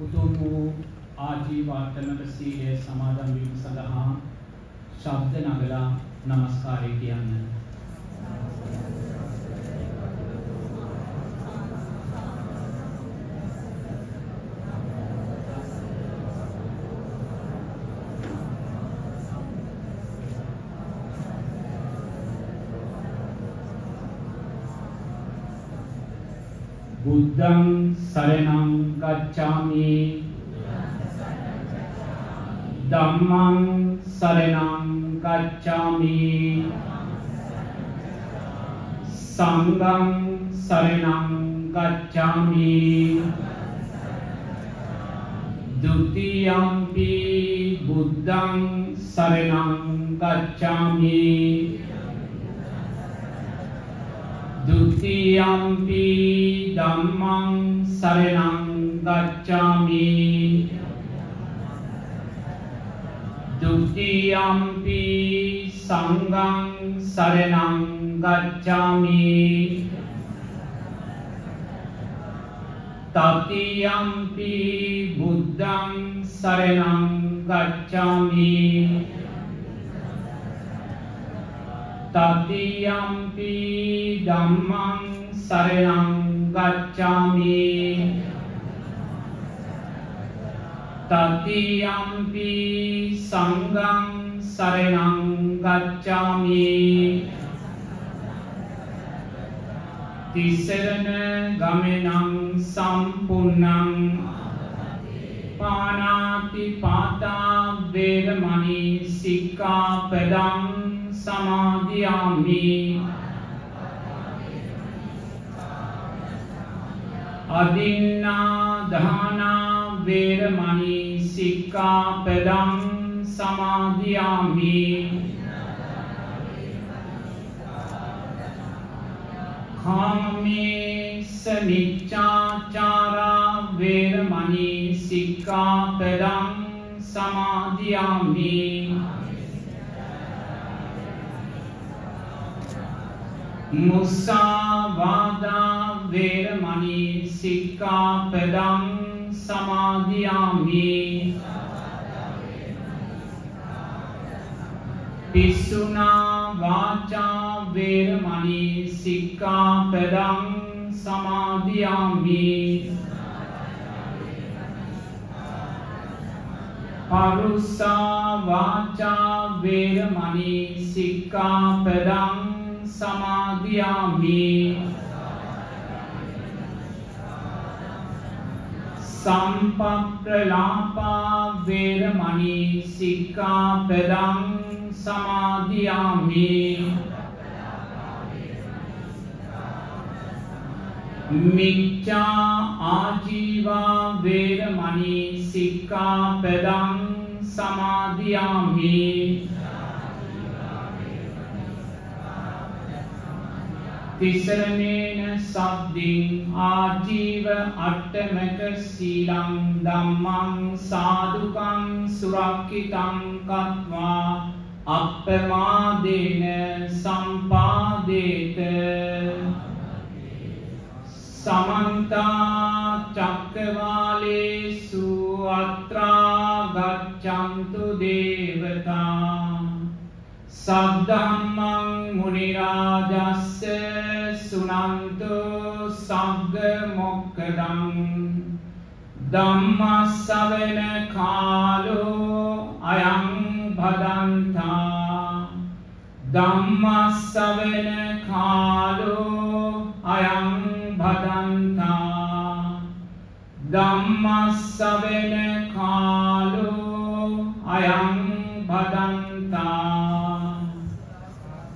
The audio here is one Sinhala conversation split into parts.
උතුම් වූ ආජීවාත්මක සීලය සමාදන් වීම සඳහා ශබ්ද නගලා নমස්කාරය කියන්න. Thank you. බුද්ධං සරණං ගච්ඡාමි. ධම්මං සරණං ගච්ඡාමි. සංඝං සරණං ගච්ඡාමි. द्वितीयम्पि बुद्धं शरणं गच्छामि දුතියම්පි ධම්මං සරණං ගච්ඡාමි දුතියම්පි සංඝං සරණං ගච්ඡාමි තතියම්පි බුද්ධං සරණං ගච්ඡාමි තතියම්පි ධම්මං සරණං ගච්ඡාමි තතියම්පි සංඝං සරණං ගච්ඡාමි තිසරණ ගමනං සම්පූර්ණං පාණාති පාතා වේරමණී සික්ඛාපදං සමාදියාමි අදින්නා දානා වේරමණී සික්ඛාපදං සමාදියාමි කාමේස මිච්ඡාචාරා වේරමණී සික්ඛාපදං සමාදියාමි මුසාවාදා වේරමණී සික්ඛාපදං සමාදියාමි. පිස්සුනා වාචා වේරමණී සික්ඛාපදං සමාදියාමි. පරුසා වාචා වේරමණී සික්ඛාපදං සමාදියාමි. සම්පප්‍රලාපා වේරමණී සික්ඛාපදං සමාදියාමි. මිච්ඡා ආජීවා වේරමණී සික්ඛාපදං සමාදියාමි. තිසරණේන සබ්දින් ආජීව අට්ටමක සීලං ධම්මං සාදුකං සුරක්ෂිතං කତ୍වා අප්පමාදේන සම්පාදේත සමන්තා චක්කවාලේසු අත්‍රා ගච්ඡන්තු දේවතා සද්ධම්මං මුනිරාජස්ස සුනන්තු සග්ග මොක්කදං ධම්මස්සවෙන කාලෝ අයං භදන්තා ධම්මස්සවෙන කාලෝ අයං භදන්තා ධම්මස්සවෙන කාලෝ අයං භදන්තා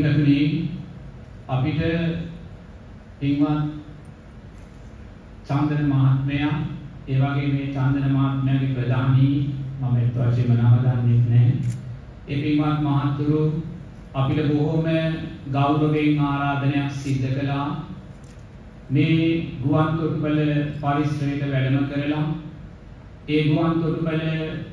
පින්වතුනි අපිට පින්වත් චන්දන මහත්මයා ඒ වගේ මේ චන්දන මහත්මයාගේ ප්‍රධානී මම ඒත් වශයෙන්ම නම දන්නේ නැහැ. ඒ පින්වත් මහත්තුරු අපිට බොහොම ගෞරවයෙන් ආරාධනයක් සිද්ධ කළා. මේ ගුවන් තොටුපළ පරිසරයට වැඩම කරලා ඒ ගුවන් තොටුපළ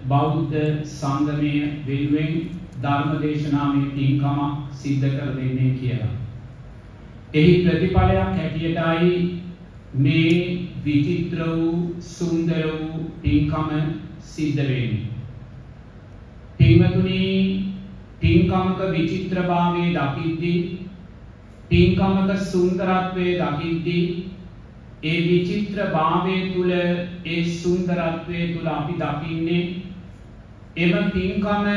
බෞද්ධ සංගමය වෙනුවෙන් ධර්ම දේශනාමය පින්කමක් සිද්ධ කර දෙන්නේ කියලා. එහි ප්‍රතිඵලයක් හැටියටයි මේ විචිත්‍ර වූ සුන්දර වූ පින්කම සිද්ධ වෙන්නේ. පින්වතුනි පින්කමක විචිත්‍රභාවය දකිද්දී පින්කමක සුන්දරත්වය දකිද්දී ඒ විචිත්‍ර භාවය තුළ ඒ සුන්දරත්වය තුළ අපි දකින්නේ එම පින්කම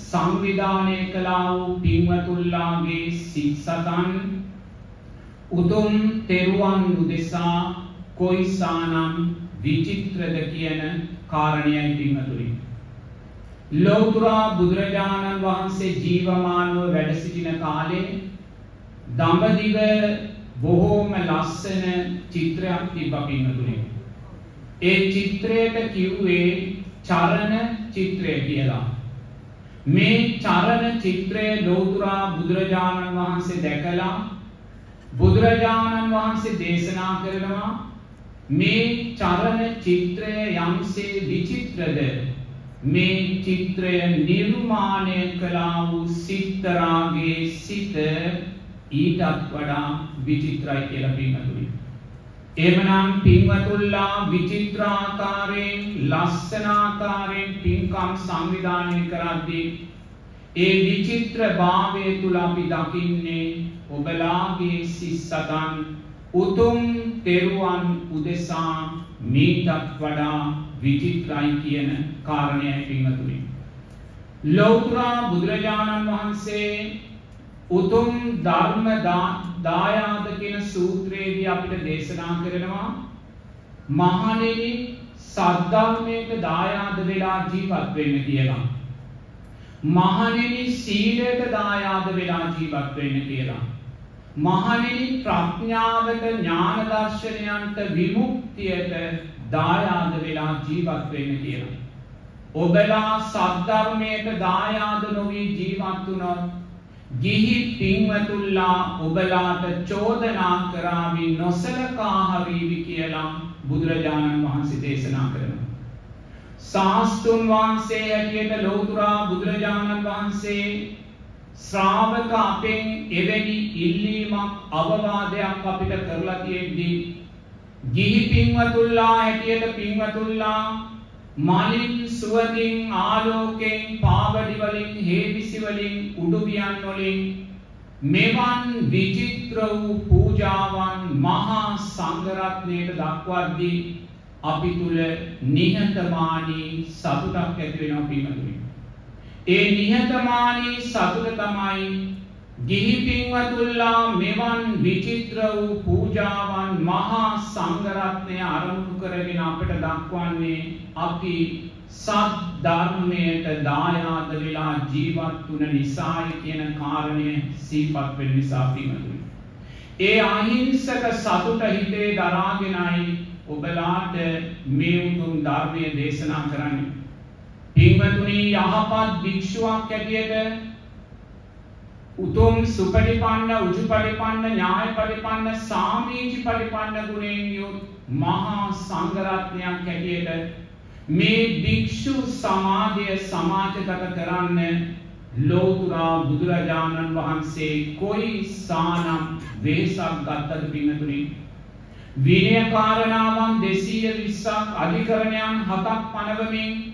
සංවිධානය කලා වූ පින්වතුල්ලාගේ සිත් සතන් උතුම් තෙරුවන් උදෙසා කොයිසානම් විචිත්‍රද කියන කාරණයයි පින්වතුනි. ලෝතුරා බුදුරජාණන් වහන්සේ ජීවමානව වැඩ සිටින කාලේ දඹදිව බොහෝම ලස්සන චිත්‍රයක් තිබ්බ පින්නතුනේ. ඒ චිත්‍රයට කිව්වේ චරණ චිත්‍රය කියලා. මේ චරණ චිත්‍රය ලෝතුරා බුදුරජාණන් වහන්සේ දැකලා බුදුරජාණන් වහන්සේ දේශනා කරනවා මේ චරණ චිත්‍රය යම්සේ විචිත්‍රද මේ චිත්‍රය නිර්මාණය කලා වූ සිත්තරාගේ සිත ඊටත් වඩා විචිත්‍රයි කියල පින්නතුයි. එමනම් පින්වතුල්ලා විචිත්‍රාකාරයෙන් ලස්සනාකාරයෙන් පින්කම් සංවිධානය කරද්දී ඒ විචිත්‍ර භාවය තුළ අපි දකින්නේ ඔබලාගේ සිස්සතන් උතුම් තෙරුවන් උදෙසා මීටත් වඩා විචිත්‍රයි කියන කාරණයයි පින්වතුනි. ලෞතුරා බුදුරජාණන් වහන්සේ උතුම් ධර්ම දායාද කියන සූත්‍රයේදී අපිට දේශනා කරනවා මහණෙනි සද්ධර්මයට දායාද වෙලා ජීවත් වෙන්න කියලා. මහණෙනි සීලයට දායාද වෙලා ජීවත් වෙන්න කියලා. මහණෙනි ප්‍රඥාවට ඥාන දර්ශනයන්ට විමුක්තියට දායාද වෙලා ජීවත් වෙන්න කියලා. ඔබලා සද්ධර්මයට දායාද නොවී ජීවත් වුණොත් ගිහි පින්වතුල්ලා ඔබලාට චෝදනා කරාවි නොසලකාහරීවි කියලා බුදුරජාණන් වහන්සේ දේශනා කරනවා. ශාස්තුන් වහන්සේ හැටියට ලෝතුරා බුදුරජාණන් වහන්සේ ශ්‍රාවක අපෙන් එවැනි ඉල්ලීමක් අවවාදයක් අපිට කරලා තියෙද්දී ගිහි පින්වතුල්ලා හැටියට පින්වතුල්ලා මලින් සුවතින් ආලෝකෙන් පාවඩිවලින් හේවිසිවලින් උඩුවියන් වලින් මෙවන් විචිත්‍ර වූ පූජාවන් මහා සංගරත්නයට දක්වද්දී අපි තුළ නිහතමානී සතුටක් ඇතිවෙනවා පිමතුරින්. ඒ නිහතමානී සතුට තමයි ගිහි පින්වතුල්ලා මෙවන් විචිත්‍ර වූ පූජාවන් මහා සංගරත්නය අරමුණු කරගෙන අපට දක්වන්නේ අපි සද්ධර්මයට දායාද වෙලා ජීවත් වුන නිසාය කියන කාරණය සීපත් වෙන නිසා පිමතුයි. ඒ අහිංසක සතුට හිතේ දරාගෙනයි ඔබලාට මේ උතුම් ධර්මය දේශනා කරන්න. පින්වතුනී යහපත් භික්ෂුවක් ඇටියට උතුම් සුපටිපන්න උජුපටිපන්න ඥාය පටිපන්න සාමීචි පටිපන්න ගුණෙන් යුත් මහා සංගරත්නයක් හැටියට මේ භික්‍ෂු සමාධය සමාජගත කරන්න ලෝතුරා බුදුරජාණන් වහන්සේ කොයි සානම් වේසක් ගත්තද පින්නතුරින්. විනයකාරණාවන් දෙසීය විස්සක් අධිකරණයන් හතක් පනවමින්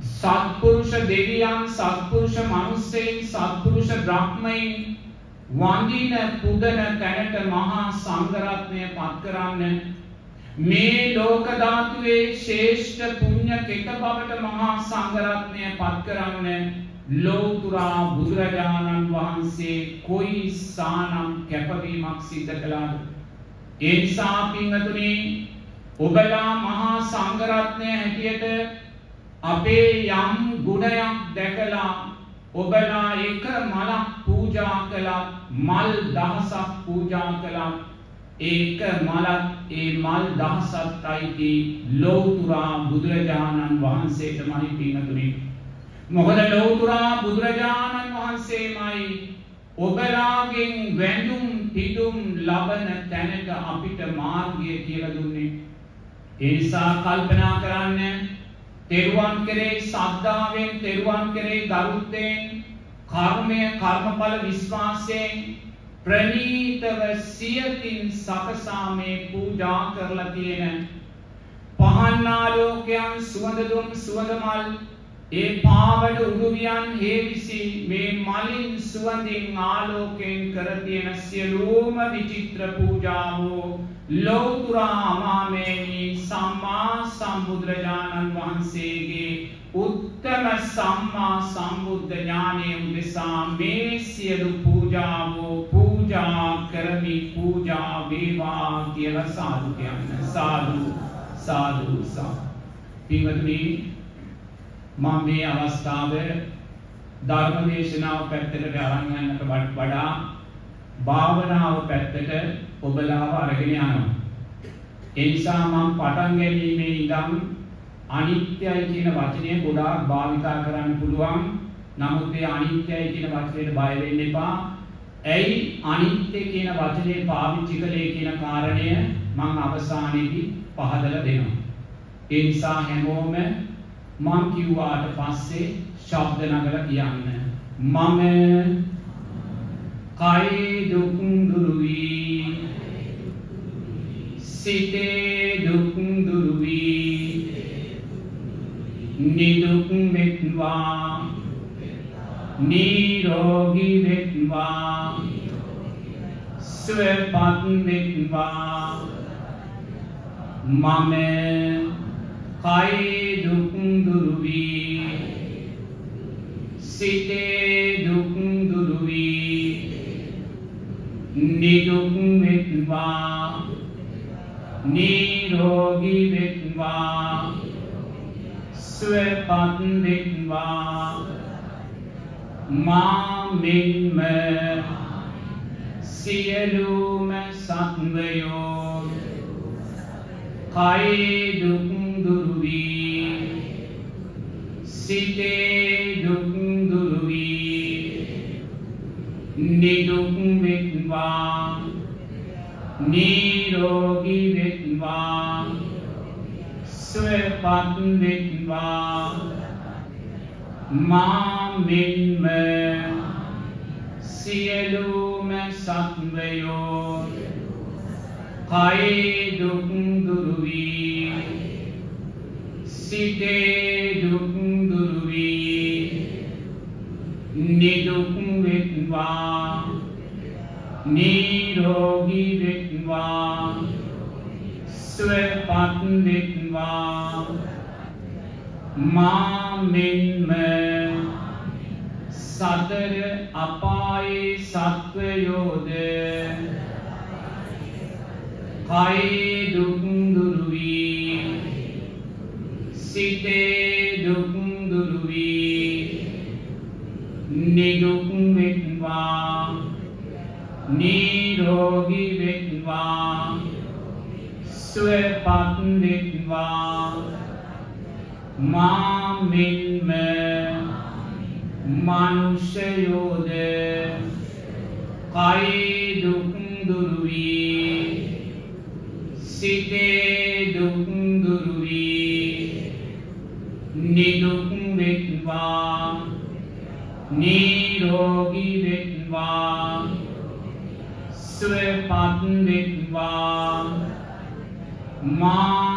සත්පුරුෂ දෙවියන් සත්පුරුෂ මනුස්සයෙන් සත්පුරුෂ බ්‍රහ්මයින් වඳින පුදන තැනට මහා සංගරත්නය පත් කරන්න මේ ලෝකධාතුවේ ශේෂ්ඨ පුුණ්්‍ය කෙත බවට මහා සංගරත්නය පත් කරන්න ලෝතුරා බුදුරජාණන් වහන්සේ කොයි සානම් කැපවීමක් සිද්ධ කළාද. එනිසා පිංහතුනේ ඔබලා මහා සංගරත්නය හැටියට අපේ යම් ගුණයක් දැකලා ඔබලා එක මලක් පූජා කළත් මල් දහසක් පූජා කළත් ඒක මලත් ඒ මල් දහසත් අයිති ලෝතුරා බුදුරජාණන් වහන්සේට මහි පිනතුරින්. මොකද ලෝතුරා බුදුරජාණන් වහන්සේමයි ඔබලාගෙන් වැඳුම් පිදුම් ලබන තැනට අපිට මාර්ගය කියල දුන්නේ. එනිසා කල්පනා කරන්න තෙරුවන් කෙරේ සද්ධාවෙන් තෙරුවන් කෙරේ ගරුත්තයෙන් කර්මය කර්මඵල විශ්වාසයෙන් ප්‍රනීතව සියතින් සකසාමේ පූජා කරලා තියෙන පහන්නාලෝකයන් සුවඳදුම් සුවඳමල් ඒ පාවඩ උඩුවියන් හේවිසි මේ මලින් සුවඳින් ආලෝකයෙන් කරතියෙන සියලූම විචිත්‍ර පූජාවෝ ලෝතුරා අමාමේනී සම්මා සම්බුදුරජාණන් වහන්සේගේ උත්තම සම්මා සම්බුද්ධ ඥානය උදෙසා මේ සියලු පූජාවෝ පූජා කරමි පූජා වේවා කියල සාදු කියන්න. සාදු සාදු සා පිවතුනී මම මේ අවස්ථාව ධර්ම දේශනාව පැත්තකට අරන් යන්නට වඩා භාවනාව පැත්තට ඔබලාව අරගෙන යනවා. ඒ නිසා මම පටන් ගැනීමේ ඉඳන් අනිත්‍යයි කියන වචනය ගොඩාක් භාවිතා කරන්න පුළුවන්. නමුත් ඒ අනිත්‍යයි කියන වචනයට බය වෙන්න එපා. ඇයි අනිත්‍ය කියන වචනේ පාවිච්චි කළේ කියන කාරණය මම අවසානයේදී පහදලා දෙනවා. ඒ නිසා හැමෝම මං කිව්වාට පස්සේ ශබ්ද නගලා කියන්න. මම කයි දුක් දුරු වී සිතේ දුක් දුරු වී නිදුක් වෙත්වා නිරෝගී වෙත්වා. සුවපත් වෙත්වා. මම කයි දුක් දුරු වී සිතේ දුක් දුරු වී නිදුක් වෙත්වා. නිරෝගී වෙත්වා. සුවපත් වෙත්වා. මා මෙන්ම සියලුම සත්වයෝ කයි දුක් දුරු වී සිතේ දුක් දුරු වී නිදුක් වෙත්වා. නිරෝගී වෙත්වා. සුවපත් වෙත්වා. මා මෙන්ම සියලුම සත්වයෝ කයි දුක් සිතේ දුක් දුරු වී නිදුක් වෙත්වා. නිරෝගී වෙත්වා. සුවපත් වෙත්වා. මා මෙන්ම සතර අපායේ සත්වයෝද? කයි සුවපත් වෙත්වා මා මෙන්ම මනුෂ්‍යයෝද කයි දුක් දුරු වී සිතේ දුක් දුරු වී නිදුක් වෙත්වා. නිරෝගී වෙත්වා. සුවපත් වෙත්වා. මා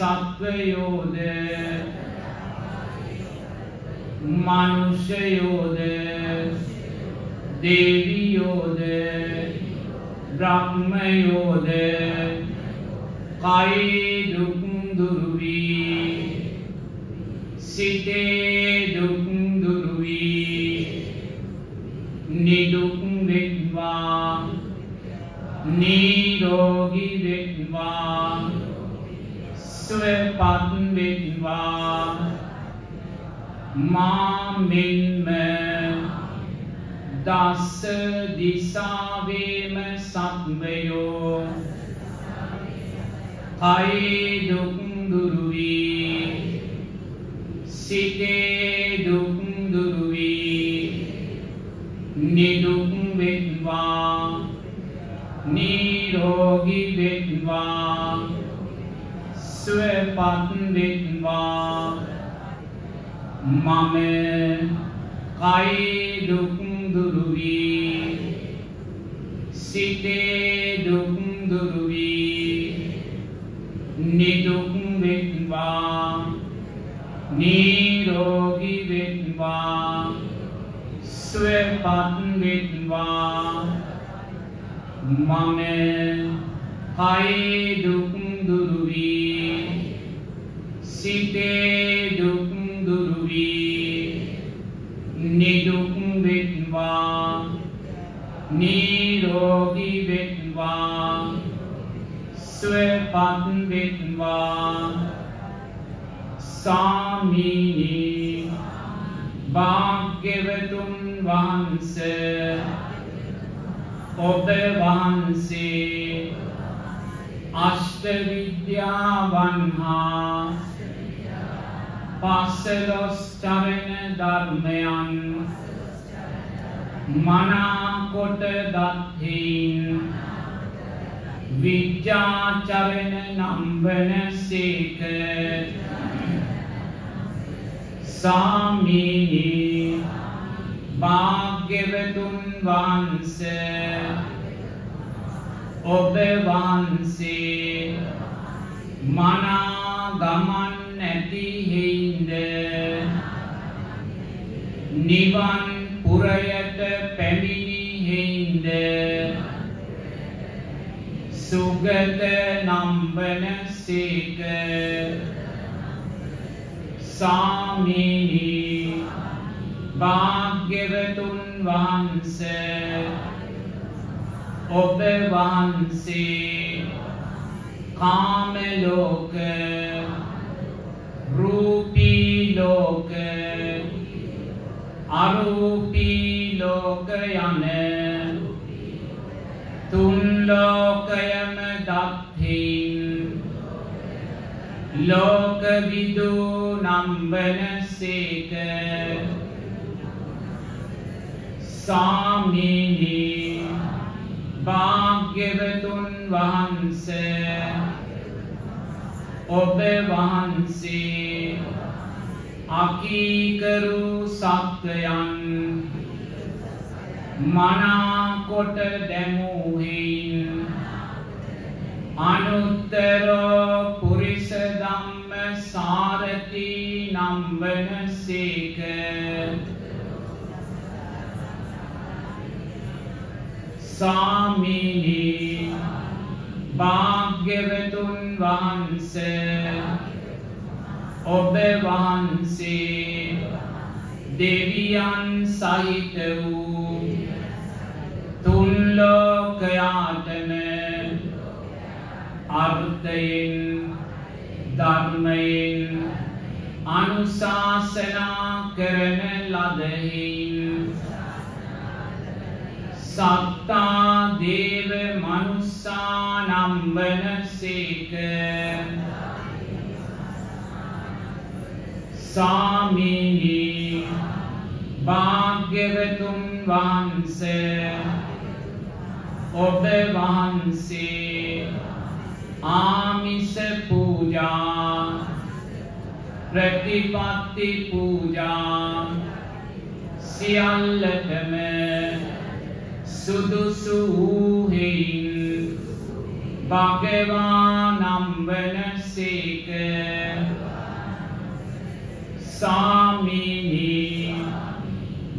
අපායේ සත්වයෝද මනුෂ්‍යයෝද දෙවියෝද බ්‍රහ්මයෝද කයි දුක් මා මෙන්ම දස දිසාවේම සත්වයෝ කයි දුක්දුරුවී සිතේ දුක්දුරුවී නිදුක් වෙත්වා. නිරෝගී වෙත්වා. ස්වපත් වෙත්වා. මම කයි දුක් දුරු වී සිතේ දුක් දුරු වී නිදුක් වෙත්වා. නිරෝගී වෙත්වා. සුවපත් වෙත්වා. මම කයි දුක් දුරු වී සිතේ සුවපත් වෙත්වා සාමීනී භාග්‍යවතුන් වහන්සේ ඔබ වහන්සේ අෂ්ට විද්‍යාවන් හා පස්සලොස් චරණ ධර්මයන් මනාකොට දත්හින් විද්‍යාචරණ නම්බන සේක. සාමීනී භාග්‍යවතුන් වහන්සේ ඔබ වහන්සේ මනා ගමන් නැති හෙයින්ද නිවන් පුරයට පැමිණි හෙයින්ද සුගත නම්බන සේක සාමීනී භාග්‍යවතුන් වහන්සේ ඔබ වහන්සේ කාමලෝක රූපී ලෝක අරූපී ලෝක යන තුන් ලෝකයම දත්හින් ලෝකවිදු නම්බන සේක සාමීනී භාග්‍යවතුන් වහන්සේ ඔබ වහන්සේ අකීකරු සත්වයන් මනාකොට දැමූහෙයින් අනුත්තරෝ පුරිස ධම්ම සාරති නම්බන සේක. සාමීනී භාග්‍යවතුන් වහන්සේ ඔබ වහන්සේ දෙවියන් සහිත වූ තුන්ලෝකයාටම අර්ථයෙන් ධර්මයෙන් අනුශාසනා කරන ලදහින් සත්තා දේව මනුස්සා නම්බන සේක. සාමීනී භාග්‍යවතුන් වහන්සේ ඔබ වහන්සේ ආමිස පූජා ප්‍රතිපත්ති පූජා සියල්ලටම සුදුසු වූහෙයින් භගවා නම්බන සේක. සාමීනී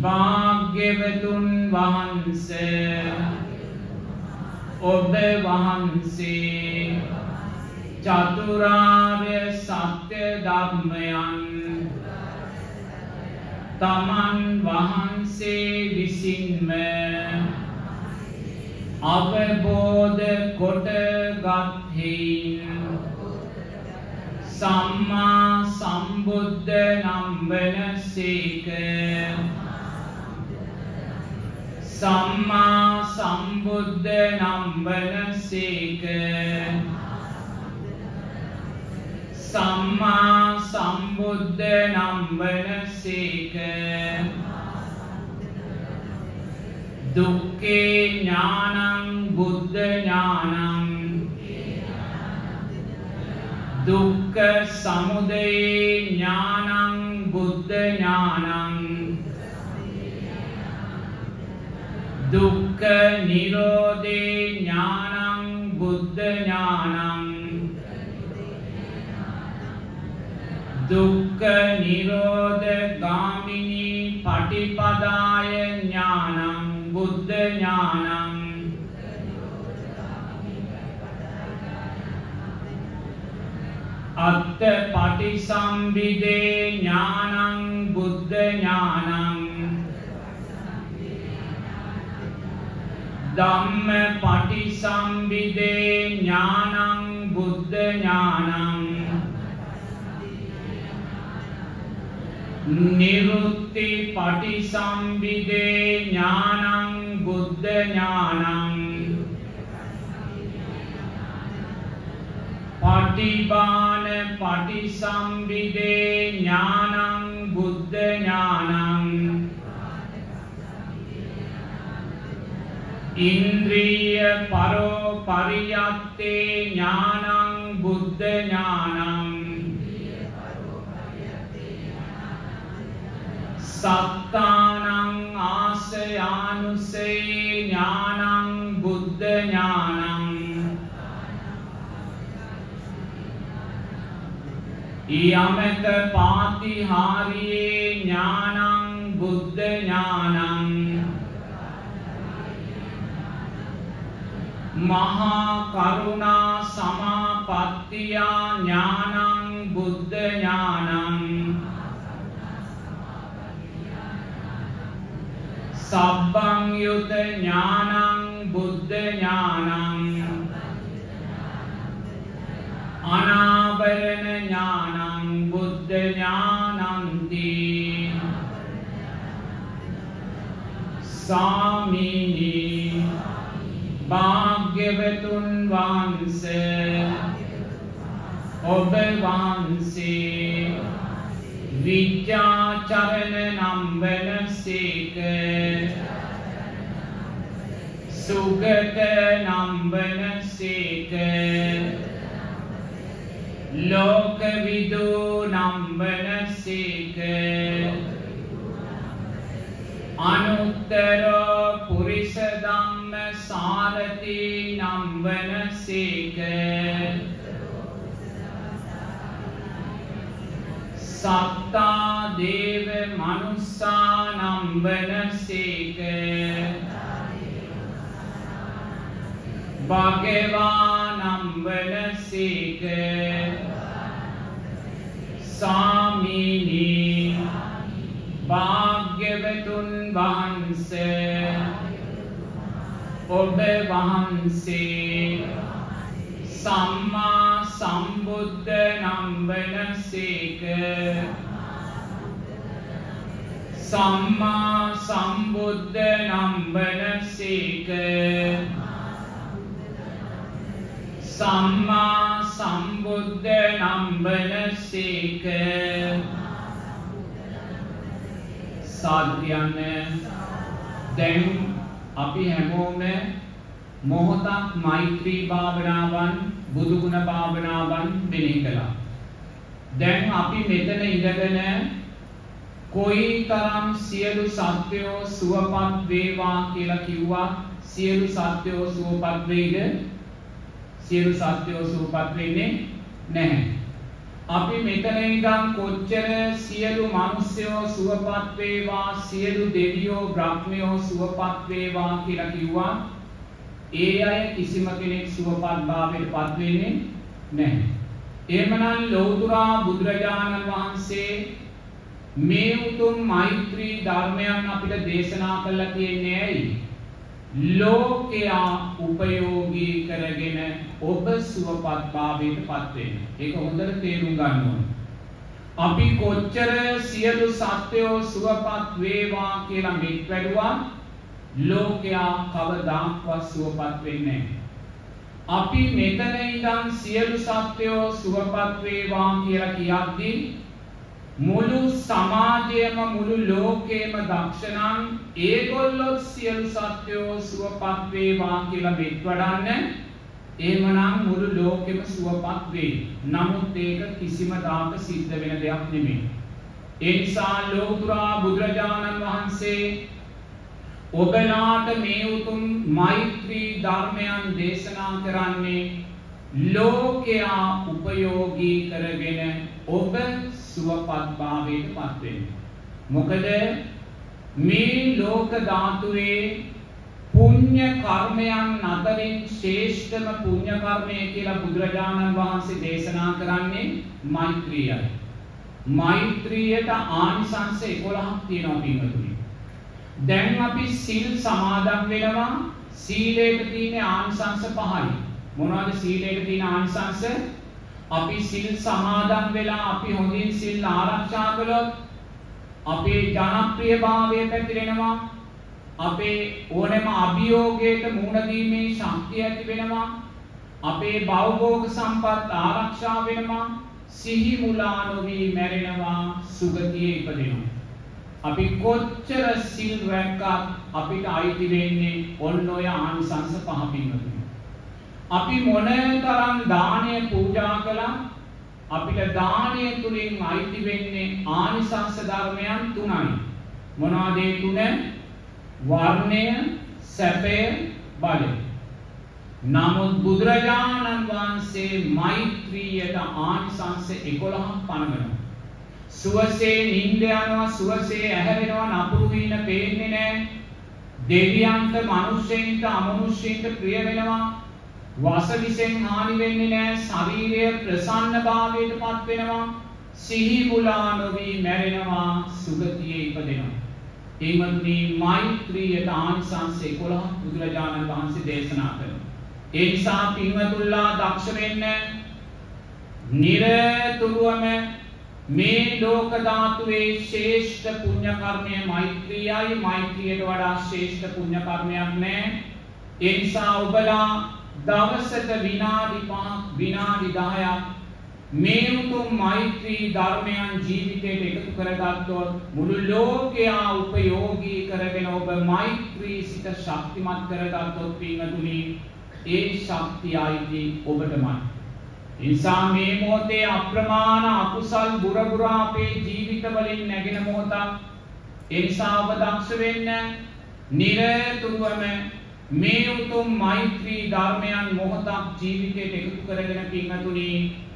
භාග්‍යවතුන් වහන්සේ ඔබ වහන්සේ චතුරාර්ය සත්‍ය ධර්මයන් තමන් වහන්සේ විසින්ම අවබෝධ කොට ගත්හෙයින් සම්මා සම්බුද්ධ නම්බන සේක. සම්මා සම්බුද්ධ නම්බන සේක. සම්මා සම්බුද්ධ නම්බන සේක. දුක්කේ ඥානං බුද්ධ ඥානං දුක්ඛ සමුදයේ ඥානං බුද්ධ ඥානං. දුක්ඛ නිරෝධේ ඥානං බුද්ධ ඥානං. දුක්ඛ නිරෝධ ගාමිනී පටිපදාය ඥානං බුද්ධ ඥානං. අත්ත පටිසම්භිදේ ඥානං බුද්ධ ඥානං ධම්ම පටිසම්භිදේ ඥානං බුද්ධ ඥානං නිරුත්ති පටිසම්භිදේ ඥානං බුද්ධ ඥානං පටිබාන පටිසම්භිදේ ඥානං බුද්ධ ඥානං ඉන්ද්‍රිය පරෝ පරියත්තේ ඥානං බුද්ධ ඥානං සත්තානං ආසයානුසේ ඥානං බුද්ධ ඥානං යමක පාතිහාරියේ ඥානං බුද්ධ ඥානං මහා කරුණා සමාපත්තියා ඥානං බුද්ධ ඥානං සබ්බං යුත ඥානං බුද්ධ ඥානං අනාවරණ ඥානං බුද්ධ ඥානන්ති. සාමිනී භාග්‍යවතුන් වහන්ස ඔබ වහන්සේ විද්‍යාචරණ නම්වන සේක. සුගත නම්වන සේක. ලෝකවිදු නම්වන සේක අනුත්තරෝ පුරිස ධම්ම සාරති නම්වන සේක සත්තා දේව මනුස්සා නම්වන සේක භගවා නම්වන සේක සාමිනී භාග්‍යවතුන් වහන්ස. ඔබ වහන්සේ සම්මා සම්බුද්ධ නම්වන සේක සම්මා සම්බුද්ධ නම්වන සේක සම්මා සම්බුද්ධ නම්වන සේක සාධ්‍යයන්න දැන් අපි හැමෝම මොහොතක් මෛත්‍රී භාවනාවන් බුදුගුණ භාවනාවන් මෙනෙහි කළා. දැන් අපි මෙතන ඉඳගෙන කොයි තරම් සියලු සත්වයෝ සුවපත් වේවා කියලා කිව්වා සියලු සත්වයෝ සුවපත් වෙයිද? සියලු සත්වයෝ සුවපත් වෙන්නේ නැහැ. අපි මෙතන ඉඳන් කොච්චර සියලු මිනිස්යෝ සුවපත් වේවා සියලු දෙවියෝ බ්‍රහ්මයෝ සුවපත් වේවා කියලා කිව්වා ඒ අය කිසිම කෙනෙක් සුවපත් භාවයට පත් වෙන්නේ නැහැ. එහෙමනම් ලෞතුරා බුදුරජාණන් වහන්සේ මේ උතුම් මෛත්‍රී ධර්මයන් අපිට දේශනා කළා කියන්නේ ඇයි? ලෝකයා උපයෝගී කරගෙන ඔබ සුවපත් භාවයට පත් වෙන්න. ඒක හොඳට තේරුම් ගන්න ඕනේ. අපි කොච්චර සියලු සත්වයෝ සුවපත් වේවා කියලා මෙත් වැඩුවා ලෝකයා කවදාක්වත් සුවපත් වෙන්නේ අපි මෙතන ඉඳන් සියලු සත්වයෝ සුවපත් වේවා කියලා කියද්දී මුළු සමාජයම මුළු ලෝකේම දක්ෂණං ඒගොල්ලොත් සියලු සත්වයෝ සුවපත් වේවා කියලා මෙත් වඩන්න එහෙමනම් මුළු ලෝකෙම සුවපත් වේ. නමුත් ඒක කිසිම දාක සිද්ධ වෙන දෙයක් නෙමෙයි. ඒ නිසා ලෝතුරා බුදුරජාණන් වහන්සේ ඔබලාට මේ උතුම් මෛත්‍රී ධර්මයන් දේශනා කරන්නේ ලෝකයා උපයෝගී කරගෙන ඔබ සුවපත් භාවයට පත්වෙන්න. මොකද මේ ලෝක ධාතුවේ පුඤ්ඤ කර්මයන් අතරින් ශ්‍රේෂ්ඨම පුඤ්ඤ කර්මය කියලා බුදුරජාණන් වහන්සේ දේශනා කරන්නේ මෛත්‍රියයි. මෛත්‍රියට ආනිසංස 11ක් තියෙනවා පින්වතුනි. දැන් අපි සිල් සමාදන් වෙනවා සීලයට තියෙන ආනිසංස පහයි. මොනවද සීලයට තියෙන ආනිසංස? අපි සිල් සමාදන් වෙලා අපි හොඳින් සිල් ආරක්ෂා කළොත් අපේ ජනප්‍රියභාවය පැතිරෙනවා අපේ ඕනෑම අභියෝගයට මුහුණ දීමේ ශක්තිය ඇති වෙනවා අපේ භවභෝග සම්පත් ආරක්ෂා වෙනවා සිහි මුලා නොවී මැරෙනවා සුගතියේ ඉපදෙනවා අපි කොච්චර සිල් රැක්කත් අපිට අයිති වෙන්නේ ඔන්න ඔය ආනිසංස පහ පින්වතුනි. අපි මොන තරම් දානය පූජා කළත් අපිට දානය තුලින් අයිති වෙන්නේ ආනිසංස ධර්මයන් තුනයි. මොනවාද ඒ තුන? වර්ණය, සැපය, බලය. නමුත් බුදුරජාණන් වහන්සේ මෛත්‍රියට ආනිසංස 11ක් පනවනවා. සුවසේ නිින්ද යනවා සුවසේ ඇහැරෙනවා නපුරු වීන පේන්නේ නැහැ. දෙවියන්ට මිනිස්සෙන්ට අමනුෂ්‍යයින්ට ප්‍රිය වෙනවා. වසවිසෙන් හානි වෙන්නේ නැහැ. ශරීරය ප්‍රසන්න භාවයට පත් වෙනවා. සිහි මුලා නොවි මැරෙනවා සුගතියේ ඉපදෙනවා. එයිමත්නි මෛත්‍රියට ආනිසංස 11ක් බුදුරජාණන් වහන්සේ දේශනා කරනවා. ඒ නිසා පින්වතුල්ලා දක්ෂ වෙන්න නිරතුරුවම මේ ලෝක ධාතුවේ ශ්‍රේෂ්ඨ පුණ්‍ය කර්මය මෛත්‍රියයි මෛත්‍රියට වඩා ශ්‍රේෂ්ඨ පුණ්‍ය කර්මයක් නැහැ. ඒ නිසා ඔබලා දවසට විනාඩි 5ක් විනාඩි 10ක් මේ උතුම් මෛත්‍රී ධර්මයන් ජීවිතයට එකතු කරගත්තොත් මුළු ලෝකයා උපයෝගී කරගෙන ඔබ මෛත්‍රී සිත ශක්තිමත් කරගත්තොත් පින්වතුනි ඒ ශක්තිය අයිති ඔබටමයි. නිසා මේ මොහොතේ අප්‍රමාණ අකුසල් බුරබුරා අපේ ජීවිතවලින් නැගෙන මොහොතක්. ඒ නිසා ඔබ දක්ෂ වෙන්න නිරතුරුවම මේ උතුම් මෛත්‍රී ධර්මයන් මොහොතක් ජීවිතයට එකතු කරගෙන පින්වතුනි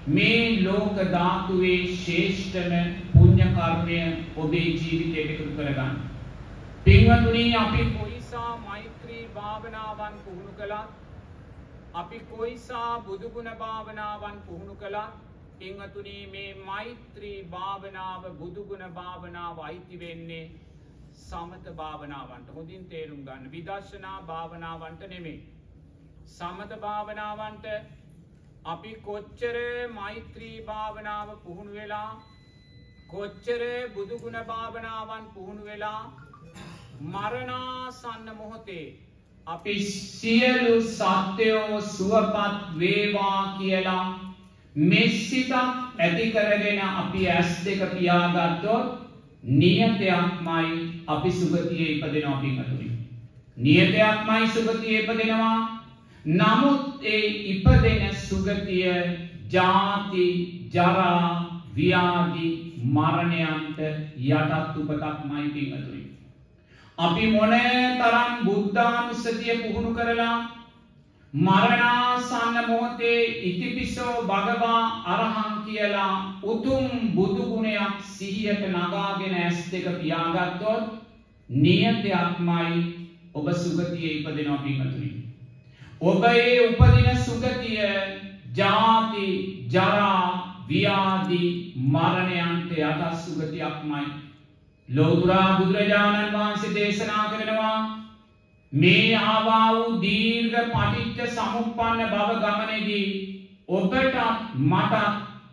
මේ ලෝක ධාතුවේ ශ්‍රේෂ්ඨම පුණ්‍ය කර්මය ඔබේ ජීවිතයට එකතු කරගන්න. පින්වතුනි අපි කොයිසා මෛත්‍රී භාවනාවන් පුහුණු කළත් අපි කොයිසා බුදුගුණ භාවනාවන් පුහුණු කළා පින්වතුනි මේ මෛත්‍රී භාවනාව බුදුගුණ භාවනාව අයිති වෙන්නේ සමත භාවනාවන්ට. හොඳින් තේරුම් ගන්න. විදර්ශනා භාවනාවන්ට නෙමේ සමත භාවනාවන්ට අපි කොච්චර මෛත්‍රී භාවනාව පුහුණු වෙලා කොච්චර බුදුගුණ භාවනාවන් පුහුණු වෙලා මරණාසන්න මොහොතේ අපි සියලු සත්‍යයෝ සුවපත් වේවා කියලා මෙස්සිතක් ඇති කරගෙන අපි ඇස් දෙක පියාගත්තොත් නියතයක්මයි අපි සුගතිය ඉපදෙනවා පින්වතුනි. නියතයක්මයි සුගතිය ඉපදෙනවා. නමුත් ඒ ඉපදෙන සුගතිය ජාති ජරා ව්‍යාධි මරණයන්ට යටත් උපතක්මයි පින්වතුනි. අපි මොන තරම් බුද්ධානුස්සතිය පුහුණු කරලා මරණාසන්න මොහොතේ ඉතිපිසෝ භගවා අරහං කියලා උතුම් බුදුගුණයක් සිහියට නගාගෙන ඇස් දෙක පියාගත්තොත් නියතයක්මයි ඔබ සුගතිය ඉපදෙනවා පින්වතුනි. ඔබ ඒ උපදින සුගතිය ජාති ජරා ව්‍යාධි මරණයන්ට යටත් සුගතියක්මයි ලෝතුරා බුදුරජාණන් වහන්සේ දේශනා කරනවා මේ ආවා වූ දීර්ඝ පටිච්ච සමුප්පන්න බව ගමනේදී ඔබට මට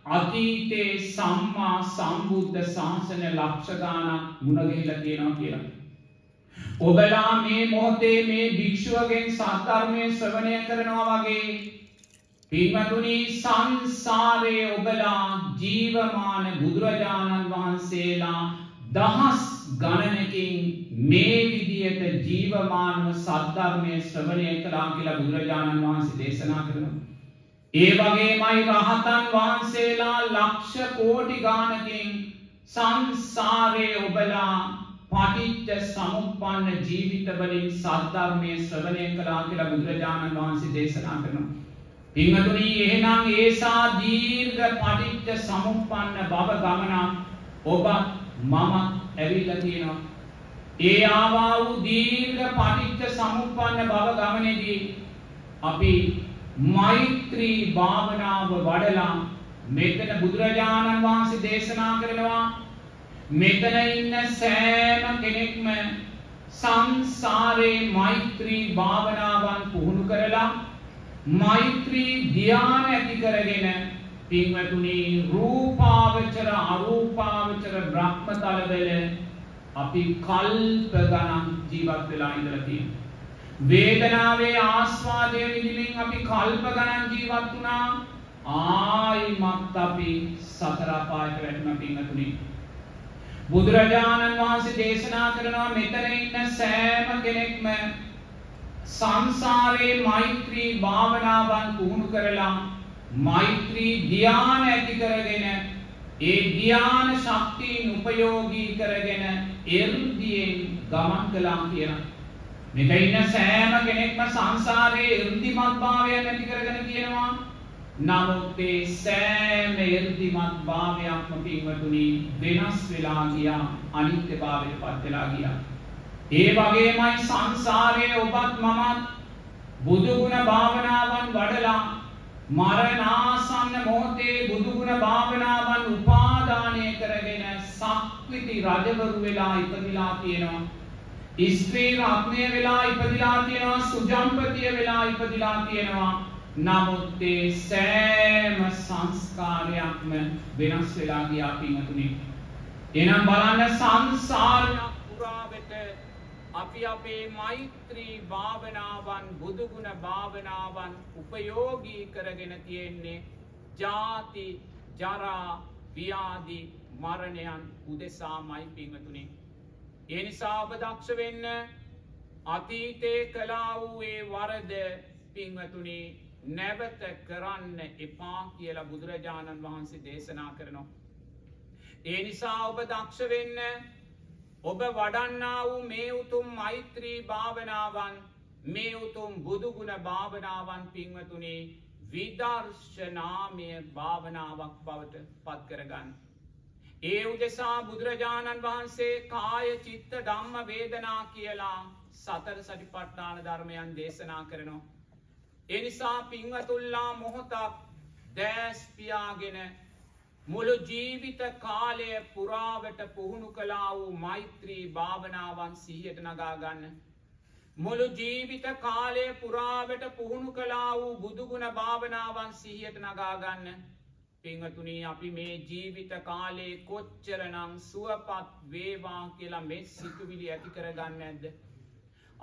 අතීතේ සම්මා සම්බුද්ධ ශාසන ලක්ෂ ගානක් මුණ ගැහිලා තියෙනවා කියලා. ඔබලා මේ මොහොතේ මේ භික්ෂුවගෙන් සත්ධර්මය ශ්‍රවණය කරනවා වගේ පින්වතුනි සංසාරයේ ඔබලා ජීවමාන බුදුරජාණන් වහන්සේලා දහස් ගණනකින් මේ විදියට ජීවමානව සද්ධර්මය ශ්‍රවණය කළා කියලා බුදුරජාණන් වහන්සේ දේශනා කරනවා. ඒ වගේමයි රහතන් වහන්සේලා ලක්ෂ කෝටි ගානකින් සංසාරය ඔබලා පටිච්ච සමුපන්න ජීවිතවලින් සද්ධර්මය ශ්‍රවණය කලා කියලා බුදුරජාණන් වහන්සේ දේශනා කරනවා. පිංහතුනී එහෙනම් ඒසා දීර්ඝ පටිච්ච සමුපන්න බව ගමනම් ඔබත් මම ඇවිල්ල තියෙනවා. ඒ ආවා වූ දීර්ඝ පටිච්ච සමුපන්න බව ගමනේදී අපි මෛත්‍රී භාවනාව වඩලා මෙතන බුදුරජාණන් වහන්සේ දේශනා කරනවා මෙතන ඉන්න සෑම කෙනෙක්ම සංසාරයේ මෛත්‍රී භාවනාවන් පුහුණු කරලා මෛත්‍රී ධ්‍යාන ඇති කරගෙන පින්වතුනි රූපාවචර අරූපාවචර බ්‍රහ්මතලවල අපි කල්ප ගණන් ජීවත් වෙලා ඉඳලා තියෙනවා. වේදනාවේ ආස්වාදය විඳිමින් අපි කල්ප ගණන් ජීවත් වුණා. ආයිමත් අපි සතර අපායට වැටුණ පින්වතුනි. බුදුරජාණන් වහන්සේ දේශනා කරනවා මෙතන ඉන්න සෑම කෙනෙක්ම සංසාරයේ මෛත්‍රී භාවනාවන් පුහුණු කරලා මෛත්‍රී ධ්‍යාන ඇති කරගෙන ඒ ධ්‍යාන ශක්තියින් උපයෝගී කරගෙන එරුදියෙන් ගමන් කළා කියලා මෙත ඉන්න සෑම කෙනෙක්ම සංසාරයේ ඉර්ධිමත් භාවය නැති කරගෙන තියෙනවා. නමුත් ඒ සෑම ඉර්ධිමත් භාවයක්ම පින්වතුනි වෙනස් වෙලා ගියා අනිත්‍ය භාවයට පත් වෙලා ගියා. ඒ වගේමයි සංසාරයේ ඔබත් මමත් බුදුගුණ භාවනාවන් වඩලා මරණාසන්න මොහොතේ බුදුගුණ භාවනාවන් උපාදානය කරගෙන සක්විති රජවරු වෙලා ඉපදිලා තියෙනවා. ස්ත්‍රී රත්නය වෙලා ඉපදිලා තියෙනවා සුජම්පතිය වෙලා ඉපදිලා තියෙනවා නමුත්තේ සෑම සංස්කාරයක්ම වෙනස් වෙලා ගියා පිංහතුනි එනම් බලන්න සංසාරයක් පුරාවට අපි අපේ මෛත්‍රී භාවනාවන් බුදුගුණ භාවනාවන් උපයෝගී කරගෙන තියෙන්නේ ජාති ජරා ව්‍යාදි මරණයන් උදෙසාමයි පිංහතුනේ ඒ නිසා ඔබ දක්ෂ වෙන්න අතීතේ කලා වූයේ වරද පින්වතුනි නැවත කරන්න එපා කියලා බුදුරජාණන් වහන්සේ දේශනා කරනවා. ඒ නිසා ඔබ දක්ෂ වෙන්න ඔබ වඩන්නා වූ මේ උතුම් මෛත්‍රී භාවනාවන් මේ උතුම් බුදුගුණ භාවනාවන් පින්වතුනේ විදර්ශනාමය භාවනාවක් බවට පත් කරගන්න. ඒ උදෙසා බුදුරජාණන් වහන්සේ කාය චිත්ත ධම්ම වේදනා කියලා සතර සටිපට්ඨාන ධර්මයන් දේශනා කරනවා. එනිසා පිංවතුල්ලා මොහොතක් දෑස්පියාගෙන මුළු ජීවිත කාලය පුරාවට පුහුණු කලා වූ මෛත්‍රී භාවනාවන් සිහියට නගාගන්න. මුළු ජීවිත කාලය පුරාවට පුහුණු කලා වූ බුදුගුණ භාවනාවන් සිහියට නගාගන්න. පිංහතුනී අපි මේ ජීවිත කාලේ කොච්චරනං සුවපත් වේවා කියලා මෙ සිතුවිලි ඇති කරගන්න ඇද්ද.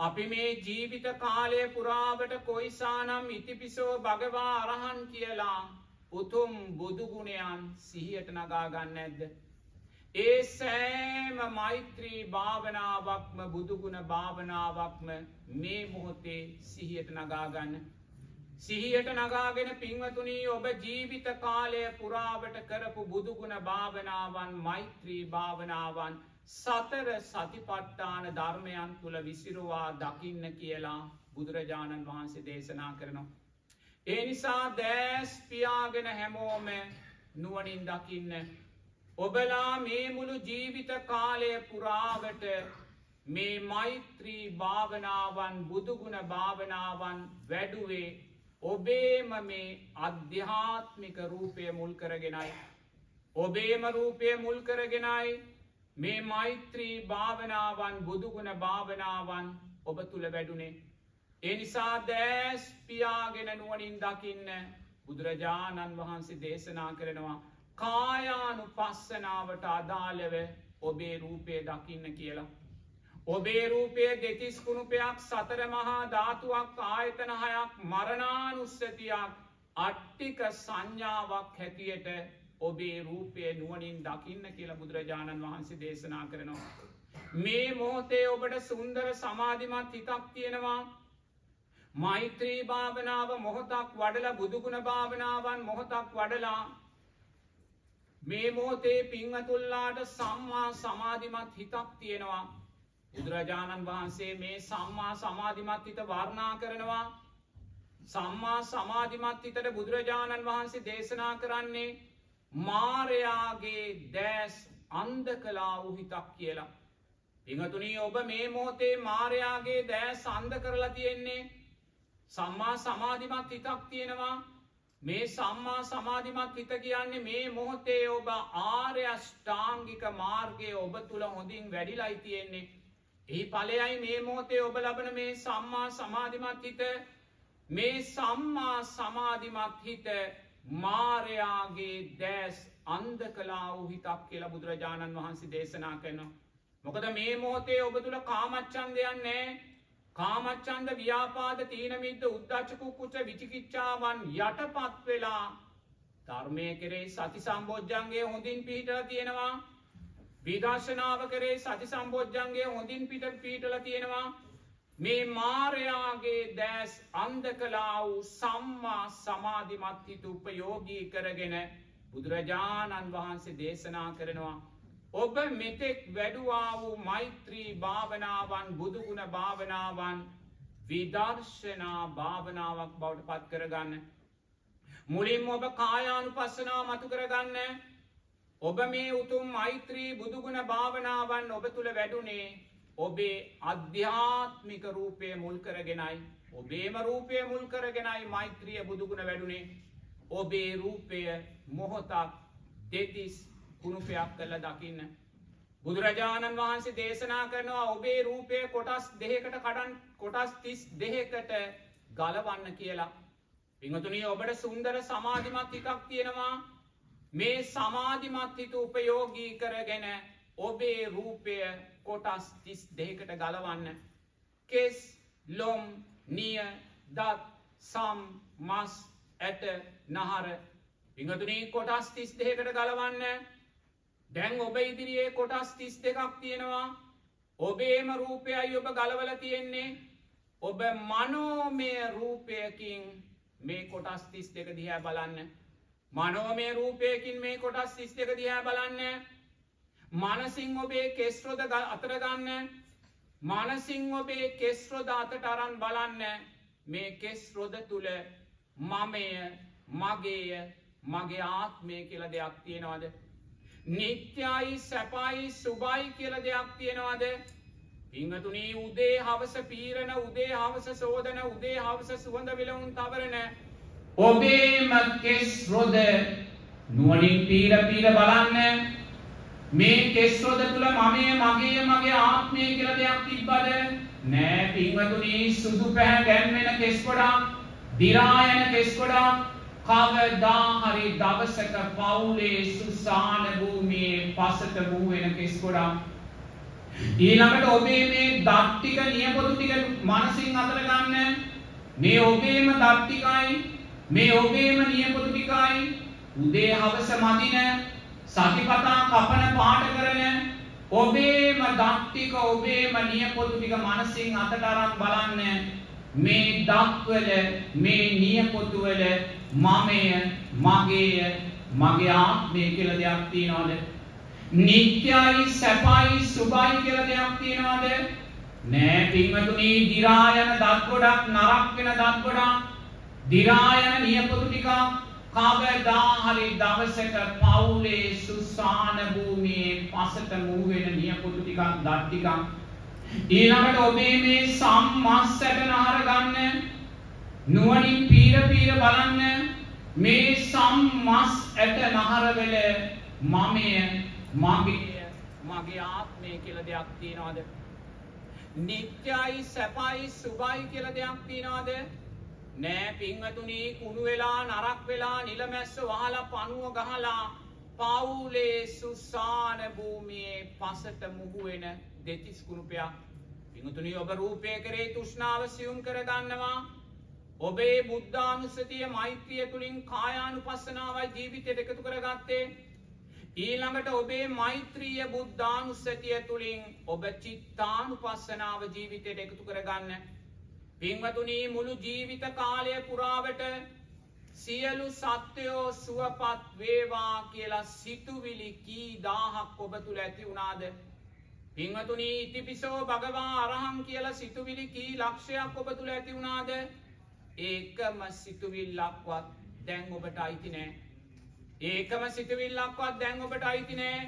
අපි මේ ජීවිත කාලය පුරාවට කොයිසානම් ඉතිපිසෝ භගවා අරහන් කියලා උතුම් බුදුගුණයන් සිහියට නගාගන්න ඇද්ද. ඒ සෑම මෛත්‍රී භාවනාවක්ම බුදුගුණ භාවනාවක්ම මේ මොහොතේ සිහියට නගාගන්න. සිහියට නගාගෙන පින්වතුනී ඔබ ජීවිත කාලය පුරාවට කරපු බුදුගුණ භාවනාවන් මෛත්‍රී භාවනාවන් සතර සතිපට්ටාන ධර්මයන් තුළ විසිරුවා දකින්න කියලා බුදුරජාණන් වහන්සේ දේශනා කරනවා. ඒ නිසා දෑස් පියාගෙන හැමෝම නුවනින් දකින්න. ඔබලා මේ මුළු ජීවිත කාලය පුරාවට මේ මෛත්‍රී භාවනාවන් බුදුගුණ භාවනාවන් වැඩුවේ ඔබේම මේ අධ්‍යාත්මික රූපය මුල් කරගෙනයි. ඔබේම රූපය මුල් කරගෙනයි මේ මෛත්‍රී භාවනාවන් බුදුගුණ භාවනාවන් ඔබ තුළ වැඩුණේ. එනිසා දෑස් පියාගෙන නුවනින් දකින්න බුදුරජාණන් වහන්සේ දේශනා කරනවා කායානු පස්සනාවට අදාළව ඔබේ රූපය දකින්න කියලා. ඔබේ රූපය දෙතිස් කුණුපයක් සතර මහා ධාතුවක් ආයතනහයක් මරණානුස්සතියක් අට්ටික සංඥාවක් හැටියට ඔබේ රූපය නුවනින් දකින්න කියලා බුදුරජාණන් වහන්සේ දේශනා කරනවා. මේ මෝතේ ඔබට සුන්දර සමාධිමත් හිතක් තියෙනවා මෛත්‍රී භාවනාව මොහොතක් වඩල බුදුගුණ භාවනාවන් මොහොතක් වඩලා මේ මෝතේ පිංහතුල්ලාට සම්මා සමාධිමත් හිතක් තියෙනවා බුදුරජාණන් වහන්සේ මේ සම්මා සමාධිමත් හිත වර්ණා කරනවා සම්මා සමාධිමත් හිතට බුදුරජාණන් වහන්සේ දේශනා කරන්නේ මාරයාගේ දෑස් අන්ද කලා වූ හිතක් කියලා. පිහතුනී ඔබ මේ මොහොතේ මාරයාගේ දෑ සන්ද කරලා තියෙන්නේ සම්මා සමාධිමත් හිතක් තියෙනවා මේ සම්මා සමාධිමත් හිත කියන්නේ මේ මොහොතේ ඔබ ආර්යෂ්ඨාංගික මාර්ගය ඔබ තුළ හොඳින් වැඩිලයි තියෙන්නේ. එහි පලයයි මේ මොහොතේ ඔබ ලබන මේ සම්මා සමාධිමත් හිත මේ සම්මා සමාධිමත් හිත මාරයාගේ දෑස් අන්ද කලා වූ හිතක් කියලා බුදුරජාණන් වහන්සේ දේශනා කරනවා. මොකද මේ මොහොතේ ඔබ තුළ කාමච්චන්දයන්නේ කාමච්චන්ද ව්‍යාපාද තීනමිද්ද උද්දච්චකුක්කුච්ච විචිකිච්චාවන් යටපත් වෙලා ධර්මය කරේ සති සම්බෝජ්ජන්ගේ හොඳින් පිහිටල තියෙනවා. විදර්ශනාව කරේ සති සම්බෝජ්ජන්ගේ හොඳින් පිට පීටල තියෙනවා. මේ මාරයාගේ දෑස් අන්ද කලා වූ සම්මා සමාධිමත්හිතු උපයෝගී කරගෙන බුදුරජාණන් වහන්සේ දේශනා කරනවා. ඔබ මෙතෙක් වැඩුවා වූ මෛත්‍රී භාවනාවන් බුදුගුණ භාවනාවන් විදර්ශනා භාවනාවක් බවට පත් කරගන්න. මුලින් ඔබ කායානු පස්සනා මතු කරගන්න. ඔබ මේ උතුම් මෛත්‍රී බුදුගුණ භාවනාවන් ඔබ තුළ වැඩුනේ ඔබේ අධ්‍යාත්මික රූපය මුල් කරගෙනයි. ඔබේම රූපය මුල් කරගෙනයි මෛත්‍රිය බුදුගුණ වැඩුනේ ඔබේ රූපය මොහොතක් දෙතිස් කුණුපයක් කල්ල දකින්න. බුදුරජාණන් වහන්සේ දේශනා කරනවා ඔබේ රූපය කොටස් දෙහකට කඩන් කොටස් තිස් දෙහකට ගලවන්න කියලා. පිංහතුනී ඔබට සුන්දර සමාධිමත් හිතක් තියෙනවා මේ සමාධිමත් හිත උපයෝගී කරගෙන ඔබේ රූපය කොටස් තිස් දෙකට ගලවන්න. කෙස් ලොම් නිය දත් සම් මස් ඇට නහර පිංහතුනී කොටස් තිස් දෙකට ගලවන්න දැන් ඔබ ඉදිරියේ කොටස් තිස් දෙකක් තියෙනවා. ඔබේම රූපයයි ඔබ ගලවල තියෙන්නේ. ඔබ මනෝමය රූපයකින් මේ කොටස් තිස් දෙක දිහා බලන්න. මනෝමය රූපයකින් මේ කොටස් තිස් දෙක දිහා බලන්න. මනසිං ඔබේ කෙස්රොද අතරගන්න මනසිං ඔබේ කෙස්රොද අතට අරන් බලන්න. මේ කෙස්රොද තුළ මමය මගේය මගේ ආත්මය කියල දෙයක් තියෙනවාද? නිත්‍යයි සැපයි සුබයි කියල දෙයක් තියෙනවාද? පිංහතුනී උදේ හවස පීරණ උදේ හවස සෝදන උදේ හවස සුවඳ විලවුන් තවරණ ඔබේම කෙස් රොද නුවනින් පීර පීර බලන්න. මේ කෙස්රොද තුළ මමේ මගේ මගේ ආත්මය කියල දෙයක් තිබ්බද? නෑ පිංහතුනී සුදු පැහැ ගැන්වෙන කෙස්කොඩා දිරායන කෙස්කොඩා කවදා හරි දවසක පවුලේ සුසාන භූමියේ පසට වූ වෙන කෙස්කොඩම්. ඊළඟට ඔබේ මේ දත්තික නියපොතු ටික මනසින් අතර ගන්න. මේ ඔබේම දත්තිකයි මේ ඔබේම නියපොතු ටිකයි. උදේ හවස මදින සතිපතා කපන පාට කරන ඔබේම දත්තික ඔබේම නියපොතු ටික මනසින් අතට අරන් බලන්න. මේ දක්වල මේ නියපොතුවල මමය මගේය මගේ ආත්මය කියල දෙයක් තියෙනවාද? නිත්‍යයි සැපයි සුබයි කියල දෙයක් තියෙනවාද? නෑ පින්වතුනී දිරායන දත් ගොඩක් නරක් වෙන දත් ගොඩක්. දිරායන නියපොතු ටිකක් කවදාහරි දවසක පවුලේ සුසාන භූමියේ පසට මූවෙන නියපොතු ටිකක් දට්ටිකක් ඊළඟට ඔබේ මේ සම්මස්සට නහර ගන්න නුවනින් පීර පීර බලන්න මේ සම්මස් ඇට නහරවෙල මමය මගේ මගේ ආත්මය කියල දෙයක් තියෙනවාද? නිත්‍යයි සැපයි සුබයි කියල දෙයක් තියෙනවාද? නෑ පිංහතුනී කුණු වෙලා නරක් වෙලා නිලමැස්ස වහලා පනුව ගහලා පවුලේ සුසාන භූමියයේ පසට මුහුවෙන දෙතිස් කුණුපයක් පිංහතුනී ඔබ රූපය කරේ තුෂ්නාව සියුම් කරගන්නවා. ඔබේ බුද්ධානුස්සතිය මෛත්‍රිය තුළින් කායානු පස්සනාවයි ජීවිතයට එකතු කරගත්තේ. ඊළඟට ඔබේ මෛත්‍රීය බුද්ධානුස්සතිය තුළින් ඔබ චිත්තානු පස්සනාව ජීවිතයට එකතු කරගන්න. පින්වතුනී මුළු ජීවිත කාලය පුරාවට සියලු සත්‍යයෝ සුවපත් වේවා කියලා සිතුවිලි කී දාහක් ඔබ තුළ ඇති වුණාද. පිංහතුනී ඉතිපිසෝ භගවා අරහං කියලා සිතුවිලි කී ලක්ෂයක් ඔබ තුළ ඇති වුණාද ඒකම සිතුවිල්ලක්වත් දැන් ඔබට අයිතිනෑ. ඒකම සිතුවිල්ලක්වත් දැන් ඔබට අයිතිනෑ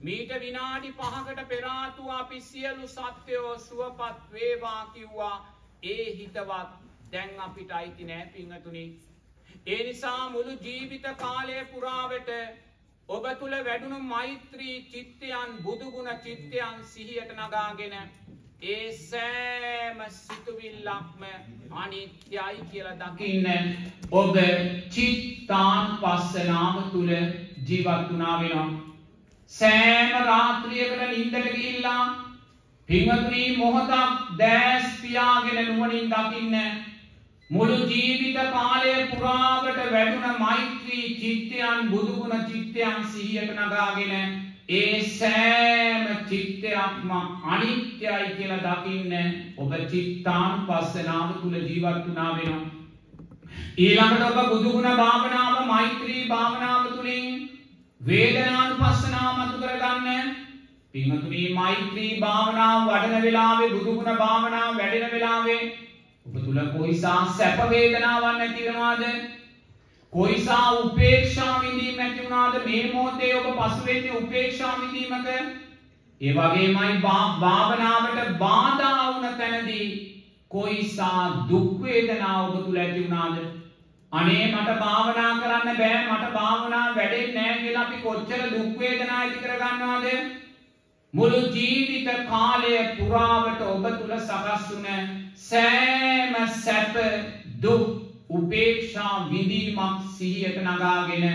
මීට විනාඩි පහකට පෙරාතු අපි සියලු සත්‍යයෝ සුවපත් වේවා කිව්වා ඒ හිතවත් දැන් අපිට අයිති නෑ පිංහතුනි. ඒ නිසා මුළු ජීවිත කාලය පුරාවට ඔබ තුළ වැඩුණු මෛත්‍රී චිත්තයන් බුදුගුණ චිත්තයන් සිහියට නගාගෙන ඒ සෑම සිතුවිල්ලක්ම අනිත්‍යයි කියල දකින්න ඔබ චිත්තාන් පස්සනාව තුළ ජීවත් වනා වෙනවා. සෑම රාත්‍රියකට නින්දට ගිල්ලා පිංහතුනී මොහොතක් දෑස් පියාගෙන නුවනින් දකින්න මුළු ජීවිත කාලය පුරාවට වැඩුණ මෛත්‍රී චිත්තයන් බුදුගුණ චිත්තයන් සිහියට නගාගෙන ඒ සෑම චිත්තයක්ම අනිත්‍යයි කියල දකින්න ඔබ චිත්තාන් පස්සනාව තුළ ජීවත් වනා වෙනවා. ඊළඟට ඔබ බුදුගුණ භාවනාව මෛත්‍රී භාවනාව තුළින් වේදනානු පස්සනා මතු කරගන්න පිංහතුනී මෛත්‍රී භාවනාව වඩන වෙලාවේ බුදුගුණ භාවනාව වැඩෙන වෙලාවේ ඔබ තුළ කොයිසා සැපවේදනාවන්න ඇතිරවාද කොයිසා උපේක්ෂා විඳීම ඇතිවුණාද මේ මෝතේ ඔබ පසුවෙච්ච උපේක්ෂා විඳීමක? ඒවගේමයි භාවනාවට බාධාවුන තැනදී කොයිසා දුක්වේදනාව ඔබ තුළ ඇතිවුණාද අනේ මට භාවනා කරන්න බෑ මට භාවනා වැඩෙන් නෑ කියලා අපි කොච්චර දුක්වේදනා ඇති කරගන්නවාද? මුළු ජීවිත කාලය පුරාවට ඔබ තුළ සකස්වුන සෑම සැප දුක් උපේක්ෂා විඳීමක් සිහියට නගාගෙන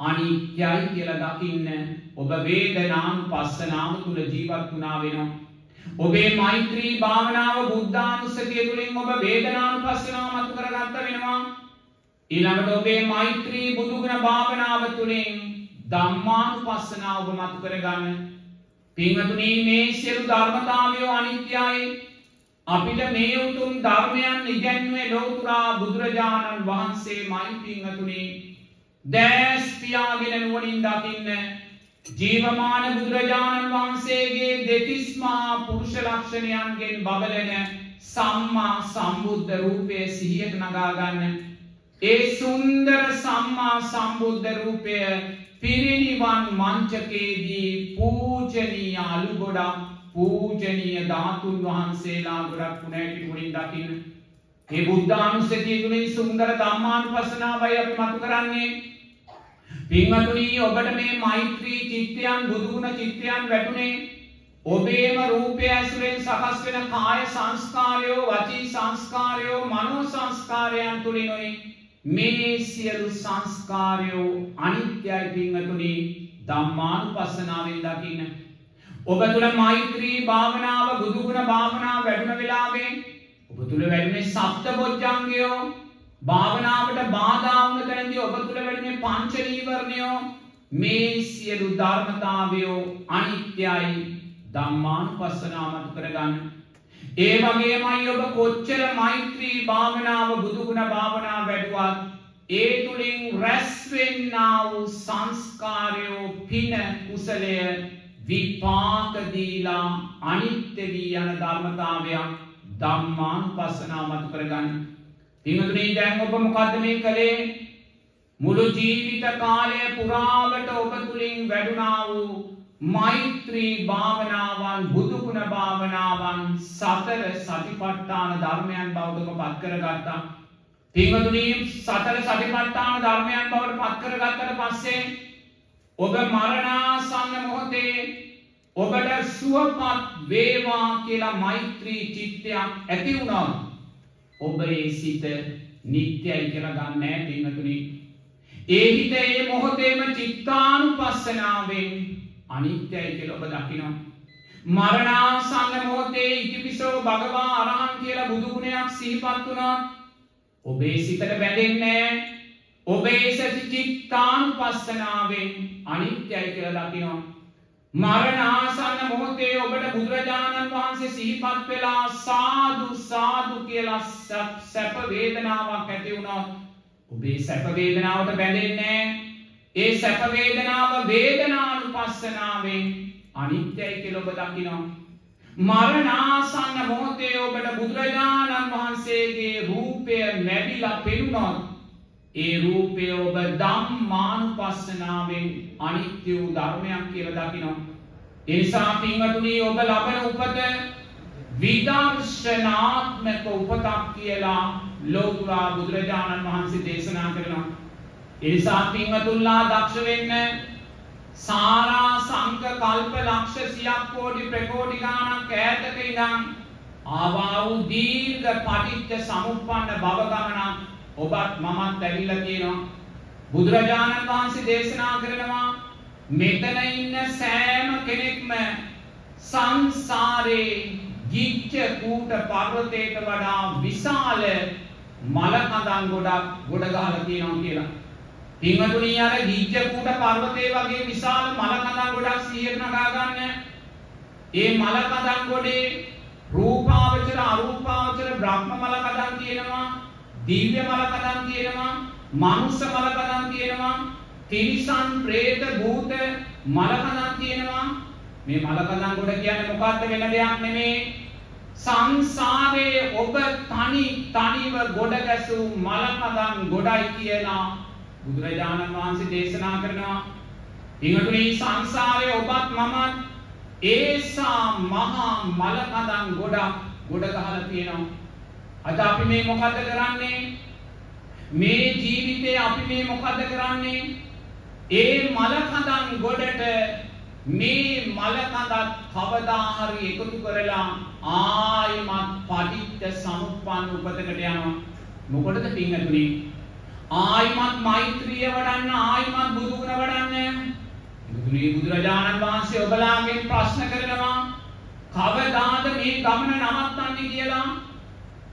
අනිත්‍යයි කියල දකින්න ඔබ වේදනාම් පස්සනාව තුළ ජීවත් වනා වෙනවා. ඔබේ මෛත්‍රී භාවනාව බුද්ධානුස්සතිය තුළින් ඔබ වේදනානු පස්සනාව මතු කරගත්ත වෙනවා. ඊළඟට ඔබේ මෛත්‍රී බුදුගුණ භාවනාව තුළින් දම්මානු පස්සනාව ඔබ මතු කරගන්න පිංහතුනී මේ සියලු ධර්මතාවයෝ අනිත්‍යයි. අපිට මේ උතුම් ධර්මයන් ඉගැන්වේ ලෝතුරා බුදුරජාණන් වහන්සේ මයි පිංහතුනේ දෑස් පියාගෙන නුවනින් දකින්න ජීවමාන බුදුරජාණන් වහන්සේගේ දෙතිස්මා පුරුෂ ලක්ෂණයන්ගෙන් බබලන සම්මා සම්බුද්ධ රූපය සිහියට නගාගන්න ඒ සුන්දර සම්මා සම්බුද්ධ රූපය පිරිනිවන් මංචකේදී පූජනීය අලු ගොඩක් පූජනීය ධාතුන් වහන්සේලා ගොඩක් වුණෑටි මුලින් දකින්න. ඒ බුද්ධානුස්සතිය තුළින් සුන්දර ධම්මානු පසනාවයි අපි මතු කරන්නේ. පින්වතුනී ඔබට මේ මෛත්‍රී චිත්තයන් බුදුගුණ චිත්තයන් වැටුනේ ඔබේම රූපය ඇසුරෙන් සකස් වෙන කාය සංස්කාරයෝ වචී සංස්කාරයෝ මනෝ සංස්කාරයන් තුළිනොයි මේ සියලු සංස්කාරයෝ අනිත්‍යයි පිංහතුනි දම්මානු පස්සනාවෙන් දකින්න. ඔබ තුළ මෛත්‍රී භාවනාව බුදුගුණ භාවනාව වැඩුණ වෙලාවේ ඔබ තුළ වැඩුණේ සප්ත බොජ්ජංගයෝ භාවනාවට බාධාවන කරැදි ඔබ තුළ වැඩුණේ පංචලීවරණයෝ මේ සියලු ධර්මතාවයෝ අනිත්‍යයි දම්මානු පස්සනාමතු කරගන්න. ඒ වගේමයි ඔබ කොච්චර මෛත්‍රී භාවනාව බුදුගුණ භාවනා වැඩුවත් ඒ තුළින් රැස්වෙන්නා වූ සංස්කාරයෝ පින කුසලය විපාකදීලා අනිත්‍යවී යන ධර්මතාවයක් දම්මාන් පස්සනා මතු කරගන්න. පිමතුනී දැන් ඔබ මොකද මේ කළේ මුළු ජීවිත කාලය පුරාවට ඔබ තුළින් වැඩුණා වූ මෛත්‍රී භාවනාවන් බුදුගුණ භාවනාවන් සතර සතිපට්ඨාන ධර්මයන් බෞද්ධක පත්කර ගත්තා. පිංහතුනී සතර සටිපට්ඨාන ධර්මයන් බවට පත්කර ගත්තට පස්සේ ඔබ මරණාසන්න මොහොතේ ඔබට සුවපත් වේවා කියලා මෛත්‍රී චිත්තයක් ඇති වුණා. ඔබ ඒ සිත නිත්‍යයි කියලා ගන්නෑ පිංහතුනි. ඒ හිත ඒ මොහොතේම චිත්තානු පස්සනාවෙන් අනිත්‍යයි කියල ඔබ දකිනවා. මරණාසන්න මොහොතේ ඉතිපිසෝ භගවා අරහන් කියලා බුදුගුණයක් සීපත් වුණා ඔබේ සිතට බැඳෙන්නේ ඔබේ සති චිත්තාන් පස්සනාවෙන් අනිත්‍යයි කියල දකිනවා. මරණාසන්න මොහොතේ ඔබට බුදුරජාණන් වහන්සේ සිහිපත් වෙලා සාදු සාදු කියලා සැප වේදනාවක් ඇති වුණොත් ඔබේ සැප වේදනාවට බැඳෙන්නේ ඒ සැප වේදනාව වේදනානුපස්සනාවෙන් අනිත්‍යයි කියලා ඔබ දකිනවා මරණාසන්න මොහොතේ ඔබට බුදුරජාණන් වහන්සේගේ රූපය නැබිලා පෙනුනොත් ඒ රූපය ඔබ ධම්මානුපස්සනාවෙන් අනිත්‍ය වූ ධර්මයක් කියලා දකිනවා. ඒ නිසා පින්වතුනි ඔබ ලබන උපත විදර්ශනාත්මක උපතක් කියලා ලෝතුරා බුදුරජාණන් වහන්සේ දේශනා කරනවා. ඒ නිසා පින්වතුන්ලා දක්ෂ වෙන්න සාරා සංක කල්ප ලක්ෂ සියක් කෝටි ප්‍රකෝටි ගානක් ඈතක ඉඳන් ආවා වූ දීර්ඝ පටිච්ච සමුප්පන්න භව ගමනක් ඔබත් මමත් ඇවිල්ලා තියෙනවා බුදුරජාණන් වහන්සේ දේශනා කරනවා මෙතන ඉන්න සෑම කෙනෙක්ම සංසාරේ ගිච්ච කූට පර්වතයට වඩා විශාල මලකඳන් ගොඩක් ගොඩ ගහලා තියෙනවා කියලා. පින්වතුනි අර ගිච්ච කූට පර්වතේ වගේ විශාල මලකඳන් ගොඩක් සිහියට නගා ගන්න. ඒ මලකඳන් ගොඩේ රූපාවචර අරූපාවචර බ්‍රහ්ම මලකඳන් තියෙනවා. දිව්‍ය මලකඳන් තියෙනවා. මනුස්ස මලකඳන් තියෙනවා. තිරිසන් ප්‍රේත භූත මලකඳන් තියෙනවා. මේ මලකඳන් ගොඩ කියන්නේ මොකක්ද වෙන දෙයක් නෙමේ. සංසාරයේ ඔබ තනි තනිව ගොඩ ගැසූ මලකඳන් ගොඩයි කියලා බුදුරජාණන් වහන්සේ දේශනා කරනවා. පින්වතුනි සංසාරයේ ඔබත් මමත් ඒසා මහා මලකඳන් ගොඩක් ගොඩ ගහලා තියෙනවා. අද අපි මේ මොකද කරන්නේ? මේ ජීවිතේ අපි මේ මොකද කරන්නේ? ඒ මලකඳන් ගොඩට මේ මලකඳත් කවදා හරි එකතු කරලා ආයිමත් පටිච්ච සමුප්පන්න උපතකට යනවා. මොකටද පින්වතුනි? ආයිමත් මෛත්‍රිය වඩන්න ආයිමත් බුදු ගුණ වඩන්න. බුදුනේ බුදුරජාණන් වහන්සේ ඔබලාගෙන් ප්‍රශ්න කරනවා. කවදාද මේ ගමන නවත්තන්නේ කියලා?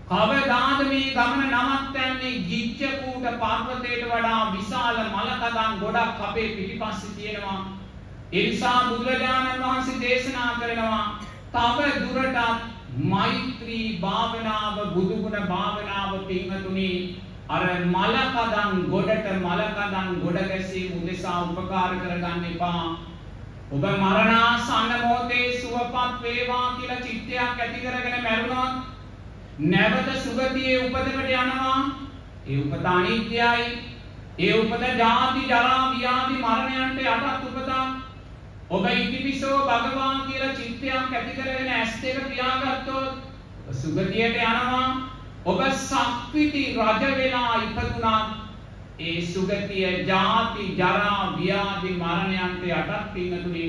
කවදාද මේ ගමන නවත්තන්නේ ගිච්ඡ කූට පර්වතයට වඩා විශාල මලකඳන් ගොඩක් අපේ පිටිපස්සේ තියෙනවා. ඒ නිසා බුදුරජාණන් වහන්සේ දේශනා කරනවා තව දුරටත් මෛත්‍රී භාවනාව බුදුගුණ භාවනාව පින්වතුනි අර මලකඳන් ගොඩට මලකඳන් ගොඩ ගැසීම උදෙසා උපකාර කරගන්න එපා. ඔබ මරණාසන්න මොහොතේ සුවපත් වේවා කියලා චිත්තයක් ඇති කරගෙන මැරුණොත් නැවත සුගතියේ උපතකට යනවා. ඒ උපත අනිත්‍යයි. ඒ උපත ජාති ජරා ව්‍යාධි මරණයන්ට යටත් උපතක්. ඔබ ඉතිපිසෝ භගවාන් කියලා චිත්තයක් ඇති කරගෙන ඇස් දෙක පියාගත්තොත් සුගතියට යනවා. ඔබ සක්විති රජ වෙලා ඉපදුනත් ඒ සුගතිය ජාති ජරා ව්‍යාධි මරණයන්ට යටත් පින්නතුනි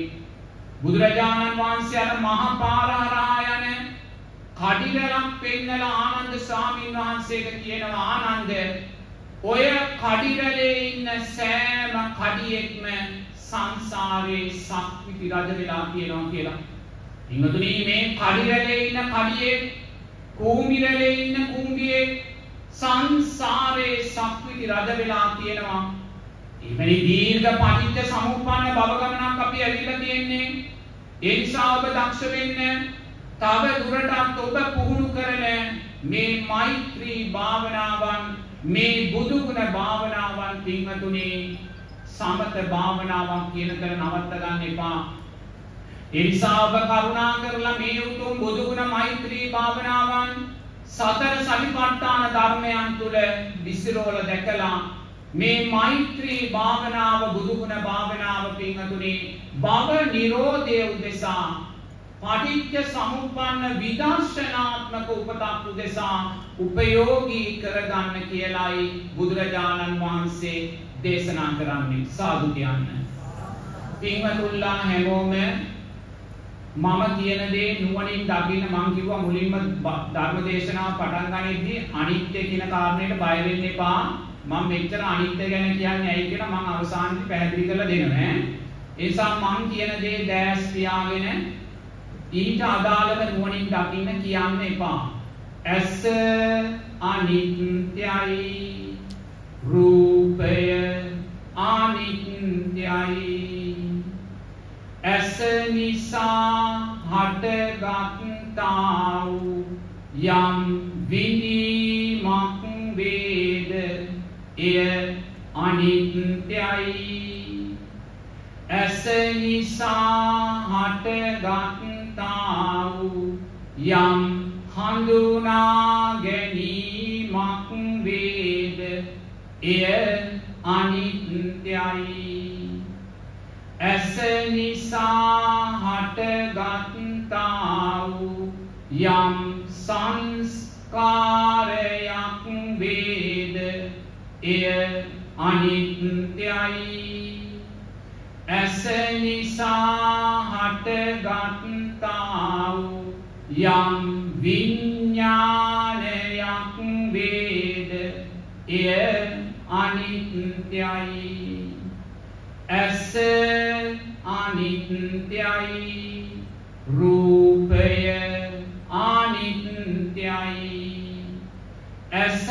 බුදුරජාණන් වහන්සේ අර මහා පාරහරහා යන කඩිරලක් පෙන්නලා ආනන්ද ස්වාමීන් වහන්සේට කියනවා ආනන්ද ඔය කඩිරලේ ඉන්න සෑම කඩියෙක්ම සංසාරේ සක්විති රජ වෙලා තියෙනවා කියලා. පින්වතුනි මේ කඩිරලේ ඉන්න කඩියෙක් කූඹිරලේ ඉන්න කූඹියෙක් සංසාරේ සක්විති රජ වෙලා තියෙනවා. එවැනි දීර්ඝ පටිච්ච සමුප්පන්න භව ගමනක් අපි ඇවිල්ලා තියෙන්නේ. ඒ නිසා ඔබ දක්ෂ වෙන්න තව දුරටත් ඔබ පුහුණු කරන මේ මෛත්‍රී භාවනාවන් මේ බුදුගුණ භාවනාවන් පින්වතුනි සමත භාවනාවක් කියන කර නවත්ත ගන්න එපා. ඒ නිසා ඔබ කරුණා කරලා මේ උතුම් බුදුගුණ මෛත්‍රී භාවනාවන් සතර සතිපට්ඨාන ධර්මයන් තුල විසිරෝල දැකලා මේ මෛත්‍රී භාවනාව බුදුගුණ භාවනාව පින්වතුනි භව නිරෝධය උදෙසා පටිච්ච සමුප්පන්න විදර්ශනාත්මක උපතක් උදෙසා උපයෝගී කරගන්න කියලායි බුදුරජාණන් වහන්සේ දේශනා කරන්නේ සාදු කියන්න. පින්වතුල්ලා හැමෝම මම කියන දේ නුවණින් දකින්න මං කිව්වා මුලින්ම ධර්ම දේශනාව පටන් ගනිද්දී අනිත්‍ය කියන කාරණයට බය වෙන්න එපා. මම මෙච්චර අනිත්‍ය ගැන කියන්නේ ඇයි කියලා මං අවසානයේ පැහැදිලි කරලා දෙනවා ඈ. ඒ නිසා මං කියන දේ දැස් පියාගෙන ඊට අදාළව නුවණින් දකින්න කියන්න එපා. ඇස අනිත්‍යයි රූපය අනිත්‍යයි ඇස ඇස නිසා හටගත්තා වූ යම් විඳීමක් වේද? එය අනිත්‍යයි. ඇස නිසා හටගත්තා වූ යම් හඳුනා ගැනීමක් වේද? එය අනිත්‍යයි. ඇස නිසා හටගත්තා වූ යම් සංස්කාරයක් වේද? එය අනිත්‍යයි. ඇස නිසා හටගත්තා වූ යම් විඤ්ඥානයක් වේද? එය අනිත්‍යයි. ඇස අනිත්‍යයි රූපය අනිත්‍යයි. ඇසත්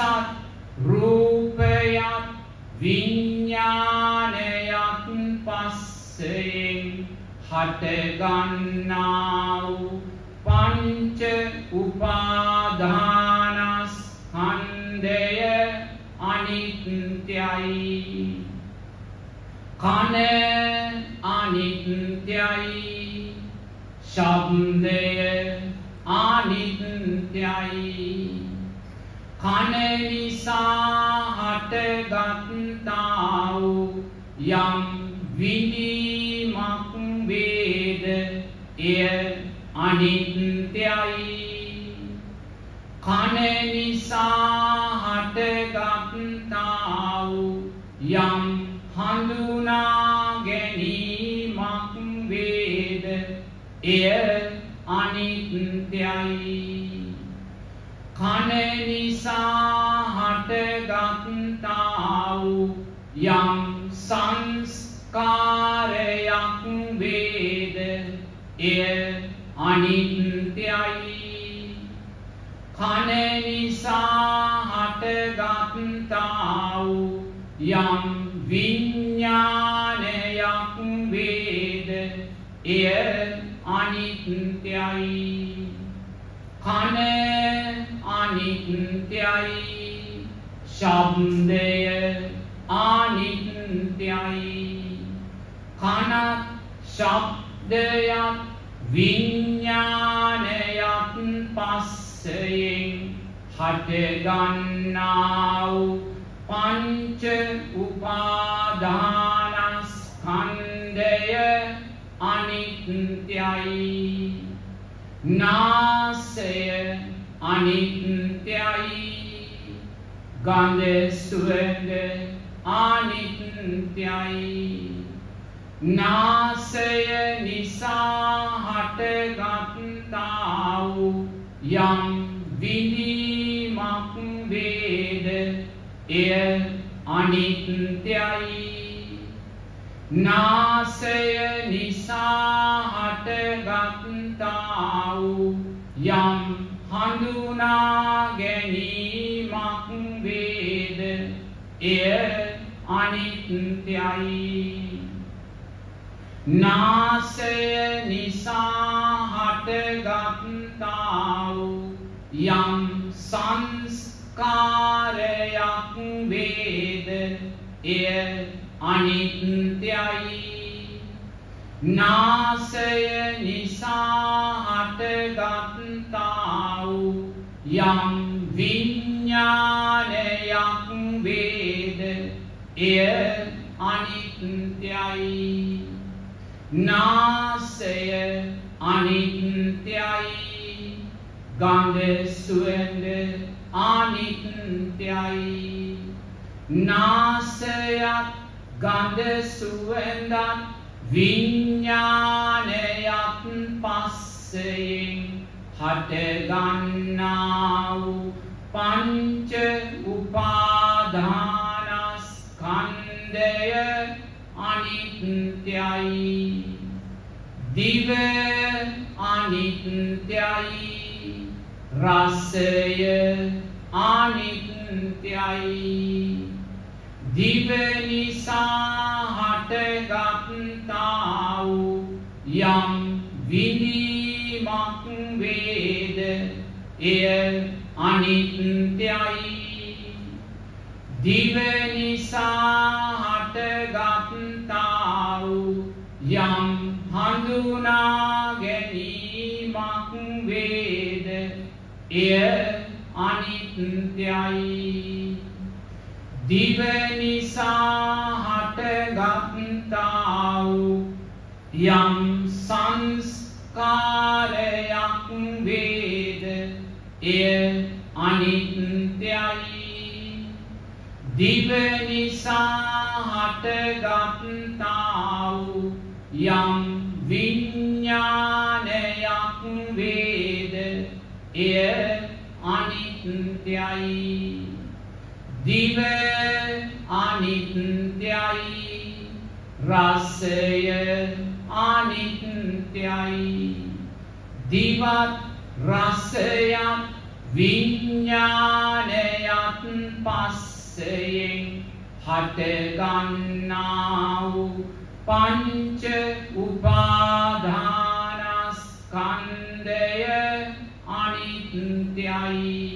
රූපයක් විඤ්ඥානයක් පස්සයෙන් හටගන්නා වූ පංච උපාදානස් හන්දය අනිත්‍යයි. කන අනිත්‍යයි. ශබ්දය අනිත්‍යයි. කන නිසා හටගත්තා වූ යම් විඳීමක් වේද? එය අනිත්‍යයි. කන නිසා හටගත්තා වූ යම් හඳුනා ගැනීමක් වේද? එය අනිත්‍යයි. කන නිසා හටගත්තා වූ යම් සංස්කාරයක් වේද? එය අනිත්‍යයි. කන නිසා හටගත්තා වූ යම් විඤ්ඥානයක් වේද? එය අනිත්‍යයි. කන අනිත්‍යයි. ශබ්දය අනිත්‍යයි. කනත් ශබ්දයක් විඤ්ඥානයක් පස්සයෙන් හටගන්නා වූ පංච උපාදානස්කන්දය අනිත්‍යයි. නාසය අනිත්‍යයි. ගන්ධ සුවඳ අනිත්‍යයි. නාසය නිසා හටගත්තා වූ යම් විඳීමක් වේද? එය අනිත්‍යයි. නාසය නිසා හටගත්තා වූ යම් හඳුනා ගැනීමක් වේද? එය අනිත්‍යයි. නාසය නිසා හටගත්තා වූ යම් සංස්කාරයක් වේද? එය අනිත්‍යයි. නාසය නිසා හටගත්තා වූ යම් විඤ්ඥානයක් වේද? එය අනිත්‍යයි. නාසය අනිත්‍යයි. ගන්ධ සුවඳ අනිත්‍යයි නාසයත් ගන්ධ සුවඳත් විඤ්ඥානයක් පස්සයෙන් හටගන්නා වූ පංච උපාදානස්කන්දය අනිත්‍යයි. දිව අනිත්‍යයි. රසය අනිත්‍යයි. දිව නිසා හටගත්තා වූ යම් විඳීමක් වේද? එය අනිත්‍යයි. දිව නිසා එය අනිත්‍යයි. දිව නිසා හටගත්තා වූ යම් සංස්කාරයක් වේද? එය අනිත්‍යයි. දිව නිසා හටගත්තා වූ යම් විඤ්ඥානයක් අනිත්‍යයි දිව අනිත්‍යයි රසය අනිත්‍යයි දිවත් රසයත් විඤ්ඥානයත් පස්සයෙන් හටගන්නා වූ පංච උපාධානස්කන්දය අනිත්‍යයි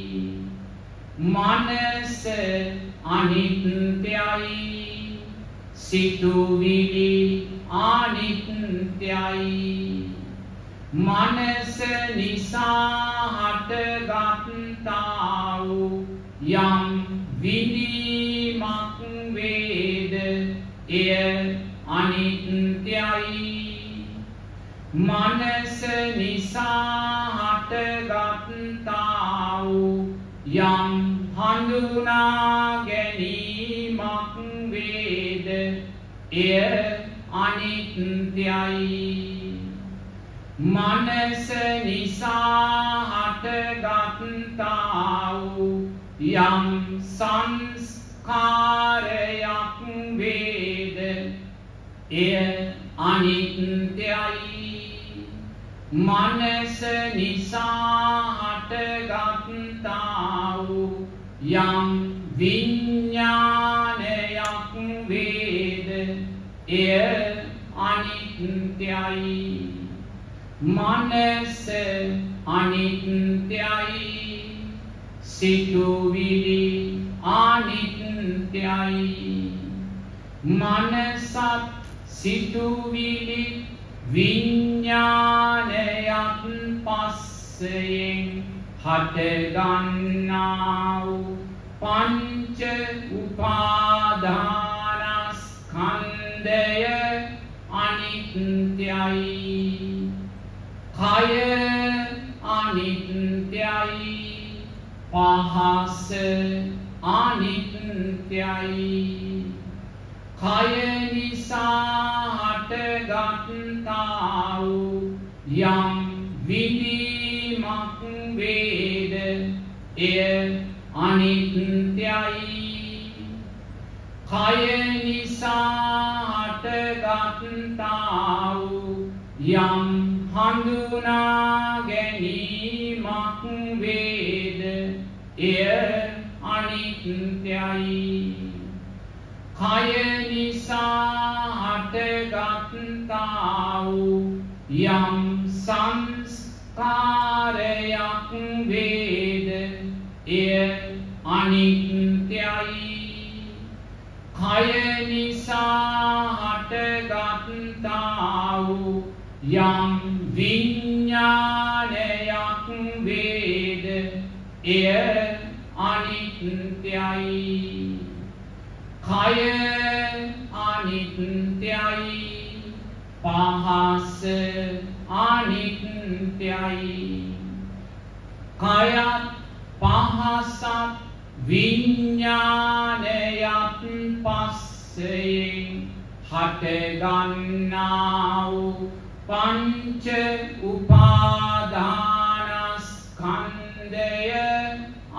මනස අනිත්‍යයි. සිතුවිලි අනිත්‍යයි. මනස නිසා හටගත්තා වූ යම් විඳීමක් වේද? එය අනිත්‍යයි. මනස නිසා හටගත්තා වූ යම් හඳුනා ගැනීමක් වේද? එය අනිත්‍යයි. මනස නිසා හටගත්තා වූ යම් සංස්කාරයක් වේද? එය අනිත්‍යයි. මනස නිසා හටගත්තා වූ යම් විඤ්ඥානයක් වේද? එය අනිත්‍යයි. මනස අනිත්‍යයි. සිතුවිලි අනිත්‍යයි. මනසත් සිතුවිලි විඤ්ඥානයක් පස්සයෙන් හටගන්නා වූ පංච උපාධානස්කන්දය අනිත්‍යයි. කය අනිත්‍යයි. පහස අනිත්‍යයි. කය නිසා හටගත්තා වූ යම් විඳීමක් වේද? එය අනිත්‍යයි. කය නිසා හටගත්තා වූ යම් හඳුනා ගැනීමක් වේද? එය අනිත්‍යයි. කය නිසා හටගත්තා වූ යම් සංස්කාරයක් වේද? එය අනිත්‍යයි. කය නිසා හටගත්තා වූ යම් විඤ්ඥානයක් වේද? එය අනිත්‍යයි. කය අනිත්‍යයි පහස අනිත්‍යයි. කයත් පහසත් විඤ්ඥානයත් පස්සයෙන් හටගන්නා වූ පංච උපාධානස්කන්දය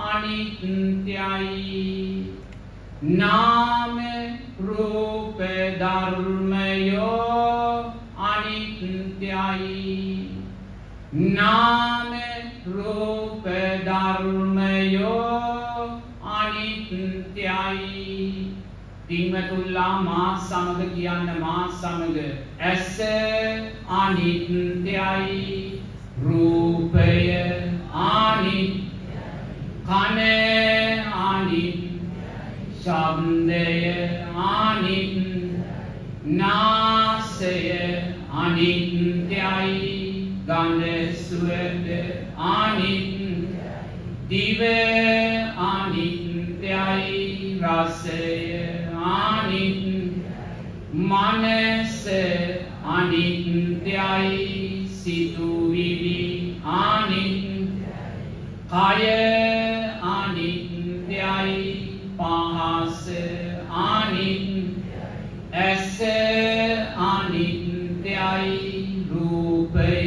අනිත්‍යයි. නාම රූප ධර්මයෝ අනිත්‍යයි. නාම රූප ධර්මයෝ අනිත්‍යයි. පින්වතුල්ලා මා සමග කියන්න මා සමග ඇස අනිත්‍යයි. රූපය අනිත්‍යයි. කන අනිත්‍යයි. ශබ්දය අනිත්‍යයි නාසය අනිත්‍යයි. ගඳ සුවඳ අනිත්‍යයි දිව අනිත්‍යයි. රසය අනිත්‍යයි මනස අනිත්‍යයි. සිතුවිලි අනිත්‍යයි කය පහස අනිත්‍යයි ඇස අනිත්‍යයි රූපය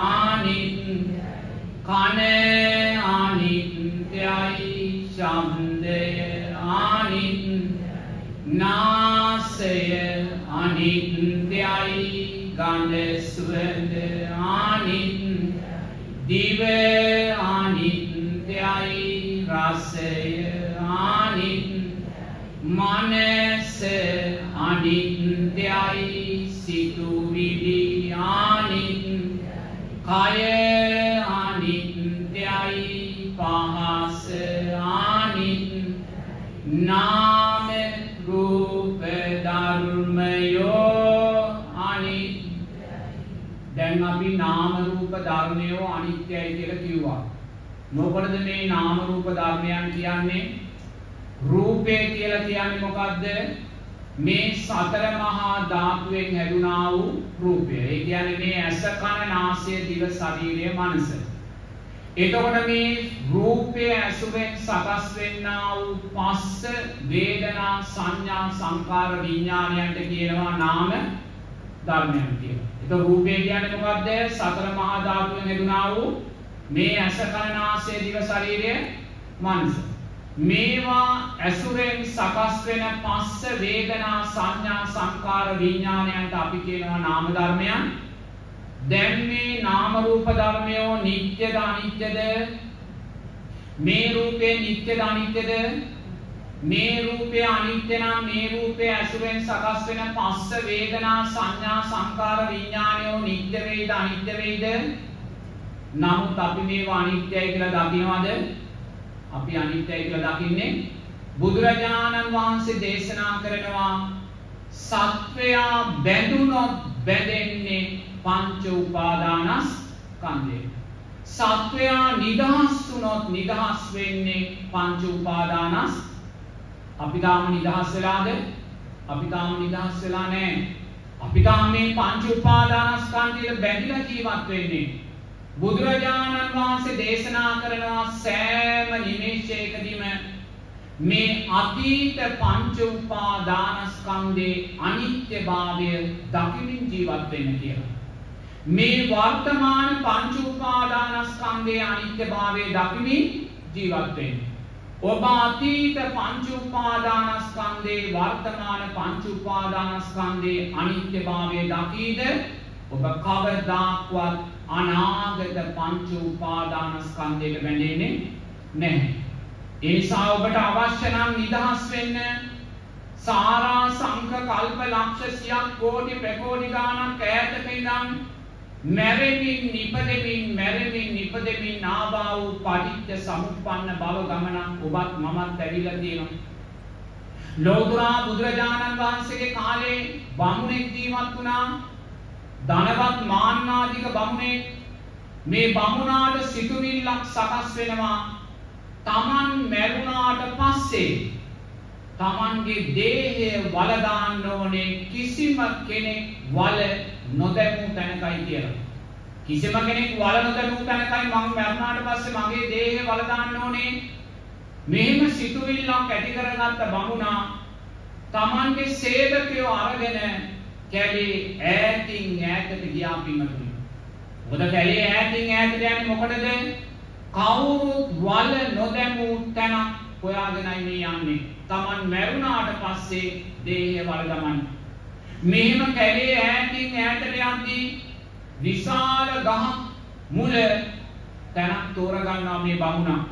අනිත්‍යයි කන අනිත්‍යයි ශබ්දය අනිත්‍යයි නාසය අනිත්‍යයි ගඳ සුවඳ අනිත්‍යයි දිව අනිත්‍යයි රසය අනිත්‍යයි මනස අනිත්‍යයි සිතුවිලි අනිත්‍යයි කය අනිත්‍යයි පහස අනිත්‍යයි නාම රූප ධර්මයෝ අනිත්‍යයි දැන් අපි නාම රූප ධර්මයෝ අනිත්‍යයි කියලා කිව්වා. මොකටද මේ නාම රූප ධර්මයන් කියන්නේ? රූපය කියලා කියන්නේ මොකද්ද? මේ සතර මහා ධාතුවෙන් හැදුනා වූ රූපය. ඒ කියන්නේ මේ ඇස කන නාසය දිව ශරීරය මනස. එතකොට මේ රූපය ඇසුරෙන් සකස් වෙන්නා වූ පස්ස වේදනා සංඥා සංකාර විඥානයන්ට කියනවා නාම ධර්මයන් කියලා. එතකොට රූපය කියන්නේ මොකද්ද? සතර මහා ධාතුවෙන් හැදුනා වූ මේ ඇස කන නාසය දිව ශරීරය මනස. මේවා ඇසුරෙන් සකස් වෙන පස්ස වේදනා සංඥා සංකාර විඥානයන්ට අපි කියනවා නාම ධර්මයන්. දැන් මේ නාම රූප ධර්මයෝ නිට්ටයද අනිත්‍යද? මේ රූපේ නිට්ටයද අනිත්‍යද? මේ රූපය අනිත්‍ය නම් මේ රූපය ඇසුරෙන් සකස් වෙන පස්ස වේදනා සංඥා සංකාර විඥානයෝ නිට්ටය වේද අනිත්‍ය වේද? නමුත් අපි මේවා අනිත්‍යයි කියලා දකිනවද? අපි අනිත්‍යයි කියලා දකින්නේ බුදුරජාණන් වහන්සේ දේශනා කරනවා සත්වයා බැඳුනොත් බැඳෙන්නේ පංච උපාදානස්කන්ධය. සත්වයා නිදහස් වුණොත් නිදහස් වෙන්නේ පංච උපාදානස්. අපි තාම නිදහස් වෙලාද? අපි තාම නිදහස් වෙලා නැහැ. අපි තාම මේ පංච උපාදානස්කන්ධයට බැඳිලා ජීවත් වෙන්නේ. බුදුරජාණන් වහන්සේ දේශනා කරනවා සෑම නිමේෂයකදීම මේ අතීත පංච උපාදානස්කන්ධේ අනිත්‍යභාවය දකිමින් ජීවත් වෙන්න කියලා. මේ වර්තමාන පංච උපාදානස්කන්ධේ අනිත්‍යභාවය දකිමින් ජීවත් වෙන්න. ඔබ අතීත පංච උපාදානස්කන්ධේ වර්තමාන පංච උපාදානස්කන්ධේ අනිත්‍යභාවය දකීද ඔබ කවදාක්වත් අනාගත පංච උපාදානස්කන්ධයට බැඳෙන්නේ නැහැ. ඒ නිසා ඔබට අවශ්‍ය නම් නිදහස් වෙන්න සාරා සංඛ කල්ප ලක්ෂ සියක් කෝටි ප්‍රකෝටි ගාණක් ඈතක ඉඳන් මැරෙමින් නිපදෙමින් මැරෙමින් නිපදෙමින් ආවා වූ පටිච්ච සමුප්පන්න භව ගමනක් ඔබත් මමත් ඇවිල්ලා තියෙනවා. ලෝතුරා බුදුරජාණන් වහන්සේගේ කාලේ බමුණෙක් ජීවත් වුණා. ධනවත් මාන්නාධික බමුණෙක් මේ බමුණාට සිතුවිල්ලක් සකස් වෙනවා. තමන් මැරුණාට පස්සේ තමන්ගේ දේහය වලදාන්න ඕනේ කිසිම කෙනෙක් වල නොදැමූ තැනකයි කියලා. කිසිම කෙනෙක් වල නොදැමූ තැනකයි මම මැරුණාට පස්සේ මගේ දේහය වලදාන්න ඕනේ. මෙහෙම සිතුවිල්ලක් ඇති කරගත්ත බමුණා තමන්ගේ සේවකයෝ අරගෙන කැලේ ඈතින් ඈතට ගියා පින්වතුනි. මොකද කැලේ ඈතින් ඈතට යන්නේ මොකටද? කවුරුත් වල නොදැමූ තැනක් හොයාගෙනයි මේ යන්නේ. Taman මැරුණාට පස්සේ දේහය වලදමන්න. මෙහෙම කැලේ ඈතින් ඈතට යද්දී විශාල ගහක් මුල තැනක් තෝරගන්නවා මේ බමුණා.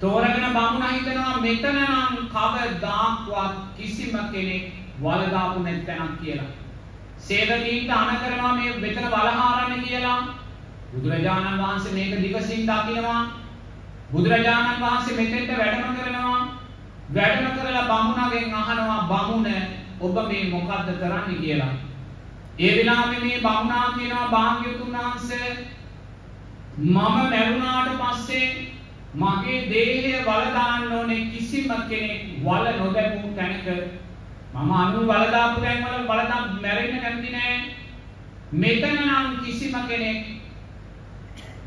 තෝරගෙන බමුණා හිතනවා මෙතන නම් කවදාක්වත් කිසිම කෙනෙක් වලදාපු නැති තැනක් කියලා. සේවකීන්ට අණ කරනවා මේ මෙතන වලහාරන්න කියලා. බුදුරජාණන් වහන්සේ මේක දිවසින් දකිනවා. බුදුරජාණන් වහන්සේ මෙතෙන්ට වැඩම කරනවා. වැඩම කරලා බමුණගෙන් අහනවා බමුණ ඔබ මේ මොකද්ද කරන්නේ කියලා. ඒ වෙලාවේ මේ බමුණා කියනවා භාග්‍යවතුන් වහන්සේ මම මැරුණාට පස්සේ මගේ දේහය වල දාන්න ඕනේ කිසිම කෙනෙක් වල නොදැමූ තැනක මම අනු බලදාපු දැන් වල බලදාම් මැරෙන්න කැමති නෑ. මෙතන නම් කිසිම කෙනෙක්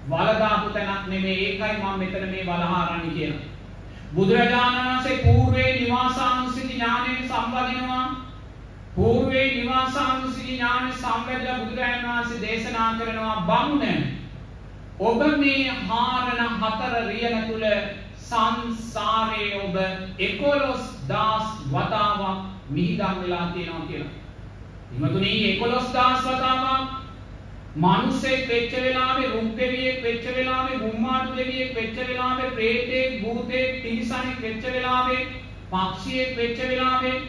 වලදාපු තැනක් නෙමේ. ඒකයි මම මෙතන මේ බලහාරන්නේ කියලා. බුදුරජාණන් වහන්සේ పూర్වේ නිවාසානුස්සති ඥාණයෙන් සම්බන්ධනවා. పూర్වේ නිවාසානුස්සති ඥාණය සම්බන්ධලා බුදුරජාණන් වහන්සේ දේශනා කරනවා බමුණ ඔබ මේ හාරණ හතර රියන තුල සංසාරයේ ඔබ 11000 වතාවක් මිහිදම් වෙලා තියෙනවා කියලා. ඉමතුනි 11000 වතාවක් මිනිස්සෙක් වෙච්ච වෙලාවේ රුක් දෙවියෙක් වෙච්ච වෙලාවේ බුම්මාටු දෙවියෙක් වෙච්ච වෙලාවේ ප්‍රේතෙක් භූතෙක් තිරිසනෙක් වෙච්ච වෙලාවේ පක්ෂියෙක් වෙච්ච වෙලාවේ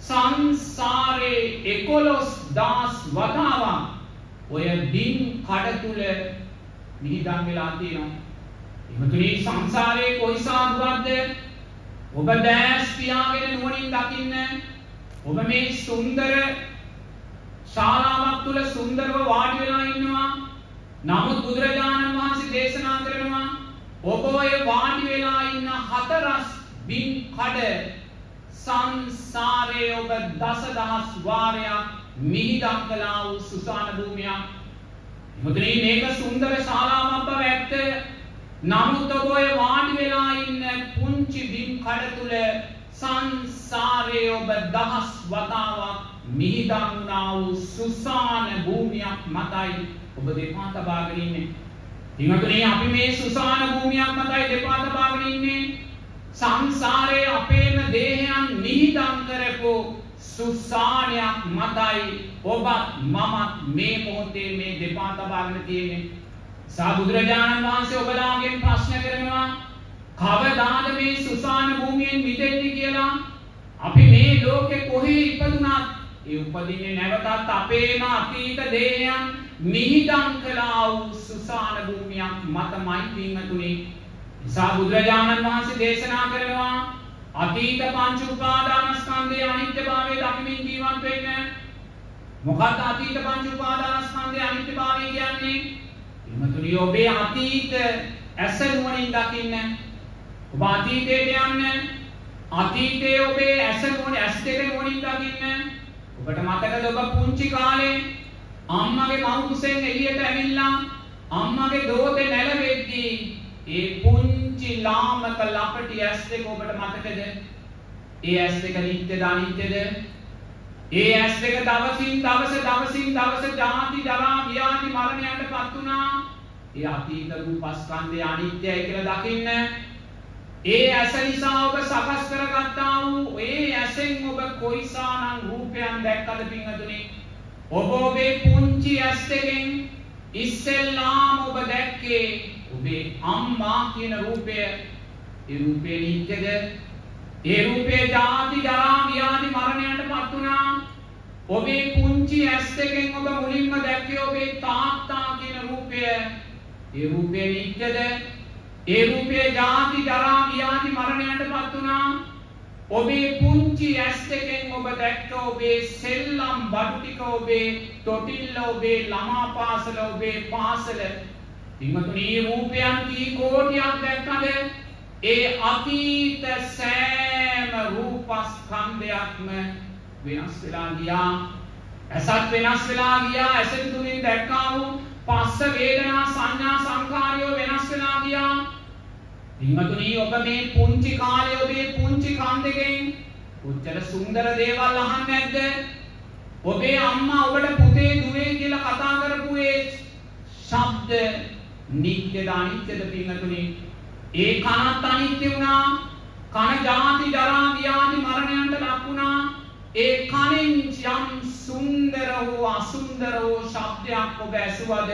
සංසාරේ 11000 වතාවක් ඔය බින් කඩ තුල මිහිදන් වෙලා තියෙනවා. එමතුනි සංසාරයේ කොයිසා දුරක්ද? ඔබ දැස් පියාගෙන නුවණින් දකින්න. ඔබ මේ සුන්දර ශාලාවක් තුල සුන්දරව වාඩි වෙලා ඉන්නවා. නමුත් බුදුරජාණන් වහන්සේ දේශනා කරනවා ඔබ ඔය වාඩි වෙලා ඉන්න හතරස් බින් කඩ සංසාරයේ ඔබ දසදහස් වාරයක් මිහිදම් කළා වූ සුසාන භූමියක් මුදලී මේක සුන්දර ශාලාවක් බව ඇත්ත. නමුත් ඔබ ඔය වාඩි වෙලා ඉන්න පුංචි බිම් කඩ තුල සංසාරයේ ඔබ දහස් වතාවක් මිහිදන් වුණා වූ සුසාන භූමියක් මතයි ඔබ දෙපා තබාගෙන ඉන්නේ. පින්වතුනි අපි මේ සුසාන භූමියක් මතයි දෙපා තබාගෙන ඉන්නේ. සංසාරයේ අපේම දේහයන් මිහිදන් කරපෝ සුසානයක් මතයි ඔබත් මමත් මේ මොහොතේ මේ දෙපා තබාගෙන තියෙන්නේ. සා බුදුරජාණන් වහන්සේ ඔබලාගෙන් ප්‍රශ්න කරනවා කවදාද මේ සුසාන භූමියෙන් මිදෙන්නේ කියලා අපි මේ ලෝකේ කොහේ ඉපදුනත් ඒ උපදින්නේ නැවතත් අපේම අතීත දේහයන් මිහිදන් කළා වූ සුසාන භූමියක් මතමයි පින්වතුනි. නිසා බුදුරජාණන් වහන්සේ දේශනා කරනවා අතීත පංච උපාදානස්කන්ධයේ අනිත්‍යභාවය දකිමින් ජීවත් වෙන්න. මොකක්ද අතීත පංච උපාදානස්කන්ධයේ අනිත්‍යභාවය කියන්නේ? එමතුනි ඔබේ අතීත ඇස නුවණින් දකින්න. ඔබ අතීතයට යන්න. අතීතයේ ඔබේ ඇස නුවණ ඇස් දෙක නුවණින් දකින්න. ඔබට මතකද ඔබ පුංචි කාලේ අම්මගේ මව් කුසෙන් එළියට ඇවිල්ලා අම්මගේ දෝතේ නැලවෙද්දී ඒ පුංචි ලාමක ලපටි ඇස් දෙක ඔබට මතකද? ඒ ඇස් දෙක නිත්‍යද අනිත්‍යද? ඒ ඇස් දෙක දවසින් දවස දවසින් දවස ජාති ජරා ව්‍යාධි මරණයට පත් වුණා. ඒ අතීත රූපස්කන්ධය අනිත්‍යයි කියලා දකින්න. ඒ ඇස නිසා ඔබ සකස් කරගත්තා වූ ඒ ඇසෙන් ඔබ කොයිසානම් රූපයන් දැක්කද පින්වතුනි? ඔබ ඔබේ පුංචි ඇස් දෙකෙන් ඉස්සෙල්ලාම ඔබ දැක්කේ ඔබේ අම්මා කියන රූපය. ඒ රූපේ නිත්‍යද? ඒ රූපේ ජාති ජරා ව්‍යාධි මරණයට පත් වුණා. ඔබේ පුංචි ඇස් දෙකෙන් ඔබ මුලින්ම දැක්කේ ඔබේ තාත්තා කියන රූපය. ඒ රූපේ නිත්‍යද? ඒ රූපේ ජාති ජරා ව්‍යාධි මරණයට පත් වුණා ඔබේ පුංචි ඇස් දෙකෙන් ඔබ දැක්ක ඔබේ සෙල්ලම් බඩු ටික ඔබේ තොටිල්ල ඔබේ ළමා පාසල ඔබේ පාසල පින්වතුනි රූපයන් කී කෝටියක් දැක්කද? ඒ අතීත සෑම රූපස්කන්ධයක්ම වෙනස් වෙලා ගියා. ඇසත් වෙනස් වෙලා ගියා. ඇසෙන් තුලින් දැක්කා වූ පස්ස වේදනා සංඥා සංකාරයෝ වෙනස් වෙලා ගියා. පින්වතුනි ඔබ මේ පුංචි කාලේ ඔබේ පුංචි කන් දෙකෙන් කොච්චර සුන්දර දේවල් අහන්නේ නැද්ද ඔබේ අම්මා ඔබට පුතේ දුවේ කියලා කතා කරපු ඒ ශබ්ද නිත්‍යද අනිත්‍යද පින්වතුනි? ඒ කනත් අනිත්‍ය වුණා කන ජාති ජරා ව්‍යාධි මරණයන්ට ලක් වුණා. ඒ කනෙන් යම් සුන්දර වූ අසුන්දර වූ ශබ්දයක් ඔබ ඇසුවද?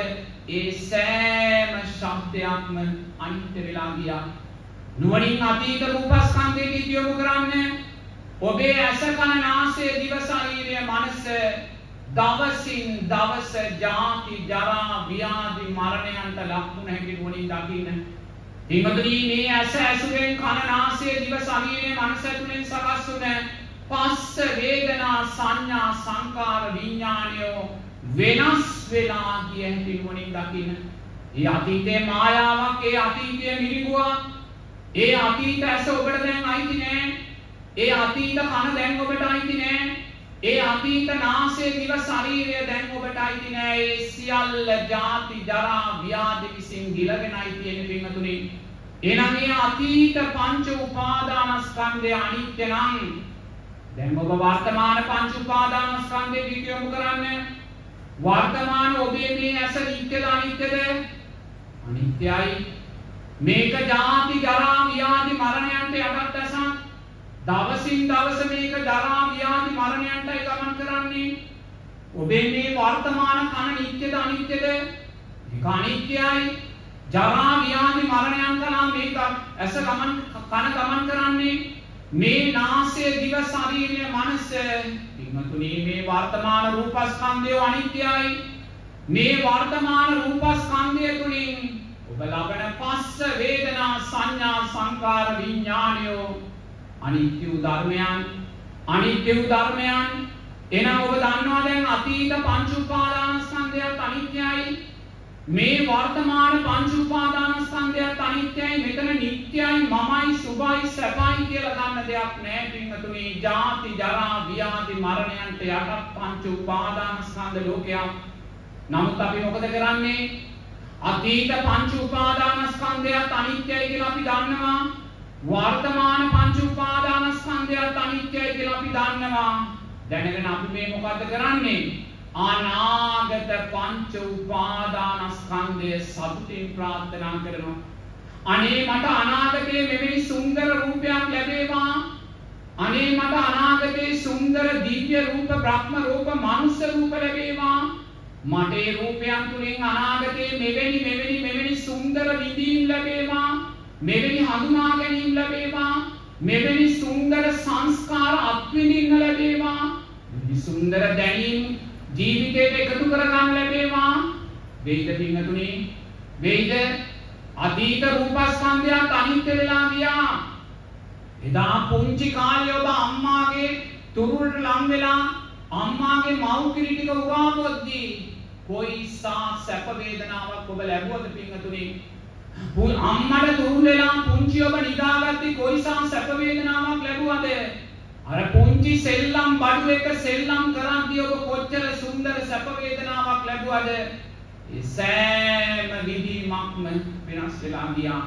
ඒ සෑම ශබ්දයක්ම අනිත්‍ය වෙලා ගියා නුවණින් අතීත රූපස්කන්ධයේ දියොමු කරන්න ඔබේ ඇස කන නාසය දිව ශරීරය මනස දවසින් දවස ජාති ජරා ව්‍යාධි මරණයන්ට ලක්වුණ හැකි නුවණින් දකින්න. පින්වතුනි මේ ඇස ඇසුරෙන් කන නාසය දිව ශරීරය මනස තුලින් සකස් වුණ පස්ස වේදනා සංඥා සංකාර විඥානයෝ වෙනස් වෙලා ගිය හැටි නුවණින් දකින්න. ඒ අතීතයේ මායාවක් ඒ අතීතයේ මිරිඟුවක් ඒ අතීත ඇස ඔබට දැන් අයිති නෑ. ඒ අතීත කන දැන් ඔබට අයිති නෑ. ඒ අතීත නාසය දිව ශරීරය දැන් ඔබට අයිති නෑ. ඒ සියල්ල ජාති ජරා ව්‍යාධි විසින් ගිලගෙනයි තියෙන පින්වතුනි. එහෙනම් මේ අතීත පංච උපාදානස්කන්ධය අනිත්‍ය නම් දැන් ඔබ වර්තමාන පංච උපාදානස්කන්ධය විකයොමු කරන්න. වර්තමාන ඔබේ මේ ඇස නිත්‍යද අනිත්‍යද? අනිත්‍යයි. මේක ජාති ජරා ව්‍යාධි මරණයන්ට යටත් ඇසක්. දවසින් දවස මේක ජරා ව්‍යාධි මරණයන්ටයි ගමන් කරන්නේ. ඔබේ මේ වර්තමාන කන නිත්‍යද අනිත්‍යද? මේක අනිත්‍යයි. ජරා ව්‍යාධි මරණයන් කලා මේක ඇස ගමන් කන ගමන් කරන්නේ මේ නාසය දිව ශරීරය මනස පින්වතුනි මේ වර්තමාන රූපස්කන්ධය අනිත්‍යයි. මේ වර්තමාන රූපස්කන්ධය තුලින් ඔබ ලබන පස්ස වේදනා සංඥා සංකාර විඥානයෝ අනිත්‍ය වූ ධර්මයන් අනිත්‍ය වූ ධර්මයන් එහෙනම් ඔබ දන්නවා දැන් අතීත පංච උපාදානස්කන්ධයත් අනිත්‍යයි මේ වර්තමාන පංච උපාදානස්කන්ධයත් අනිත්‍යයි මෙතන නිට්ටයයි මමයි සුභයි සැපයි කියලා ගන්න දෙයක් නැහැ පින්වතුනි ජාති ජරා ව්‍යාධි මරණයන්ට යටත් පංච උපාදානස්කන්ධ ලෝකයක් නමුත් අපි මොකද කරන්නේ අතීත පංච උපාදානස්කන්ධයත් අනිත්‍යයි කියලා අපි දන්නවා. වර්තමාන පංච උපාදානස්කන්ධයත් අනිත්‍යයි කියලා අපි දන්නවා. දැනගෙන අපි මේ මොකද්ද කරන්නේ? අනාගත පංච උපාදානස්කන්ධය සතුටින් ප්‍රාර්ථනා කරනවා. අනේ මට අනාගතයේ මෙවැනි සුන්දර රූපයක් ලැබේවා. අනේ මට අනාගතයේ සුන්දර දිව්‍ය රූප, බ්‍රහ්ම රූප, මනුෂ්‍ය රූප ලැබේවා. මට ඒ රූපයන් තුලින් අනාගතයේ මෙවැනි මෙවැනි මෙවැනි සුන්දර විඳීම් ලැබේවා මෙවැනි හඳුනා ගැනීම ලැබේවා මෙවැනි සුන්දර සංස්කාර අත්විඳින්න ලැබේවා මෙවැනි සුන්දර දැනීම් ජීවිතයට එකතු කරගන්න ලැබේවා. වෙයිද පින්තුනි වෙයිද අතීත රූපස්කන්ධයත් අනිත්‍ය වෙලා ගියා. එදා පුංචි කාලේ ඔබ අම්මාගේ තුරුලට ලං වෙලා අම්මාගේ මව් කිරි ටික උරාපොද්දී කොයිසා සැප වේදනාවක් ඔබ ලැබුවද පින්වතුනි? අම්මට තුරු වෙලා පුංචි ඔබ නිදාගත්තේ කොයිසා සැප වේදනාවක් ලැබුවද? අර පුංචි සෙල්ලම් බඩු එක සෙල්ලම් කරද්දී ඔබ කොච්චර සුන්දර සැප වේදනාවක් ලැබුවද? ඒ සෑම විඳීමක්ම වෙනස් වෙලා ගියා.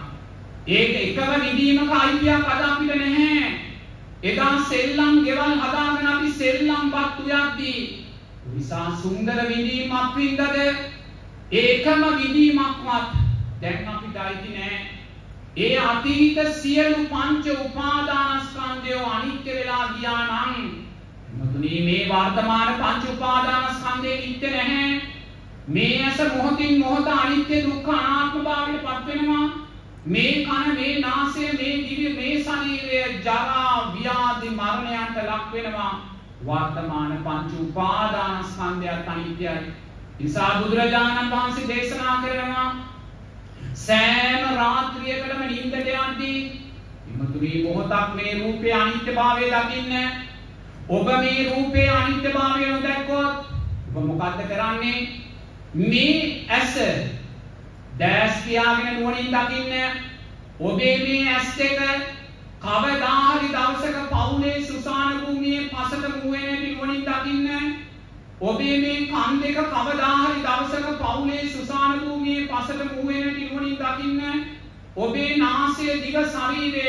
ඒක එකම විඳීමක අයිතියක් අද අපිට නැහැ. එදා සෙල්ලම් ගෙවල් හදාගෙන අපි සෙල්ලම් බත් උයද්දී නිසා සුන්දර විඳීමක් වින්දද? ඒකම විඳීමක්වත් දැන් අපිට අයිති නෑ. ඒ අතීත සියලු පංච උපාදානස්කන්ධය අනිත්‍ය වෙලා ගියා නම් එමතුනි මේ වර්තමාන පංච උපාදානස්කන්ධය නිත්‍ය නැහැ. මේ ඇස මොහොතින් මොහොත අනිත්‍ය දුක්ඛ අනාත්ම භාවයට පත් වෙනවා. මේ කන මේ නාසය මේ දිව මේ ශරීරය ජරා ව්‍යාධි මරණයන්ට ලක් වෙනවා. වර්තමාන පංච උපාදානස්කන්ධයත් අනිත්‍යයි. නිසා බුදුරජාණන් වහන්සේ දේශනා කරනවා සෑම රාත්‍රියකටම නිින්දට යද්දී ඉමතුරි මොහොතක් මේ රූපේ අනිත්‍යභාවය දකින්න. ඔබ මේ රූපේ අනිත්‍යභාවය නොදැක්කොත් ඔබ මොකද්ද කරන්නේ? මේ ඇස දැස් තියාගෙන නුවණින් දකින්න. ඔබේ මේ ඇස් දෙක කවදාහරි දවසක පවුලේ සුසාන භූමියේ පසට මුවේ නැති නුවණින් දකින්න ඔබේ මේ කන් දෙක කවදාහරි දවසක පවුලේ සුසාන භූමියේ පසට මුවේ නැති නුවණින් දකින්න ඔබේ නාසය දිව ශරීරය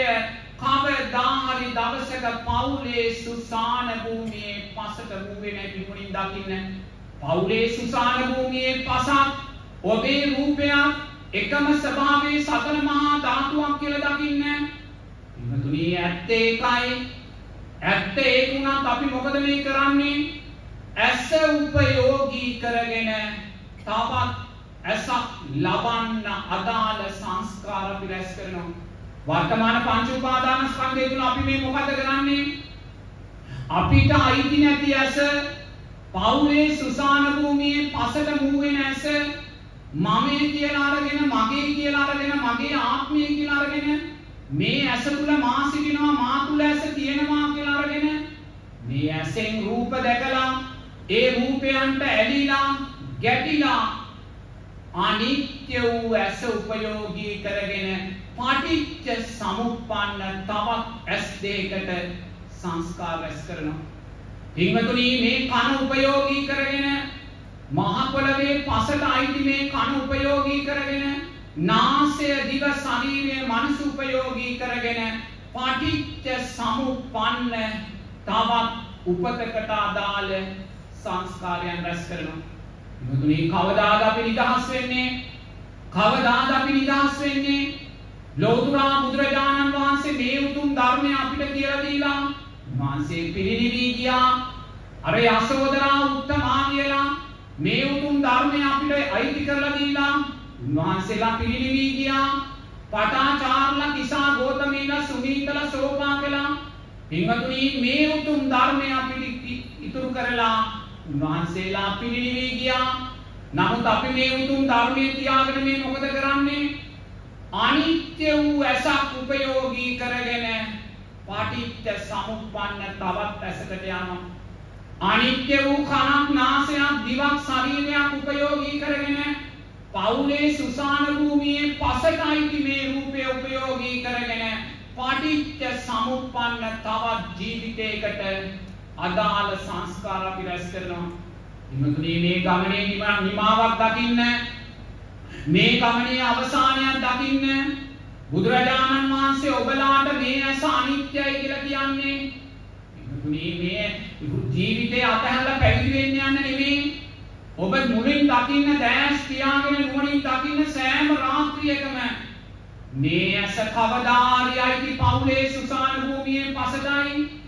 කවදාහරි දවසක පවුලේ සුසාන භූමියේ පසට මුවේ නැති නුවණින් දකින්න පවුලේ සුසාන භූමියේ පසක් ඔබේ රූපයක් එකම ස්වභාවයේ සතර මහා ධාතුවක් කියලා දකින්න පින්වතුනි ඇත්ත ඒකයි. ඇත්ත ඒක වුණත් අපි මොකද මේ කරන්නේ? ඇස උපයෝගී කරගෙන තවත් ඇසක් ලබන්න අදාළ සංස්කාර අපි රැස් කරනවා. වර්තමාන පංච උපාදානස්කන්ධය තුල අපි මේ මොකද කරන්නේ? අපිට අයිති නැති ඇස පවුලේ සුසාන භූමියේ පසට මූවෙන ඇස මමේ කියලා අරගෙන මගේ කියලා අරගෙන මගේ ආත්මය කියලා අරගෙන මේ ඇස තුල මා සිටිනවා මා තුල ඇස තියෙනවා කියලා අරගෙන මේ ඇසෙන් රූප දැකලා ඒ රූපයන්ට ඇලිලා ගැටිලා අනිත්‍ය වූ ඇස උපයෝගී කරගෙන පටිච්ච සමුප්පන්න තවත් ඇස් දෙකට සංස්කාර රැස් කරනවා. පින්වතුනි මේ කන උපයෝගී කරගෙන මහ පොළවේ පසට අයිති මේ කන උපයෝගී කරගෙන නාසය දිව ශරීරය මනස උපයෝගී කරගෙන පටිච්ච සමුප්පන්න තවත් උපතකට අදාළ සංස්කාරයන් රැස් කරනවා. පින්වතුනි කවදාද අපි නිදහස් වෙන්නේ? කවදාද අපි නිදහස් වෙන්නේ? ලෞතුරා බුදුරජාණන් වහන්සේ මේ උතුම් ධර්මය අපිට කියලා දීලා වහන්සේ පිරිනිවී ගියා. අර යසෝදරා උත්තමා කියලා මේ උතුම් ධර්මය අපිට අයිති කරලා දීලා උන්වහන්සේලා පිරිනිවී ගියා. පටාචාර්ලා කිසා ගෝතමීලා සුනීතලා සෝපාකලා පින්වතුනි මේ උතුම් ධර්මය අපිට ඉතුරු කරලා උන්වහන්සේලා පිරිනිවී ගියා. නමුත් අපි මේ උතුම් ධර්මයේ තියාගෙන මේ මොකද කරන්නේ? අනිත්‍ය වූ ඇසක් උපයෝගී කරගෙන පටිච්ච සමුප්පන්න තවත් ඇසකට යනවා. අනිත්‍ය වූ කනක් නාසයක් දිවක් ශරීරයක් උපයෝගී කරගෙන පවුලේ සුසාන භූමියේ පසට අයිති මේ රූපය උපයෝගී කරගෙන පටිච්ච සමුප්පන්න තවත් ජීවිතයකට අදාළ සංස්කාර අපි රැස් කරනවා. ඉමතුනේ මේ ගමනේ නිමාවක් දකින්න මේ ගමනේ අවසානයක් දකින්න බුදුරජාණන් වහන්සේ ඔබලාට මේ ඇස අනිත්‍යයි කියලා කියන්නේ. ඉමතුනේ මේ ජීවිතේ අතහැරලා පැවිදි වෙන්න යන්න නෙමෙයි. ඔබ මුලින් දකින්න දැස් තියාගෙන නුවණින් දකින්න සෑම රාත්‍රියකම මේ ඇස කවදාරි අයිති පවුලේ සුසාන භූමියේ පසටයි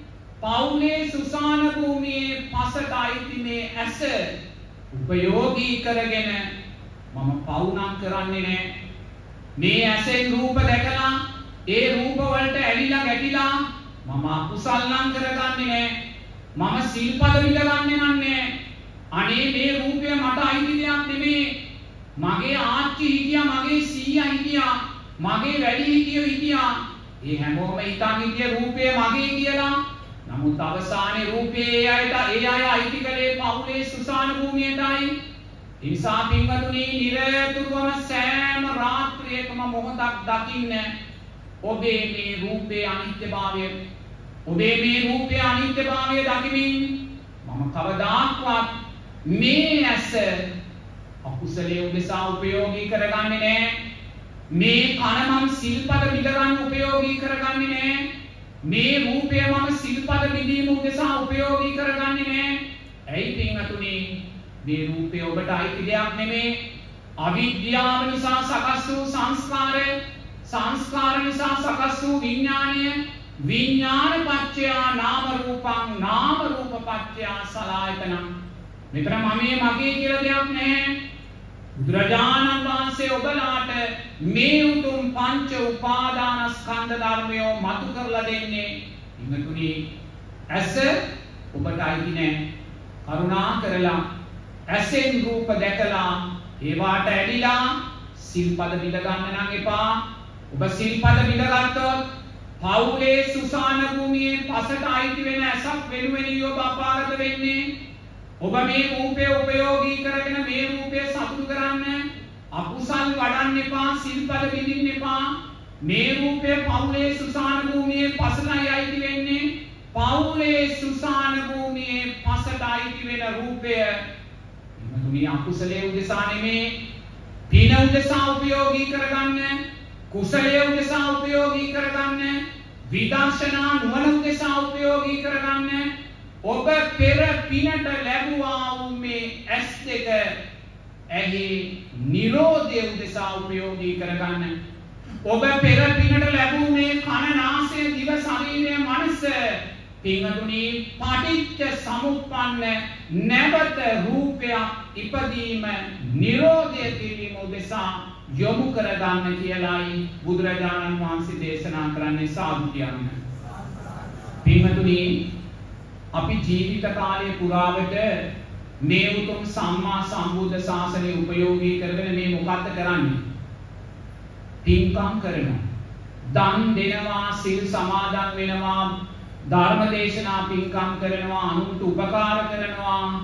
පවුලේ සුසාන භූමියේ පසට අයිති මේ ඇස උපයෝගී කරගෙන මම පවුනම් කරන්නේ නෑ. මේ ඇසෙන් රූප දැකලා ඒ රූප වලට ඇලිලා ගැටිලා මම අකුසල් නම් කරගන්නේ නෑ. මම සිල්පද විඳගන්නේ නන්නේ. අනේ මේ රූපය මට අයිති දෙයක් නෙමේ. මගේ ආච්චි හිටියා මගේ සීයා හිටියා මගේ වැඩි හිටියෝ හිටියා. ඒ හැමෝම හිතන් හිටිය රූපය මගේ කියලා නමුත් අවසානයේ රූපයේ අයට ඒ අය අයිති කළේ පවුලේ සුසාන භූමියටයි. ඒ නිසා පින්වතුනි නිරතුරුවම සෑම රාත්‍රියකම මොහොතක් දකින්න ඔබේ මේ රූපේ අනිත්‍යභාවය ඔබේ මේ රූපේ අනිත්‍යභාවය දකිමින් මම කවදාක්වත් මේ ඇස අකුසලයේ උදෙසා උපයෝගී කරගන්නේ නැහැ. මේ කන මම සිල්පද පිළිගන්න උපයෝගී කරගන්නේ නැහැ. මේ රූපය මම සිල්පද බිඳීම උදෙසා උපයෝගී කරගන්නේ නෑ. ඇයි පින්වතුනි? මේ රූපය ඔබට අයිති දෙයක් නෙමේ. අවිද්‍යාව නිසා සකස් වූ සංස්කාරය, සංස්කාර නිසා සකස් වූ විඥාණය, විඥාන පත්‍ය නාම රූපං, නාම රූප පත්‍ය සලආයතනං. මෙතන මමේ මගේ කියලා දෙයක් නැහැ. බුදුරජාණන් වහන්සේ ඔබලාට මේ උතුම් පංච උපාදානස්කන්ධ ධර්මය මතු කරලා දෙන්නේ ඉන්නතුනි ඇස ඔබට අයිති නෑ. කරුණා කරලා ඇසෙන් රූප දැකලා ඒවාට ඇලිලා සිල්පද බිඳ ගන්න නම් එපා. ඔබ සිල්පද බිඳගත්තොත් පවුලේ සුසාන භූමියේ පසට අයිති වෙන ඇසක් වෙනුවෙන් ඔබ අපාගත වෙන්නේ. ඔබ මේ රූපය උපයෝගී කරගෙන මේ රූපය සතුටු කරන්න අකුසල් වඩන්න එපා සිල්පද බිඳින්න එපා. මේ රූපය පවුලේ සුසාන භූමියේ පසටයි අයිති වෙන්නේ. පවුලේ සුසාන භූමියේ පසට අයිති වෙන රූපය. එමතුනි අකුසලයේ උදෙසා නෙමේ. පින උදෙසා උපයෝගී කරගන්න කුසලයේ උදෙසා උපයෝගී කරගන්න විදර්ශනා නුවණ උදෙසා උපයෝගී කරගන්න ඔබ පෙර පිනට ලැබුවා වූ මේ ඇස් දෙක ඇහි නිරෝධය උදෙසා උපයෝගී කරගන්න. ඔබ පෙර පිනට ලැබූ මේ කන නාසය දිව ශරීරය මනස පින්වතුනි පටිච්ච සමුප්පන්න නැවත රූපයක් ඉපදීම නිරෝධය කිරීම උදෙසා යොමු කරගන්න කියලායි බුදුරජාණන් වහන්සේ දේශනා කරන්නේ සාදු කියන්න. පින්වතුනි අපි ජීවිත කාලය පුරාවට මේ උතුම් සම්මා සම්බුද්ධ ශාසනය උපයෝගී කරගෙන මේ මොකක්ද කරන්නේ? පින්කම් කරනවා. දන් දෙනවා, සිල් සමාදන් වෙනවා, ධර්ම දේශනා පින්කම් කරනවා, අනුන්ට උපකාර කරනවා.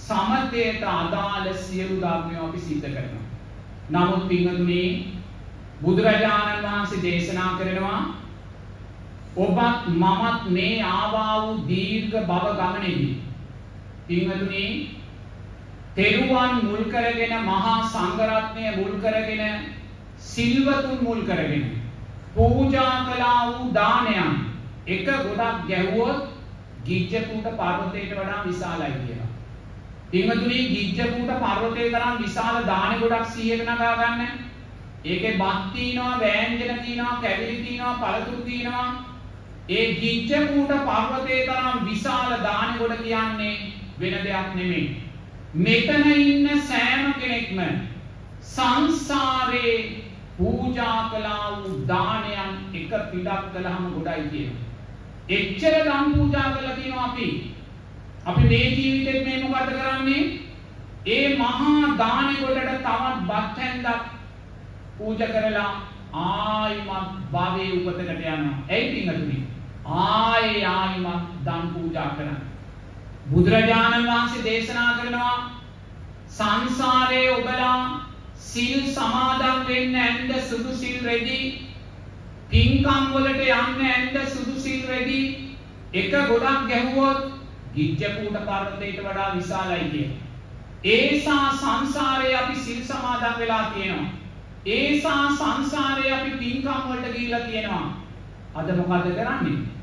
සමතයට අදාළ සියලු ධර්මය අපි සිද්ධ කරනවා. නමුත් පින්වතුනි බුදුරජාණන් වහන්සේ දේශනා කරනවා ඔබත් මමත් මේ ආවා වූ දීර්ඝ භව ගමනේදී පින්වතුනි තෙරුවන් මුල් කරගෙන මහා සංඝරත්නය මුල් කරගෙන සිල්වතුන් මුල් කරගෙන පූජා කළා වූ දානයන් එක ගොඩක් ගැහුවොත් ගිජ්ජකූට පර්වතයට වඩා විශාලයි කියලා. පින්වතුනි ගිජ්ජකූට පර්වතය තරම් විශාල දාන ගොඩක් සිහියට නගා ගන්න. ඒකේ බත් තියෙනවා, වෑංජන තියෙනවා, කැවිලි තියෙනවා, පළතුරු තියෙනවා. ඒ ගිජ්ජකූට පර්වතය තරම් විශාල දාන ගොඩ කියන්නේ වෙන දෙයක් නෙමෙයි. මෙතන ඉන්න සෑම කෙනෙක්ම සංසාරේ පූජා කළා වූ දානයන් එක පිටක් කළාම ගොඩයි කියනවා. එච්චර දන් පූජා කරලා තියෙනවා අපි. අපි මේ ජීවිතෙත් මේ මොකද කරන්නේ? ඒ මහා දානෙ ගොඩට තවත් බත් හැන්දක් පූජා කරලා ආයිමත් භවයේ උපතකට යනවා. ඇයි පින්වතුනි? ආයේ ආයිමත් දන් පූජා කරනවා. බුදුරජාණන් වහන්සේ දේශනා කරනවා සංසාරයේ ඔබලා සිල් සමාදන් වෙන්න ඇන්ද සුදු සිල් රෙදි පින්කම් වලට යන්න ඇන්ද සුදු සිල් රෙදි එක ගොඩක් ගැහුවොත් ගිජ්ජකූට පර්වතයට වඩා විශාලයි කියන. ඒසා සංසාරයේ අපි සිල් සමාදන් වෙලා තියෙනවා. ඒසා සංසාරයේ අපි පින්කම් වලට ගිහිල්ලා තියෙනවා. අද මොකද කරන්නේ?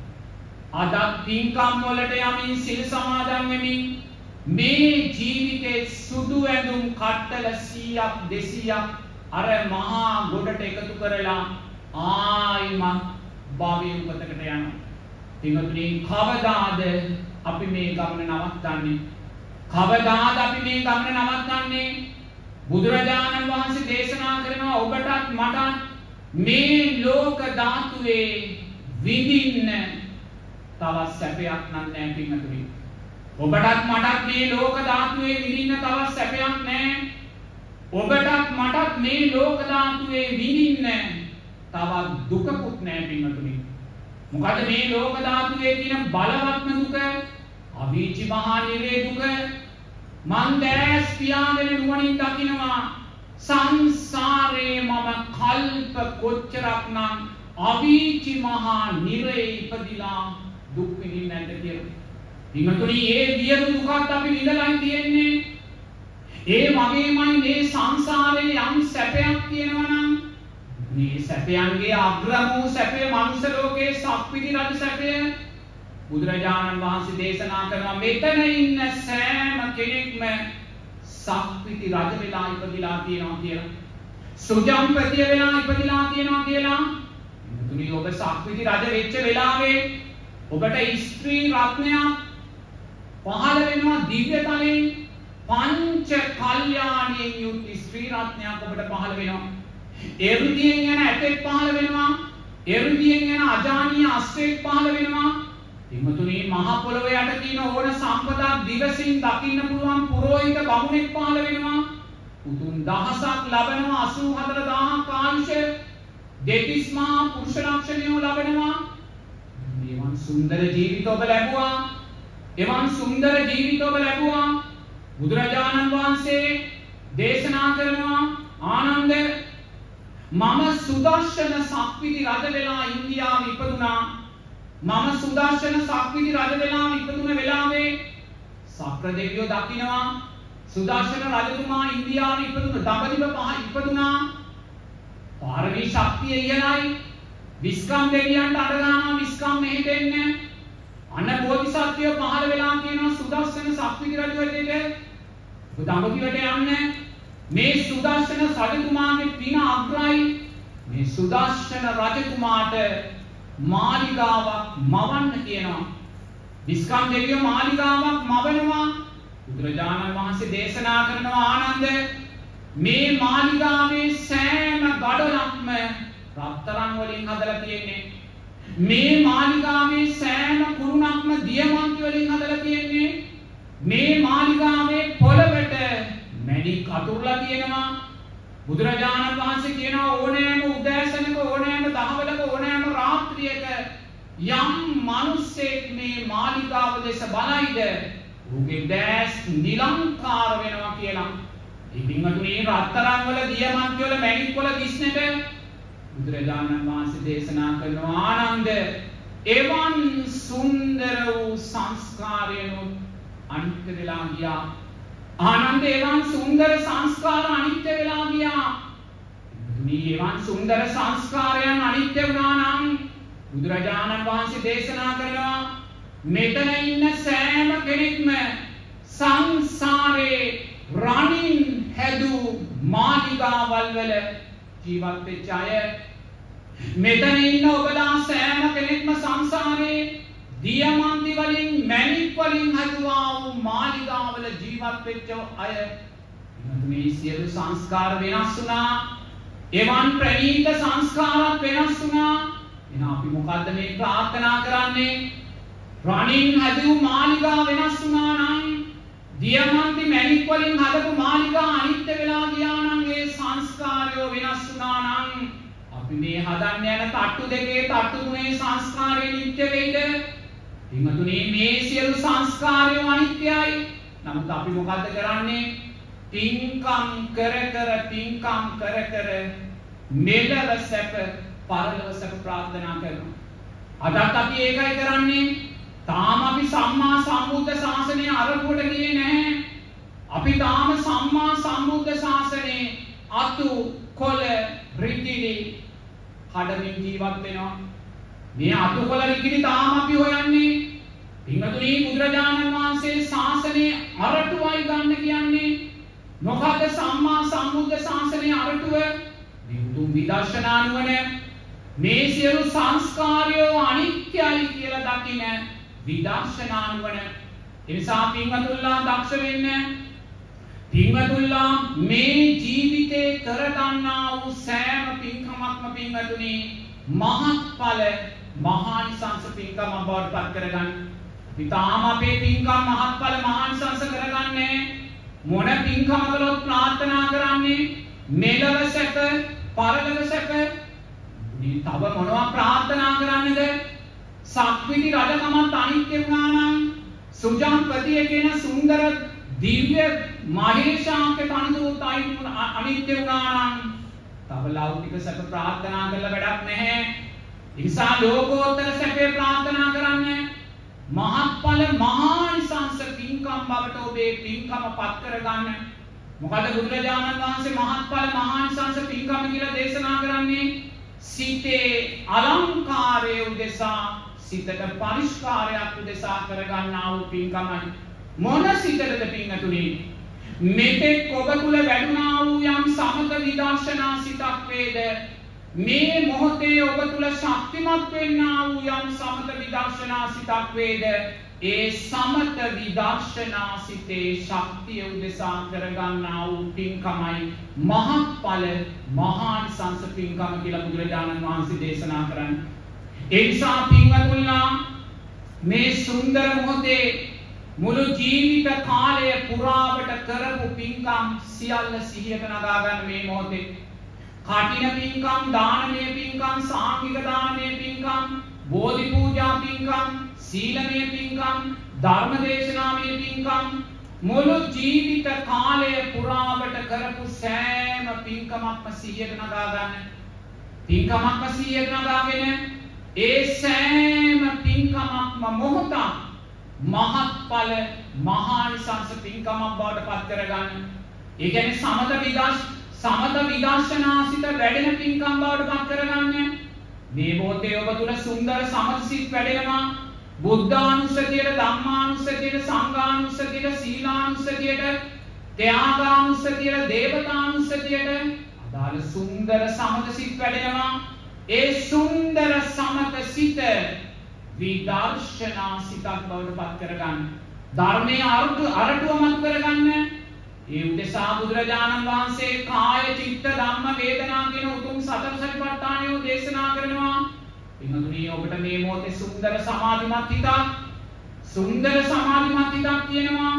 අදත් පින්කම් වලට යමින් සිල් සමාදන් වෙමින් මේ ජීවිතේ සුදු ඇඳුම් කට්ටල 100ක් 200ක් අර මහා ගොඩට එකතු කරලා ආයිමත් භවයේ උපතකට යනවා. පින්වතුනි කවදාද අපි මේ ගමන නවත්තන්නේ? කවදාද අපි මේ ගමන නවත්තන්නේ? බුදුරජාණන් වහන්සේ දේශනා කරනවා ඔබටත් මටත් මේ ලෝක ධාතුවේ විඳින්න තවත් සැපයක් නම් නෑ පින්වතුනි. ඔබටත් මටත් මේ ලෝක ධාතුවේ විඳින්න තවත් සැපයක් නෑ. ඔබටත් මටත් මේ ලෝක ධාතුවේ විඳින්න තවත් දුකකුත් නෑ පින්වතුනි. මොකද මේ ලෝක ධාතුවේ තියෙන බලවත්ම දුක අවීචි මහා නිරේ දුක මන් දැස් පියාගෙන නුවණින් දකිනවා සංසාරේ මම කල්ප කොච්චරක්නම් අවීචි මහා නිරේ ඉපදිලා දුක් විඳින්න නැද්ද කියලා. පින්වතුනි ඒ වියරු දුකත් අපි විඳලා තියෙන්නේ. ඒ වගේමයි මේ සංසාරේ යම් සැපයක් තියෙනවා නම් මේ සැපයන්ගේ අග්‍රම වූ සැපය මනුෂ්‍ය ලෝකයේ සක්විති රජ සැපය බුදුරජාණන් වහන්සේ දේශනා කරනවා මෙතන ඉන්න සෑම කෙනෙක්ම සක්විති රජ වෙලා ඉපදිලා තියෙනවා කියලා. සුජම්පතිය වෙලා ඉපදිලා තියෙනවා කියලා. තුනි ඔබ සක්විති රජ වෙච්ච වෙලාවේ ඔබට ස්ත්‍රී රත්නයක් පහළ වෙනවා දිව්‍ය තලයෙන් පංච කල්යාණයෙන් යුත් ස්ත්‍රී රත්නයක් ඔබට පහළ වෙනවා. එරුදියෙන් යන ඇටෙක් පහළ වෙනවා. එරුදියෙන් යන අජානීය අස්සෙක් පහළ වෙනවා. පින්වතුනි මහ පොළොව යට තියෙන ඕන සම්පතක් දිවසින් දකින්න පුළුවන් පුරෝහිත බමුණෙක් පහළ වෙනවා. උතුම් දහසක් ලබනවා 84000ක් ආයුෂ දෙතිස් මහා පුරුෂ ලක්ෂණයෝ ලබනවා. එවන් සුන්දර ජීවිත ඔබ ලැබුවා. එවන් සුන්දර ජීවිත ඔබ ලැබුවා. බුදුරජාණන් වහන්සේ දේශනා කරනවා ආනන්ද මම සුදර්ශන සක්විති රජ වෙලා ඉන්දියාව ඉපදුනා. මම සුදර්ශන සක්විති රජ වෙලා ඉපදුන වෙලාවේ සක්‍ර දෙවියෝ දකිනවා සුදර්ශන රජතුමා ඉන්දියාව ඉපදුන දඹදිව පහ ඉපදුනා. පාරමී ශක්තිය ඉහළයි විස්කම් දෙවියන්ට අඩගානවා විස්කම් මෙහෙට එන්න. අන්න බෝධිසත්වය පහළ වෙලා කියනවා සුදස්සන සක්විති රජු වෙලෙට දඹදිවට යන්න. මේ සුදස්සන රජතුමාගේ පින අග්‍රයි. මේ සුදස්සන රජතුමාට මාලිගාවක් මවන්න කියනවා. විස්කම් දෙවියෝ මාලිගාවක් මවනවා. බුදුරජාණන් වහන්සේ දේශනා කරනවා ආනන්ද මේ මාලිගාවේ සෑම ගඩොලක්ම රත්තරන් වලින් හදලා තියෙන්නේ. මේ මාලිගාවේ සෑම කුරුණක්ම දියමන්ති වලින් හදලා තියෙන්නේ. මේ මාලිගාවේ පොළවට මැණික් අතුරුලා තියෙනවා. බුදුරජාණන් වහන්සේ කියනවා ඕනෑම උදෑසනක ඕනෑම දහවලක ඕනෑම රාත්‍රියක යම් මිනිස්සෙක් මේ මාලිගාව දෙස බලයිද ඌගේ දැස් නිලංකාර වෙනවා කියලා. ඉතින් අතුනේ රත්තරන් වල දියමන්ති වල මැණික් වල දිස්නෙට බුදුරජාණන් වහන්සේ දේශනා කරනවා ආනන්ද එවන් සුන්දර වූ සංස්කාරයනුත් අනිත්‍ය වෙලා ගියා. ආනන්ද එවන් සුන්දර සංස්කාර අනිත්‍ය වෙලා ගියා. මේ එවන් සුන්දර සංස්කාරයන් අනිත්‍ය වුණා නම් බුදුරජාණන් වහන්සේ දේශනා කරනවා මෙතන ඉන්න සෑම කෙනෙක්ම සංසාරේ රණින් හැදූ මාලිගාවල් වල ජීවත් වෙච්ච අය. මෙතන ඉන්න ඔබලා සෑම කෙනෙක්ම සංසාරේ දියමන්ති වලින් මැණික් වලින් හදුවා වූ මාලිගාවල ජීවත් වෙච්ච අය. මේ සියලු සංස්කාර වෙනස් වුණා. එවන් ප්‍රණීත සංස්කාරත් වෙනස් වුණා. එහෙනම් අපි මොකද්ද මේ ප්‍රාර්ථනා කරන්නේ? රණින් හැදූ මාලිගා වෙනස් වුණා නම් දියමන්ති මැණික් වලින් හදපු මාලිගා අනිත්‍ය වෙලා ගියා නම් ඒ සංස්කාරයෝ වෙනස් වුණා නම් අපි මේ හදන්න යන තට්ටු දෙකේ තට්ටු තුනේ සංස්කාරය නිත්‍ය වෙයිද? පින්වතුනි මේ සියලු සංස්කාරයෝ අනිත්‍යයි. නමුත් අපි මොකද්ද කරන්නේ? පින්කම් කර කර පින්කම් කර කර මෙලව සැප පරලොව සැප ප්‍රාර්ථනා කරනවා. අදත් අපි ඒකයි කරන්නේ. තාම අපි සම්මා සම්බුද්ධ ශාසනය අරමුවට ගියේ නැහැ. අපි තාම සම්මා සම්බුද්ධ ශාසනයේ අතු කොළ රිටිලි කඩමින් ජීවත් වෙනවා. මේ අතු කොළ රිටිලි තාම අපි හොයන්නේ. පින්වතුනි බුදුරජාණන් වහන්සේ ශාසනයේ අරටුවයි ගන්න කියන්නේ මොකද සම්මා සම්බුද්ධ ශාසනයේ අරටුව විදුම් විදර්ශනා නුවණ මේ සියලු සංස්කාරයෝ අනිත්‍යයි කියලා දකින විදර්ශනා නුවණ එනිසා පින්වතුල්ලා දක්ෂ වෙන්න. පින්වතුල්ලා මේ ජීවිතේ කරගන්නා වූ සෑම පින්කමක්ම පින්වතුනි මහත්ඵල මහානිසංස පින්කම බවට පත් කරගන්න. අපි තාම අපේ පින්කම් මහත්ඵල මහානිසංස කරගන්නේ මොන පින්කම කළොත් ප්‍රාර්ථනා කරන්නේ? මෙලව සැප පරලොව සැප. තව මොනවා ප්‍රාර්ථනා කරන්නද? සක්විති රජකමත් අනිත්‍ය වුණා නම් සුජාපතිය කියන සුන්දර දිව්‍ය මහේශාංක තනතුරුත් අනිත්‍ය වුණා නම් තව ලෞකික සැප ප්‍රාර්ථනා කරලා වැඩක් නැහැ. ඒ නිසා ලෝකෝත්තර සැපේ ප්‍රාර්ථනා කරන්න මහත්ඵල මහානිසංස පින්කම් බවට ඔබේ පින්කම පත් කරගන්න. මොකද බුදුරජාණන් වහන්සේ මහත්ඵල මහානිසංස පින්කම කියලා දේශනා කරන්නේ සිතේ අලංකාරය උදෙසා සිතට පරිස්කාරයක් උදෙසා කරගන්නා වූ පින්කමයි. මොන සිතටද පින්වතුනි? මෙතෙක් ඔබ තුල වැඩුණා වූ යම් සමත විදර්ශනා සිතක් වේද මේ මොහොතේ ඔබ තුල ශක්තිමත් වෙන්නා වූ යම් සමත විදර්ශනා සිතක් වේද ඒ සමත විදර්ශනා සිතේ ශක්තිය උදෙසා කරගන්නා වූ පින්කමයි මහත්ඵල මහානිසංස පින්කම කියලා බුදුරජාණන් වහන්සේ දේශනා කරන්නේ. ඒ නිසා පින්වතුන්ලා මේ සුන්දර මොහොතේ මුළු ජීවිත කාලය පුරාවට කරපු පින්කම් සියල්ල සිහියට නගා ගන්න මේ මොහොතේ. කටින පින්කම්, දානමය පින්කම්, සාංගික දානමය පින්කම්, බෝධි පූජා පින්කම්, සීලමය පින්කම්, ධර්ම දේශනාමය පින්කම් මුළු ජීවිත කාලය පුරාවට කරපු සෑම පින්කමක්ම සිහියට නගා ගන්න. පින්කමක්ම සිහියට නගාගෙන ඒ සෑම පින්කමක්ම මොහොතක් මහත්ඵල මහානිසංස පින්කමක් බවට පත් කරගන්න. ඒ කියන්නේ සමත විදර්ශ සමත විදර්ශනාසිත වැඩෙන පින්කම් බවට පත් කරගන්න. මේ මොහොතේ ඔබ තුල සුන්දර සමසිත වැඩෙනවා. බුද්ධානුස්සතියට ධම්මානුස්සතියට සංඝානුස්සතියට සීලානුස්සතියට ත්‍යාගානුස්සතියට දේවතානුස්සතියට අදාළ සුන්දර සමතසිත වැඩෙනවා. ඒ සුන්දර සමත සිත විදර්ශනා සිතක් බවට පත් කරගන්න. ධර්මය අරටු අරටුව මත් කරගන්න. ඒ උදෙසා බුදුරජාණන් වහන්සේ කාය චිත්ත ධම්ම වේදනා කියන උතුම් සතර සතිපට්ඨානය දේශනා කරනවා. පින්වතුනි ඔබට මේ මොහොතේ සුන්දර සමාධිමත් හිතක් සුන්දර සමාධිමත් හිතක් තියෙනවා.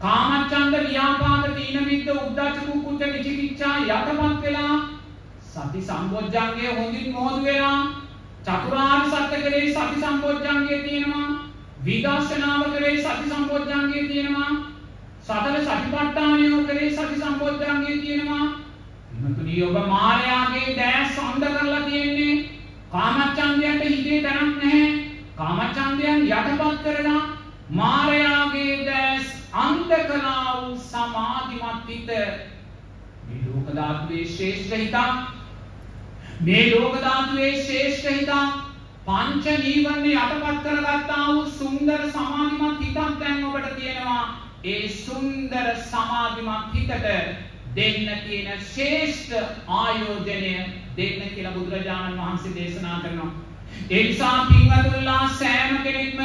කාමච්ඡන්ද ව්‍යාපාද තීන මිද්ද උද්ධච්ච කුකුච්ච විචිකිච්ඡා යටපත් වෙලා සති සම්බොජ්ජංගය හොඳින් මොහොදු වෙලා චතුරාර්ය සත්‍ය කරේ සති සම්බොජ්ජංගය තියෙනවා. විදර්ශනාව කරේ සති සම්බොජ්ජංගය තියෙනවා. සතර සතිපට්ඨානය කරේ සති සම්බොජ්ජංගය තියෙනවා. එමතුනි ඔබ මායාවේ දැස් අන්ධ කරලා තියෙන්නේ කාමච්ඡන්දයට හිතේ තැනක් නැහැ. කාමච්ඡන්දයන් යටපත් කරලා මායාවේ දැස් අන්ධ කළා වූ සමාධිමත් හිත මේ ලෝක ධාතුවේ ශ්‍රේෂ්ඨ හිතක් මේ ලෝක ධාතුවේ ශ්‍රේෂ්ඨ හිතක් පංච නීවරණ යටපත් කරගත්තා වූ සුන්දර සමාධිමත් හිතක් දැන් ඔබට තියෙනවා. ඒ සුන්දර සමාධිමත් හිතට දෙන්න තියෙන ශ්‍රේෂ්ඨ ආයෝජනය දෙන්න කියලා බුදුරජාණන් වහන්සේ දේශනා කරනවා. ඒ නිසා පින්වතුන්ලා සෑම කෙනෙක්ම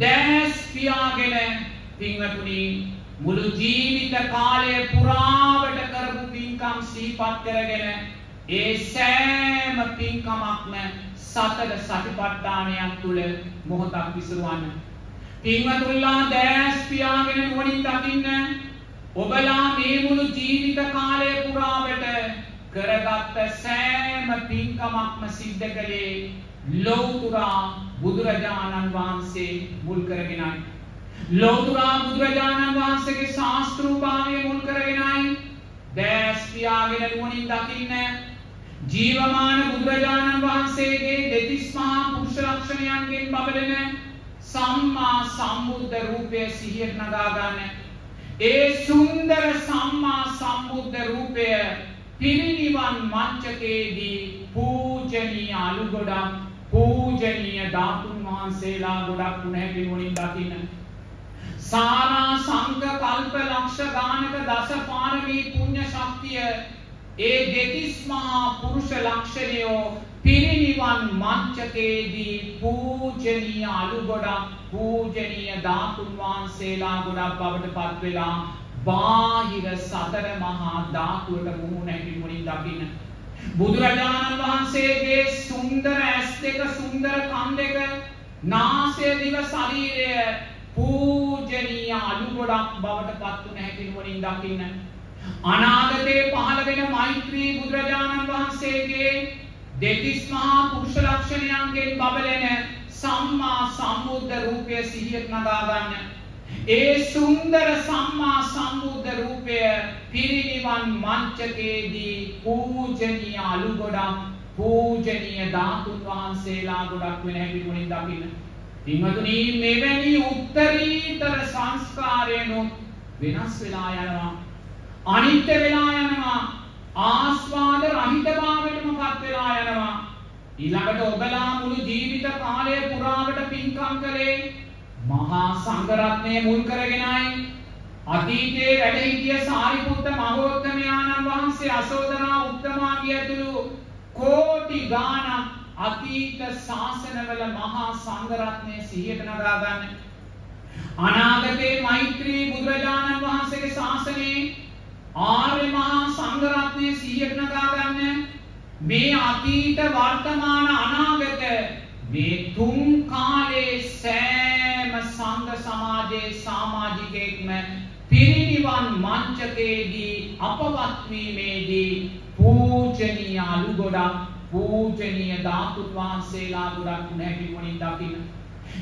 දැස් පියාගෙන පින්වතුනි මුළු ජීවිත කාලය පුරාවට කරපු පින්කම් සිහිපත් කරගෙන ඒ සෑම පින්කමක්ම සතර සතිපට්ඨානයක් තුල මොහොතක් විසිරවන්න. පින්වතුන්ලා දැස් පියාගෙන නුවණින් දකින්න ඔබලා මේ මුළු ජීවිත කාලය පුරාවට කරගත්ත සෑම පින්කමක්ම සිද්ධ කළේ ලෞතුරා බුදුරජාණන් වහන්සේ මුල් කරගෙනයි. ලෞතුරා බුදුරජාණන් වහන්සේගේ ශාස්තෘභාවය මුල් කරගෙනයි දැස් පියාගෙන නුවණින් දකින්න ජීවමාන බුදුරජාණන් වහන්සේගේ දෙතිස් මහා පුරුෂ ලක්ෂණයන්ගෙන් බබලන සම්මා සම්බුද්ධ රූපය සිහියට නගා ගන්න. ඒ සුන්දර සම්මා සම්බුද්ධ රූපය පිරිනිවන් මංචකයේදී පූජනීය අලු ගොඩක් පූජනීය ධාතුන් වහන්සේලා ගොඩක් වුණ හැටි නුවණින් දකින්න. සාරා සංඝ කල්ප ලක්ෂ ගානක දස පාරමී පුණ්‍ය ශක්තිය ඒ දෙතිස් මහා පුරුෂ ලක්ෂණයෝ පිරිනිවන් මංචකයේදී පූජනීය අලු ගොඩක් පූජනීය ධාතුන් වහන්සේලා ගොඩක් බවට පත් වෙලා බාහිර සතර මහා ධාතුවට මුහුණ හැකි මුණින් දකින්න. බුදුරජාණන් වහන්සේගේ සුන්දර ඇස් දෙක සුන්දර කන් දෙක නාසය දිව ශරීරය පූජනීය අලු ගොඩක් බවට පත් වුණ හැටි නුවණින් දකින්න. අනාගතේ පහළ වෙන මෛත්‍රී බුදුරජාණන් වහන්සේගේ දෙතිස් මහා පුරුෂ ලක්ෂණයන්ගෙන් බබලෙන සම්මා සම්බුද්ධ රූපය සිහියට නගා ගන්න ඒ සුන්දර සම්මා සම්බුද්ධ රූපය පිරිනිවන් මංචකයේදී පූජනීය අලු ගොඩක් පූජනීය ධාතුන් වහන්සේලා ගොඩක් වෙන හැටි මුලින් දකින්න. පින්වතුනි මෙවැනි උත්තරීතර සංස්කාරයනොත් වෙනස් වෙලා යනවා. අනිත්‍ය වෙලා යනවා. ආස්වාද රහිතභාවයටම පත් වෙලා යනවා. ඊළඟට ඔබලා මුළු ජීවිත කාලය පුරාවට පින්කම් කළේ මහා සංඝරත්නය මුල් කරගෙනයි අතීතයේ වැඩ හිටිය සාරිපුත්ත මහෝත්තමයාණන් වහන්සේ අශෝධනා උත්තමාගේ ඇතුළු කෝටි ගාණක් අතීත ශාසනවල මහා සංඝරත්නය සිහියට නගා ගන්න. අනාගතේ මෛත්‍රී බුදුරජාණන් වහන්සේගේ ශාසනයේ ආර්ය මහා සංඝරත්නය සිහියට නගා ගන්න. මේ අතීත වර්තමාන අනාගත මේ තුන් කාලේ සෑම සංඝ සමාජයේ සමාජිකයෙක්ම පිරිනිවන් මංචකයේදී අපවත් වීමේදී පූජනීය අලු ගොඩක් පූජනීය ධාතුන් වහන්සේලා ගොඩක් නැති වුණින් දකින්න.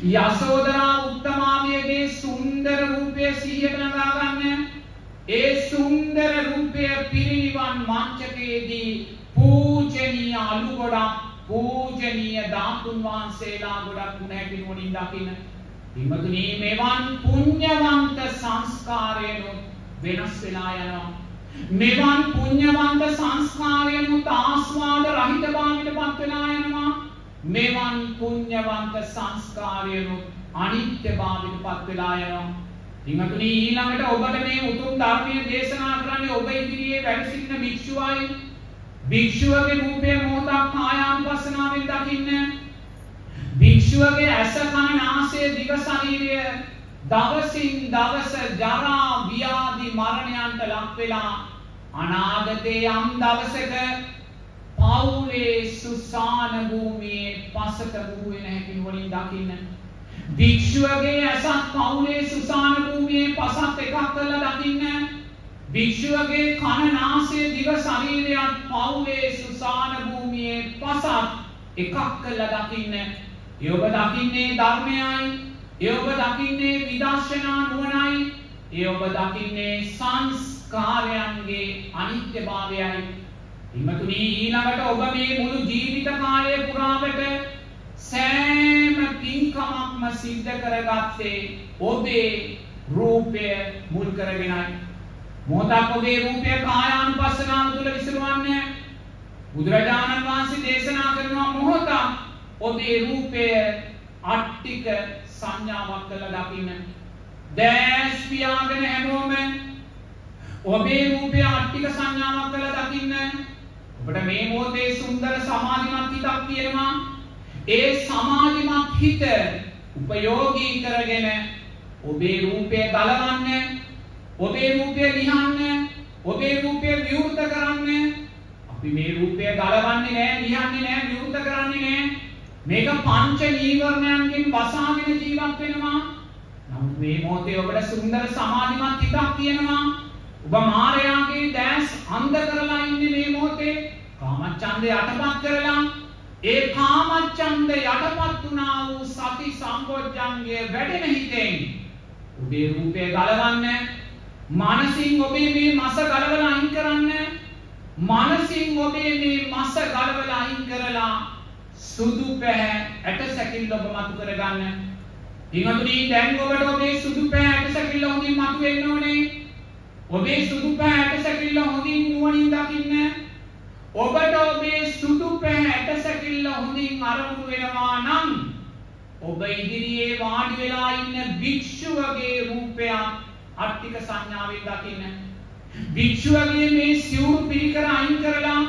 යසෝදරා උත්තමාවියගේ සුන්දර රූපය සිහියට නගා ගන්න. ඒ සුන්දර රූපය පිරිනිවන් මංචකයේදී පූජනීය අලු ගොඩක් පූජනීය ධාතුන් වහන්සේලා ගොඩක් වුණ හැටි නුවණින් දකින්න. පින්වතුනි මෙවන් පුණ්‍යවන්ත සංස්කාරයනොත් වෙනස් වෙලා යනවා. මෙවන් පුණ්‍යවන්ත සංස්කාරයනොත් ආස්වාද රහිත භාවයට පත් වෙලා යනවා. මෙවන් පුණ්‍යවන්ත සංස්කාරයනොත් අනිත්‍ය භාවයට පත් වෙලා යනවා. පින්වතුනි ඊළඟට ඔබට මේ උතුම් ධර්මයේ දේශනා කරන්නේ ඔබ ඉදිරියේ වැඩ සිටින භික්ෂුවයි භික්ෂුවගේ රූපය මොහොතක් කායානුපස්සනාවෙන් දකින්න. භික්ෂුවගේ ඇස කන නාසය දිව ශරීරය දවසින් දවස ජරා ව්‍යාධි මරණයන්ට ලක් වෙලා අනාගතේ යම් දවසක පවුලේ සුසාන භූමියේ පසට වූ වෙන හැටි වලින් දකින්න. භික්ෂුවගේ ඇසත් පවුලේ සුසාන භූමියේ පසත් එකක් කරලා දකින්න. භික්ෂුවගේ කන නාසය දිව ශරීරයත් පවුලේ සුසාන භූමියේ පසත් එකක් කරලා දකින්න. ඒ ඔබ දකින්නේ ධර්මයයි. ඒ ඔබ දකින්නේ විදර්ශනා නුවණයි. ඒ ඔබ දකින්නේ සංස්කාරයන්ගේ අනිත්‍යභාවයයි. හිමතුනි ඊළඟට ඔබ මේ මුළු ජීවිත කාලය පුරාවට සෑම පින්කමක්ම සිද්ධ කරගත්තේ ඔබේ රූපය මුල් කරගෙනයි. මොහොතක් ඔබේ රූපය කායානුපස්සනාව තුළ විසිරුවන්නේ බුදුරජාණන් වහන්සේ දේශනා කරනවා මොහොතක් ඔබේ රූපය අට්ටික සංඥාවක් කළ දකින්න. දැස් පියාගෙන හැමෝම ඔබේ රූපය අට්ටික සංඥාවක් කළ දකින්න. ඔබට මේ මොහොතේ සුන්දර සමාධිමත් හිතක් තියෙනවා. ඒ සමාධිමත් හිත උපයෝගී කරගෙන ඔබේ රූපය ගලවන්න ඔබේ රූපය ලිහන්න ඔබේ රූපය විවෘත කරන්න. අපි මේ රූපය ගලවන්නේ නෑ ලිහන්නේ නෑ විවෘත කරන්නේ නෑ. මේක පංච නීවරණයන්ගෙන් වසාගෙන ජීවත් වෙනවා. නමුත් මේ මොහොතේ ඔබට සුන්දර සමාධිමත් හිතක් තියෙනවා. ඔබ මාරයාගේ දැස් අන්ධ කරලා ඉන්නේ මේ මොහොතේ. කාමච්ඡන්දේ යටපත් කරලා ඒ කාමච්ඡන්ද යටපත් වුණා වූ සති සම්පෝඥංගය වැඩෙන හිතෙන් ඔබේ රූපය ගලවන්න මනසින් ඔබේ මේ මස ගලවලා අයින් කරන්න මනසින් ඔබේ මේ මස ගලවලා අයින් කරලා සුදු පැහැ ඇට සැකිල්ල ඔබ මතු කරගන්න. පින්වතුනි දැන් ඔබට ඔබේ සුදු පැහැ ඇට සැකිල්ල හොඳින් මතු වෙන්න ඕනේ. ඔබේ සුදු පැහැ ඇට සැකිල්ල හොඳින් නුවණින් දකින්න. ඔබට ඔබේ සුදු පැහැ ඇට සැකිල්ල හොඳින් අරමුණු වෙනවා නම් ඔබ ඉදිරියේ වාඩි වෙලා ඉන්න භික්ෂුවගේ රූපයක් අට්ටික සංඥාවෙන් දකින්න. භික්ෂුවගේ මේ සිවුරු පිරිකර අයින් කරලා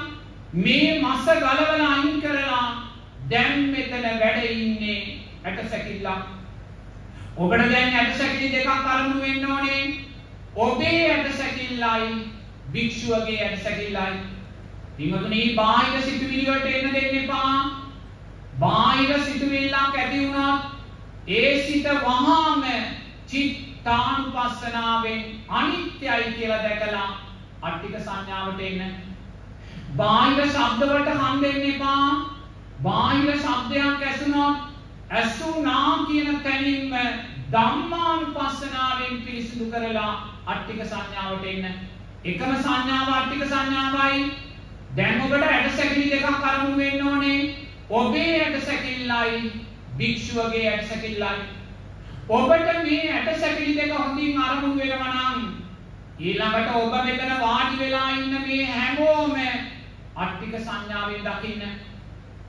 මේ මස ගලවලා අයින් කරලා දැන් මෙතන වැඩ ඉන්නේ ඇට සැකිල්ලක්. ඔබට දැන් ඇට සැකිලි දෙකක් අරමුණු වෙන්න ඕනේ. ඔබේ ඇට සැකිල්ලයි භික්ෂුවගේ ඇට සැකිල්ලයි පින්වතුනි බාහිර සිතුවිලි වලට එන්න දෙන්න එපා. බාහිර සිතුවිල්ලක් ඇති වුණත් ඒ සිත වහාම චිත්තානුපස්සනාවෙන් අනිත්‍යයි කියලා දැකලා අට්ටික සංඥාවට එන්න. බාහිර ශබ්ද වලට හම් දෙන්න එපා. බාහිර ශබ්දයක් ඇසුනොත් ඇසුනා කියන තැනින්ම ධම්මානුපස්සනාවෙන් පිරිසිදු කරලා අට්ටික සංඥාවට එන්න. එකම සංඥාව අට්ටික සංඥාවයි දැන් ඔබට ඇටසැකිලි දෙකක් අරමුණු වෙන්න ඕනේ. ඔබේ ඇටසැකිල්ලයි භික්ෂුවගේ ඇටසැකිල්ලයි. ඔබට මේ ඇටසැකිලි දෙක හොඳින් අරමුණු වෙනවා නම් ඊළඟට ඔබ මෙතන වාඩි වෙලා ඉන්න මේ හැමෝම අට්ටික සංඥාවෙන් දකින්න.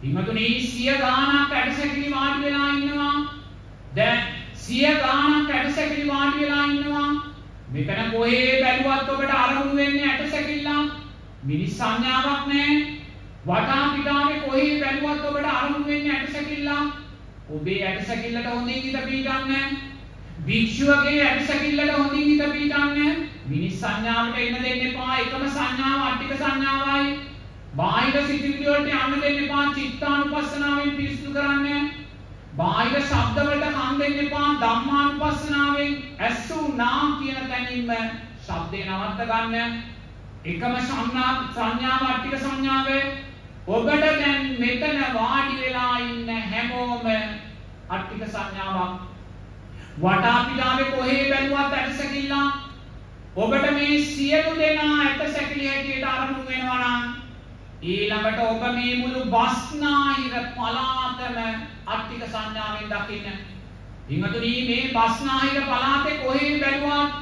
හිමතුනි සිය ගානක් ඇටසැකිලි වාඩි වෙලා ඉන්නවා. දැන් සිය ගානක් ඇටසැකිලි වාඩි වෙලා ඉන්නවා. මෙතන කොහේ බැලුවත් ඔබට අරමුණු වෙන්නේ ඇටසැකිල්ලක්. මිනිස් සංඥාවක් නැහැ. වටා පිටාවේ කොහේ බැලුවත් ඔබට අරමුණු වෙන්නේ ඇටසැකිල්ලක්. ඔබේ ඇටසැකිල්ලට හොඳින් හිත පීඩන්නේ භික්ෂුවගේ ඇටසැකිල්ලට හොඳින් හිත පීඩන්නේ මිනිස් සංඥාවට එන්න දෙන්න එපා. එකම සංඥාව අට්ටික සංඥාවයි. බාහිර සිතිවිලි වලට යන්න දෙන්න එපා. චිත්තානුපස්සනාවෙන් පිරිසිදු කරන්න. බාහිර ශබ්ද වලට කන් දෙන්න එපා. ධම්මානුපස්සනාවෙන් ඇස්සු නා කියන තැනින්ම ශබ්දේ නවත්ත ගන්න. එකම සංඥාව අට්ටික සංඥාවේ ඔබට දැන් මෙතන වාඩි වෙලා ඉන්න හැමෝම අට්ටික සංඥාවක්. වටා පිටාවේ කොහේ බැලුවත් ඇටසැකිල්ලක් ඔබට මේ සියලු දෙනා ඇටසැකිලි හැටියට අරමුණු වෙනවා නම් ඊළඟට ඔබ මේ මුළු බස්නාහිර පළාතම අට්ටික සංඥාවෙන් දකින්න. ඉංගතුනි මේ බස්නාහිර පළාතේ කොහේ බැලුවත්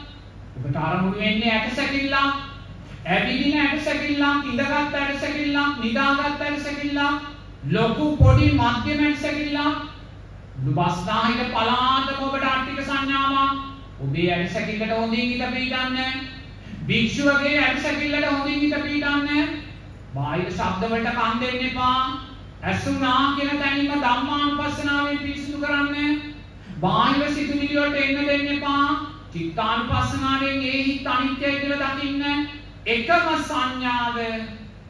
ඔබට අරමුණු වෙන්නේ ඇටසැකිල්ලක් ඇවිදින ඇටසැකිල්ලක් ඉඳගත් ඇටසැකිල්ලක් නිදාගත් ඇටසැකිල්ලක් ලොකු පොඩි මධ්‍යම ඇටසැකිල්ලක් බස්නාහිර පලාතම ඔබට අට්ටික සංඥාවක්. ඔබේ ඇටසැකිල්ලට හොඳින් හිත පීඩන්න භික්ෂුවගේ ඇටසැකිල්ලට හොඳින් හිත පීඩන්න බාහිර ශබ්දවලට කන් දෙන්න එපා. ඇසුනා කියන තැනින්ම ධම්මානුපස්සනාවෙන් පිරිසිදු කරන්න. බාහිර සිතුවිලි වලට එන්න දෙන්න එපා. චිත්තානුපස්සනාවෙන් ඒ හිත අනිත්‍යයි කියලා දකින්න. එකම සංඥාව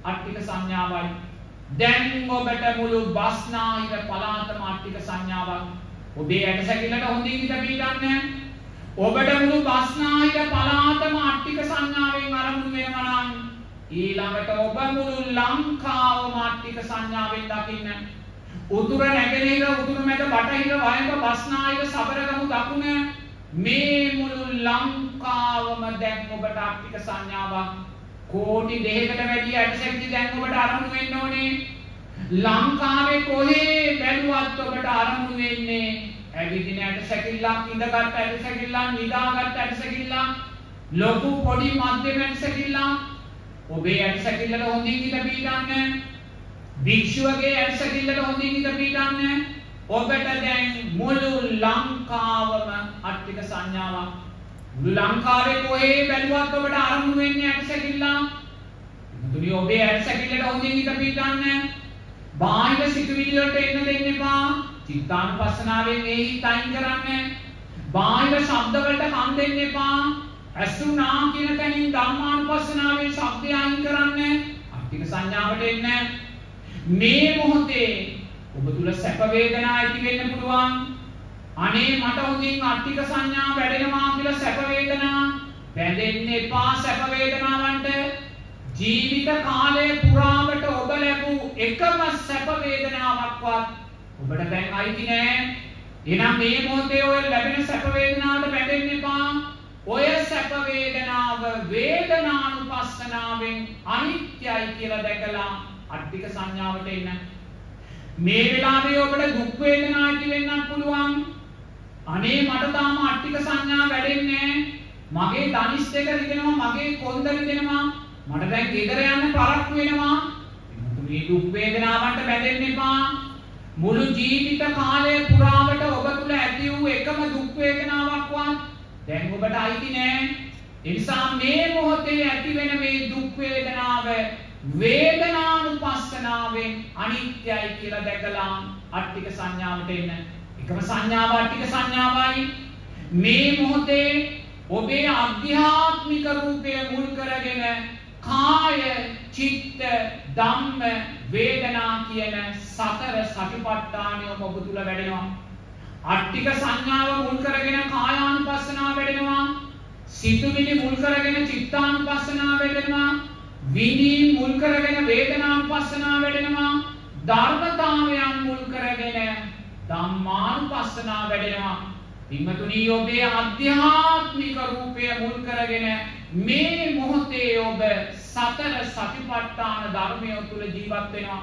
අට්ටික සංඥාවයි. දැන් ඔබට මුළු බස්නාහිර පලාතම අට්ටික සංඥාවක්. ඔබේ ඇට සැකිල්ලට හොඳින් හිත පිටන්න. ඔබට මුළු බස්නාහිර පළාතම අට්ටික සංඥාවෙන් අරමුණු වෙනවා නම් ඊළඟට ඔබ මුළු ලංකාවම අට්ටික සංඥාවෙන් දකින්න. උතුර නැගෙනහිර උතුරු මැද බටහිර වයඹ බස්නාහිර සබරගමු දකුණ මේ මුළු ලංකාවම දැන් ඔබට අට්ටික සංඥාවක් කෝටි දෙකකට වැඩි ඇටසැකිලි දැන් ඔබට අරමුණු වෙන්න ඕනේ. ලංකාවේ කොහේ බැලුවත් ඔබට අරමුණු වෙන්නේ? ඇවිදින ඇටසැකිල්ලක් ඉඳගත් ඇටසැකිල්ලක් නිදාගත් ඇටසැකිල්ලක් ලොකු පොඩි මධ්‍යම ඇටසැකිල්ලක් ඔබේ ඇටසැකිල්ලට හොඳින් හිත පීඩන්න. භික්ෂුවගේ ඇටසැකිල්ලට හොඳින් හිත පීඩන්න. ඔබට දැන් මුළු ලංකාවම අට්ටික සංඥාවක් මුළු ලංකාවේ කොහේ බැලුවත් ඔබට අරමුණු වෙන්නේ ඇටසැකිල්ලක් තුනි ඔබේ ඇටසැකිල්ලට හොඳින් හිත පීඩන්න බාහිර සිතුවිලි වලට එන්න දෙන්න එපා. චිත්තානුපස්සනාවෙන් ඒ හිත අයින් කරන්න. බාහිර ශබ්ද වලට කන් දෙන්න එපා. ඇසුනා කියන තැනින් ධම්මානුපස්සනාවෙන් ශබ්දය අයින් කරන්න. අට්ටික සංඥාවට එන්න. මේ මොහොතේ ඔබ තුල සැප වේදනා ඇති වෙන්න පුළුවන්. අනේ මට හොඳින් අට්ටික සංඥා වැඩෙනවා කියලා සැප වේදනා බැඳෙන්න එපා සැප වේදනාවන්ට ජීවිත කාලය පුරාවට ඔබ ලැබූ එකම සැප වේදනාවක්වත් ඔබට දැන් අයිති නෑ. එහෙනම් මේ මොහොතේ ඔය ලැබෙන සැප වේදනාවට බැඳෙන්න එපා. ඔය සැප වේදනාව වේදනානුපස්සනාවෙන් අනිත්‍යයි කියලා දැකලා අට්ටික සංඥාවට එන්න. මේ වෙලාවේ ඔබට දුක් වේදනා ඇති වෙන්නත් පුළුවන්. අනේ මට තාම අට්ටික සංඥා වැඩෙන්නේ මගේ ධනිෂ් එක රිදෙනවා මගේ කොන්ද රිදෙනවා මට දැන් ගෙදර යන්න පරක්කු වෙනවා. මේ දුක් වේදනාවන්ට බැඳෙන්න එපා. මුළු ජීවිත කාලය පුරාවට ඔබ තුල ඇති වූ එකම දුක් වේදනාවක්වත් දැන් ඔබට අයිති නෑ. ඒ නිසා මේ මොහොතේ ඇති වෙන මේ දුක් වේදනාව වේදනානුපස්සනාවෙන් අනිත්‍යයි කියලා දැකලා අට්ටික සංඥාවට එන්න. එකම සංඥාව අට්ටික සංඥාවයි. මේ මොහොතේ ඔබේ අධ්‍යාත්මික රූපය මුල් කරගෙන කාය චිත්ත ධම්ම වේදනා කියන සතර සතිපට්ඨානය ඔබ තුල වැඩෙනවා. අට්ටික සංඥාව මුල් කරගෙන කායානුපස්සනාව වැඩෙනවා. සිතුවිලි මුල් කරගෙන චිත්තානුපස්සනාව වැඩෙනවා. විඳීම් මුල් කරගෙන වේදනානුපස්සනාව වැඩෙනවා. ධර්මතාවයන් මුල් කරගෙන ධම්මානුපස්සනාව වැඩෙනවා. පින්වතුනි ඔබේ ආධ්‍යාත්මික රූපය මුල් කරගෙන මේ මොහොතේ ඔබ සතර සතිපට්ඨාන ධර්මය තුල ජීවත් වෙනවා.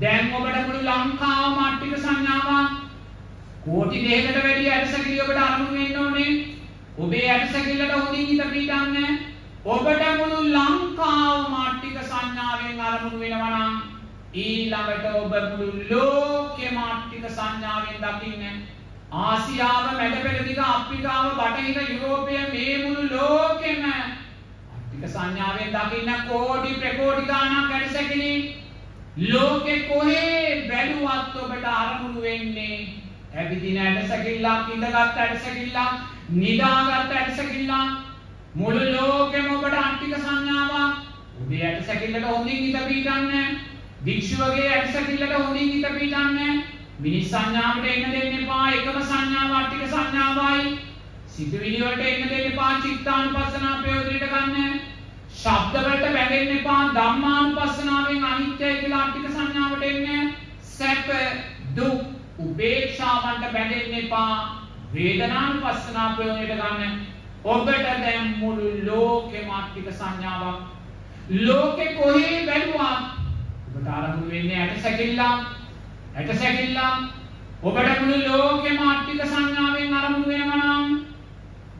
දැන් ඔබට මුළු ලංකාව මාට්ටික සංඥාවක් කෝටි දෙකකට වැඩි ඇටසැකිලි ඔබට අරමුණු වෙන්න ඕනේ. ඔබේ ඇටසැකිල්ලට හොඳින් හිත පිටන්න. ඔබට මුළු ලංකාව මාට්ටික සංඥාවෙන් අරමුණු වෙනවා නම් ඊළඟට ඔබ මුළු ලෝකෙ මාට්ටික සංඥාවෙන් දකින්න. ආසියාව මැඩ පෙරදිග අප්‍රිකාව බටහිර යුරෝපය මේ මුළු ලෝකෙම ටික සංඥාවෙන් දකින්න කෝටි ප්‍රකෝටි ගාණක් ඇටසැකිලි ලෝකෙ කොහේ බැලුවත් ඔබට අරමුණු වෙන්නේ ඇවිදින ඇටසැකිල්ලක් ඉඳගත් ඇටසැකිල්ලක් නිදාගත් ඇටසැකිල්ලක් මුළු ලෝකෙම ඔබට අට්ටික සංඥාවක්. ඔබේ ඇටසැකිල්ලට හොඳින් හිත පීඩන්න භික්ෂුවගේ ඇටසැකිල්ලට හොඳින් හිත පීඩන්න මිනිස් සංඥාවට එන්න දෙන්න එපා. එකම සංඥාව අට්ටික සංඥාවයි. සිතුවිලි වලට එන්න දෙන්න එපා. චිත්තානුපස්සනා ප්‍රයෝජනෙට ගන්න. ශබ්ද වලට බැඳෙන්න එපා. ධම්මානුපස්සනාවෙන් අනිත්‍යයි කියලා අට්ටික සංඥාවට එන්න. සැප දුක් උපේක්ෂාවන්ට බැඳෙන්න එපා. වේදනානුපස්සනා ප්‍රයෝජනෙට ගන්න. ඔබට දැන් මුළු ලෝකෙම අට්ටික සංඥාවක්. ලෝකෙ කොහේ බැලුවත් ඔබට ආරම්භ වෙන්නේ ඇට සැකිල්ලක්. ඇට සැකිල්ලක්. ඔබට මුළු ලෝකෙම අට්ටික සංඥාවෙන් ආරම්භ වෙනවා නම්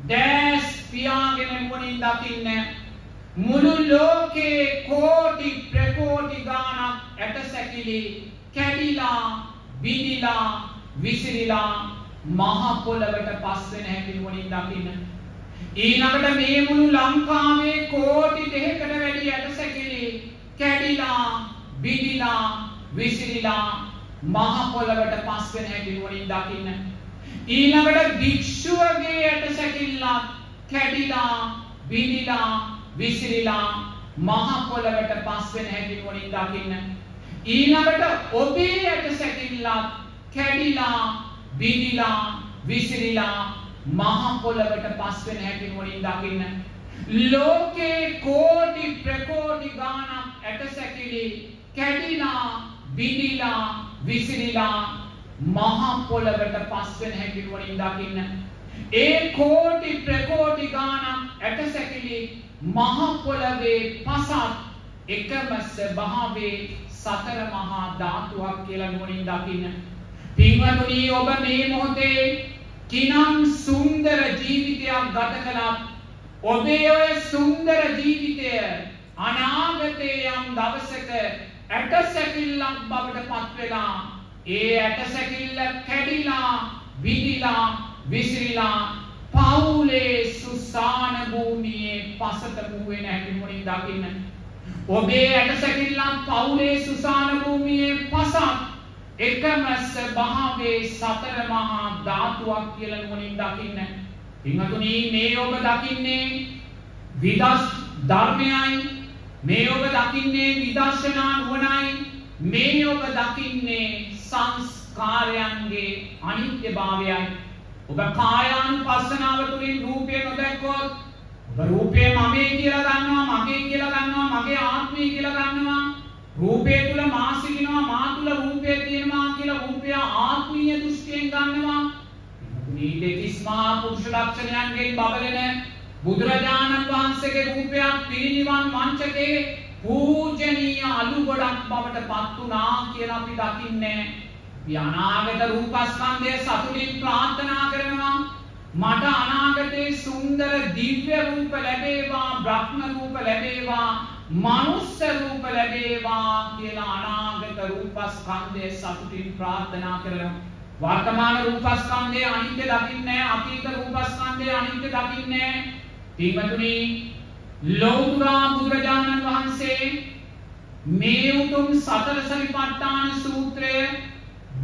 දැස් පියාගෙන මුණින් දකින්න මුළු ලෝකේ කෝටි ප්‍රකෝටි ගානක් ඇට සැකිලි කැඩිලා බිඳිලා විසිරිලා මහ පොළවට පස් වෙන හැටි මුණින් දකින්න ඊළඟට මේ මුළු ලංකාවේ කෝටි දෙකකට වැඩි ඇට සැකිලි කැඩිලා බිඳිලා විසිරිලා මහ පොළවට පස් වෙන හැටි මුණින් දකින්න. ඊළඟට භික්ෂුවගේ ඇට සැකිල්ලක් කැඩිලා බිඳිලා විසිරිලා මහ පොළවට පස් වෙන හැටි වලින් දකින්න. ඊළඟට ඔබේ ඇට සැකිල්ලක් කැඩිලා බිඳිලා විසිරිලා මහ පොළවට පස් වෙන හැටි මුලින් දකින්න. ලෝකේ කෝටි ප්‍රකෝටි ගානක් ඇටසැකිලි කැඩිලා බිඳිලා විසිරිලා මහ පොළවට පස් වෙන හැටි මුලින් දකින්න. ඒ කෝටි ප්‍රකෝටි ගානක් ඇටසැකිලි මහ පොළවේ පසත් එකම ස්වභාවයේ සතර මහා ධාතුවක් කියලා නුවණින් දකින්න. පින්වතුනි ඔබ මේ මොහොතේ කිනම් සුන්දර ජීවිතයක් ගත කළත් ඔබේ ඔය සුන්දර ජීවිතය අනාගතයේ යම් දවසක ඇටසැකිල්ලක් බවට පත් වෙලා ඒ ඇටසැකිල්ල කැඩිලා විදිලා විසිරිලා පවුලේ සුසාන භූමියේ පසට මුවෙන හැටි මුලින් දකින්න. ඔබේ ඇටසැකිල්ලක් පවුලේ සුසාන භූමියේ පසක් එකම ස්වභාවයේ සතර මහා ධාතුවක් කියලා නුවණින් දකින්න. පින්වතුනි මේ ඔබ දකින්නේ විදස් ධර්මයයි. මේ ඔබ දකින්නේ විදර්ශනා නුවණයි. මේ ඔබ දකින්නේ සංස්කාරයන්ගේ අනිත්‍යභාවයයි. ඔබ කායානුපස්සනාව තුළින් රූපය නොදැක්කොත් රූපය මගේ කියලා ගන්නවා මගේ කියලා ගන්නවා මගේ ආත්මය කියලා ගන්නවා. රූපය තුල මා සිටිනවා මා තුල රූපය තියෙනවා කියලා රූපය ආත්මීය දෘෂ්ටියෙන් ගන්නවා. මේ දෙතිස් මහා පුරුෂ ලක්ෂණයන්ගෙන් බබලෙන බුදුරජාණන් වහන්සේගේ රූපයක් පිරිනිවන් මංචකේ පූජනීය අලු ගොඩක් බවට පත් වුණා කියලා අපි දකින්නේ. අපි අනාගත රූපස්කන්ධය සතුටින් ප්‍රාර්ථනා කරනවා. මට අනාගතයේ සුන්දර දිව්‍ය රූප ලැබේවා බ්‍රහ්ම රූප ලැබේවා. මනුස්ස රූප ලැබේවා කියලා අනාගත රූපස්කන්ධය සතුටින් ප්‍රාර්ථනා කරනවා. වර්තමාන රූපස්කන්ධය අනිත්‍ය දකින්නේ අතීත රූපස්කන්ධය අනිත්‍ය දකින්නේ පින්වතුනි ලෞතුරා බුදුරජාණන් වහන්සේ මේ උතුම් සතර සරිපට්ඨාන සූත්‍රය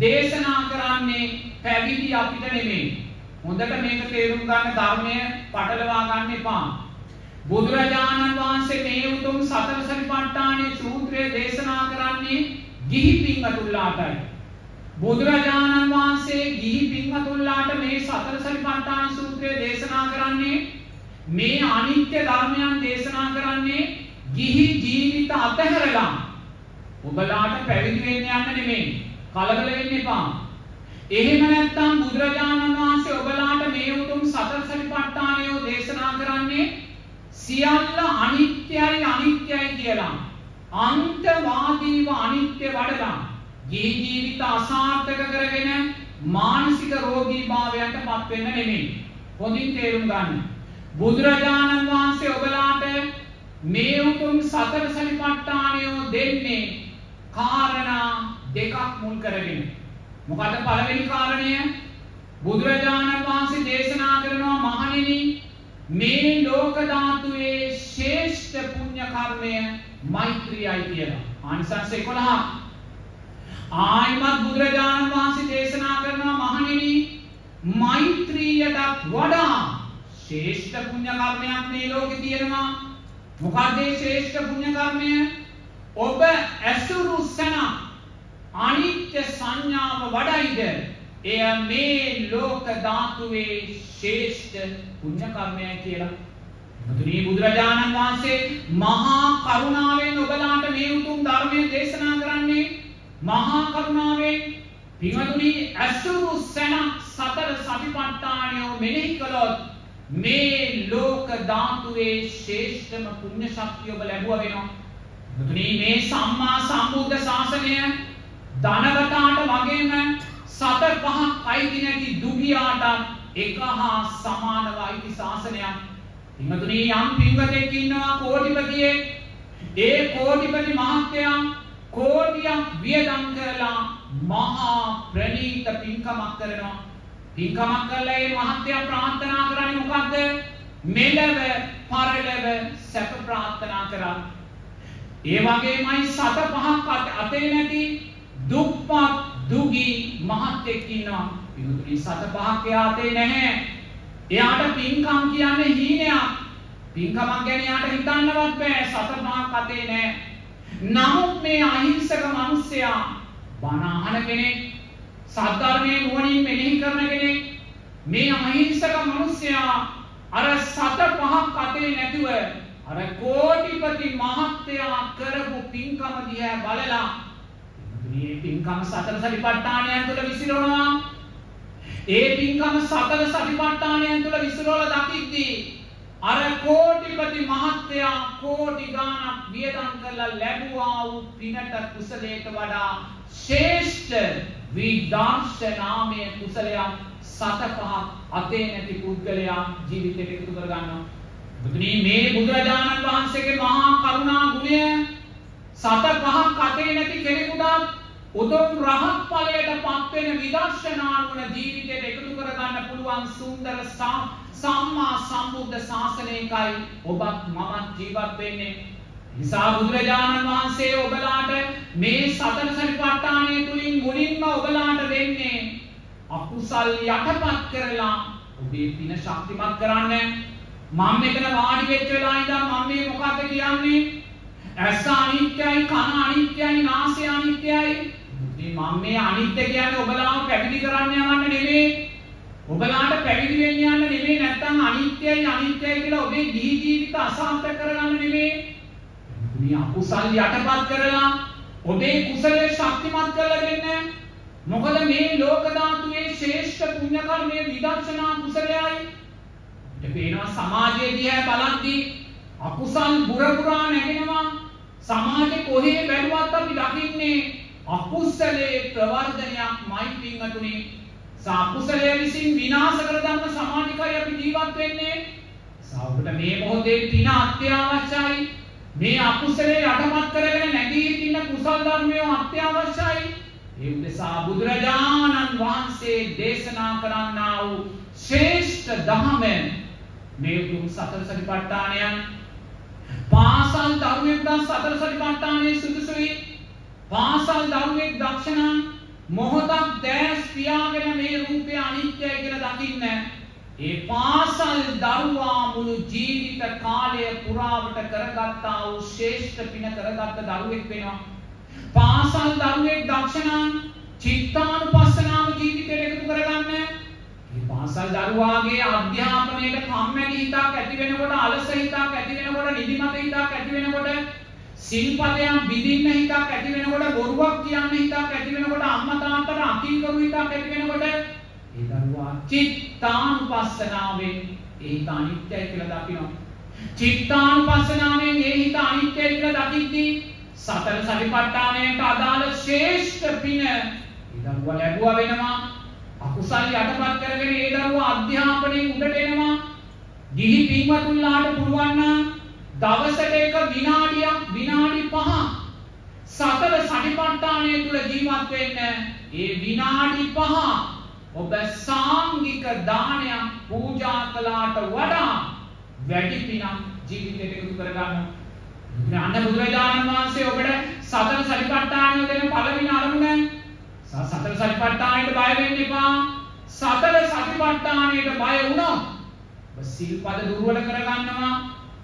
දේශනා කරන්නේ පැවිදි අපිට නෙමෙයි. හොඳට මේක තේරුම් ගන්න ධර්මය පටලවා ගන්න එපා. බුදුරජාණන් වහන්සේ මේ උතුම් සතර සරිපට්ඨානයේ සූත්‍රය දේශනා කරන්නේ ගිහි පින්වතුන්ලාටයි. බුදුරජාණන් වහන්සේ ගිහි පින්වතුන්ලාට මේ සතර සරිපට්ඨාන සූත්‍රය දේශනා කරන්නේ මේ අනිත්‍ය ධර්මයන් දේශනා කරන්නේ ගිහි ජීවිත අතහැරලා ඔබලාට පැවිදි වෙන්න යන්න නෙමෙයි. කලබල වෙන්න එපා. එහෙම නැත්නම් බුදුරජාණන් වහන්සේ ඔබලාට මේ උතුම් සතර සතිපට්ඨානය දේශනා කරන්නේ සියල්ල අනිත්‍යයි අනිත්‍යයි කියලා. අන්තවාදීව අනිත්‍ය වඩලා ගිහි ජීවිත අසාර්ථක කරගෙන මානසික රෝගී භාවයන්ට පත් වෙන්න නෙමෙයි. හොඳින් තේරුම් ගන්න. බුදුරජාණන් වහන්සේ ඔබලාට මේ උතුම් සතර සතිපට්ඨානය දෙන්නේ කාරණා දෙකක් මුල් කරගෙන. මොකද පළවෙනි කාරණය බුදුරජාණන් වහන්සේ දේශනා කරනවා මහණෙනි මේ ලෝක ධාතුවේ ශ්‍රේෂ්ඨ පුණ්‍ය කර්මය මෛත්‍රියයි කියලා. ආනිසංස 11. ආයිමත් බුදුරජාණන් වහන්සේ දේශනා කරනවා මහණෙනි මෛත්‍රියටත් වඩා ශ්‍රේෂ්ඨ පුණ්‍ය කර්මයක් මේ ලෝකේ තියෙනවා. මොකද මේ ශ්‍රේෂ්ඨ පුණ්‍ය කර්මය ඔබ ඇසුරු සනා අනිත්‍ය සංඥාව වඩයිද එය මේ ලෝක ධාතුවේ ශේෂ්ඨ පුණ්‍ය කර්මයයි කියලා. මුතුනි බුදුරජාණන් වහන්සේ මහා කරුණාවෙන් ඔබලාට මේ උතුම් ධර්මය දේශනා කරන්නේ මහා කරුණාවෙන් පින්වතුනි අසුරු සැනක් සතර සතිපට්ඨානය මෙනෙහි කළොත් මේ ලෝක ධාතුවේ ශේෂ්ඨම පුණ්‍ය ශක්තිය ඔබ ලැබුවා වෙනවා. මුතුනි මේ සම්මා සම්බුද්ධ ශාසනය ධනවතාට වගේම සත පහක් අයිති නැති දුගියාට එක හා සමානව අයිති ශාසනයක්. පින්වතුනි යම් පින්වතෙක් ඉන්නවා කෝටිපතියෙක් ඒ කෝටිපති මහත්තයා කෝටියක් වියදම් කරලා මහා ප්‍රණීත පින්කමක් කරනවා. පින්කමක් කරලා ඒ මහත්තයා ප්‍රාර්ථනා කරන්නේ මොකද්ද? මෙලව පරලව සැප ප්‍රාර්ථනා කරා. ඒ වගේමයි සත පහක් අතේ නැති දුප්පත් දුගී මහත්තෙක් ඉන්නවා. පිටුතුනි සත පහක් එයාතේ නැහැ. එයාට පින්කම් කියන්නේ හීනයක්. පින්කමක් ගැන එයාට හිතන්නවත් බෑ. සත පහක් අතේ නැහැ. නමුත් මේ අහිංසක මිනිසයා බණ අහන කෙනෙක් සද්ධර්මයේ නුවණින් මෙනෙහි කරන කෙනෙක් මේ අහිංසක මිනිසයා අර සත පහක් අතේ නැතුව අර කෝටිපති මහත්තයා කරපු පින්කම දිහා බලලා මේ පින්කම සතර සතිපට්ඨානයන් තුළ විසිරනවා ඒ පින්කම සතර සතිපට්ඨානයන් තුළ විසිරවල දකිද්දී අර කෝටිපති මහත්තයා කෝටි ගාණක් වියදම් කරලා ලැබුවා වූ පිනට කුසලයට වඩා ශ්‍රේෂ්ඨ විදර්ශනාමය කුසලයක් සත පහක් අතේ නැති පුද්ගලයා ජීවිතයට එකතු කරගන්නවා. බුදුනි මේ බුදුරජාණන් වහන්සේගේ මහා කරුණා ගුණය සත පහක් අතේ නැති කෙනෙකුට උතුම් රහත් ඵලයට පත්වෙන විදර්ශනානුවන ජීවිතයට එකතු කරගන්න පුළුවන් සුන්දර සම්මා සම්බුද්ධ ශාසනයකයි ඔබත් මමත් ජීවත් වෙන්නේ. නිසා බුදුරජාණන් වහන්සේ ඔබලාට මේ සතර සරිපට්ඨානය තුලින් මුලින්ම ඔබලාට දෙන්නේ අකුසල් යටපත් කරලා ඔබේ පින ශක්තිමත් කරන්න. මම මෙතන වාඩි වෙච්ච වෙලාව ඉඳන් මම මේ මොකක්ද කියන්නේ? ඇස අනිත්‍යයි කන අනිත්‍යයි නාසය අනිත්‍යයි. ඉතින් මම මේ අනිත්‍ය කියන්නේ ඔබලාව පැවිදි කරන්න යවන්න නෙමෙයි ඔබලාට පැවිදි වෙන්න යන්න නෙමෙයි නැත්තම් අනිත්‍යයි අනිත්‍යයි කියලා ඔබේ දී ජීවිත අසාර්ථක කරගන්න නෙමෙයි මේ අකුසල් යටපත් කරලා ඔබේ කුසලයේ ශක්තිමත් කරලා දෙන්න මොකද මේ ලෝක ධාතුවේ ශ්‍රේෂ්ඨ පුණ්‍ය කර්මයේ විදර්ශනා කුසලයයි. ඒ පේනවා සමාජයේ දිහා බලද්දී අකුසල් බුරබුරා නැගෙනවා. සමාජේ කොහේ බැලුවත් අපි දකින්නේ අකුසලයේ ප්‍රවර්ධනයක්මයි පින්වතුනි. සාකුසලයේ විසින් විනාශ කර දන්න සමාජිකයි අපි ජීවත් වෙන්නේ. සාවකට මේ මොහොතේ පින අත්‍යවශ්‍යයි. මේ අකුසලයේ යටපත් කරගෙන නැගී සිටින කුසල් ධර්මය අත්‍යවශ්‍යයි. ඒ උදෙසා බුදුරජාණන් වහන්සේ දේශනා කරන්නා වූ ශ්‍රේෂ්ඨ දහම මේ උතුම් සතර සතිපට්ඨානයන් පාසල් දරුවෙක්ට සතර සතිපට්ඨානයේ සුදුසුයි පාසල් දරුවෙක් දක්ෂණම් මොහොතක් දැස් පියාගෙන මේ රූපය අනිත්‍යයි කියලා දකින්න ඒ පාසල් දරුවා මුළු ජීවිත කාලය පුරාවට කරගත්තා වූ ශ්‍රේෂ්ඨ පින කරගත්ත දරුවෙක් වෙනවා පාසල් දරුවෙක් දක්ෂණම් චිත්තානුපස්සනාව ජීවිතයට එකතු කරගන්න. මේ පාසල් දරුවාගේ අධ්‍යාපනයට කම්මැලි හිතක් ඇති වෙනකොට අලස හිතක් ඇති වෙනකොට නිදිමත හිතක් ඇති වෙනකොට සිල්පදයක් බිඳින්න හිතක් ඇති වෙනකොට බොරුවක් කියන්න හිතක් ඇති වෙනකොට අම්මා තාත්තට අකිල් කරු හිතක් ඇති වෙනකොට ඒ දරුවා චිත්තානුපස්සනාවෙන් ඒ හිත අනිත්‍යයි කියලා දකිනවා. චිත්තානුපස්සනාවෙන් ඒ හිත අනිත්‍යයි කියලා දකිද්දී සතර සරිපට්ඨානයට අදාළ ශ්‍රේෂ්ඨ පින ඒ දරුවා ලැබුවා වෙනවා අකුසල් යටපත් කරගෙන ඒ දරුවා අධ්‍යාපනයෙන් උඩට එනවා ගිහි පින්වතුන්ලාට පුළුවන් නම් දවසට එක විනාඩියක් විනාඩි 5 සතර සටිපට්ඨානය තුල ජීවත් වෙන්න ඒ විනාඩි 5 ඔබ සාංගික දානයක් පූජා කළාට වඩා වැඩි පිනක් ජීවිතයට එකතු කරගන්න අන්න බුදුරජාණන් වහන්සේ ඔබට සතර සතිපට්ඨානය දෙන පළවෙනි අරමුණ සතර සතිපට්ඨානයට බය වෙන්න එපා. සතර සතිපට්ඨානයට බය වුණොත් ඔබ සිල්පද දුර්වල කරගන්නවා.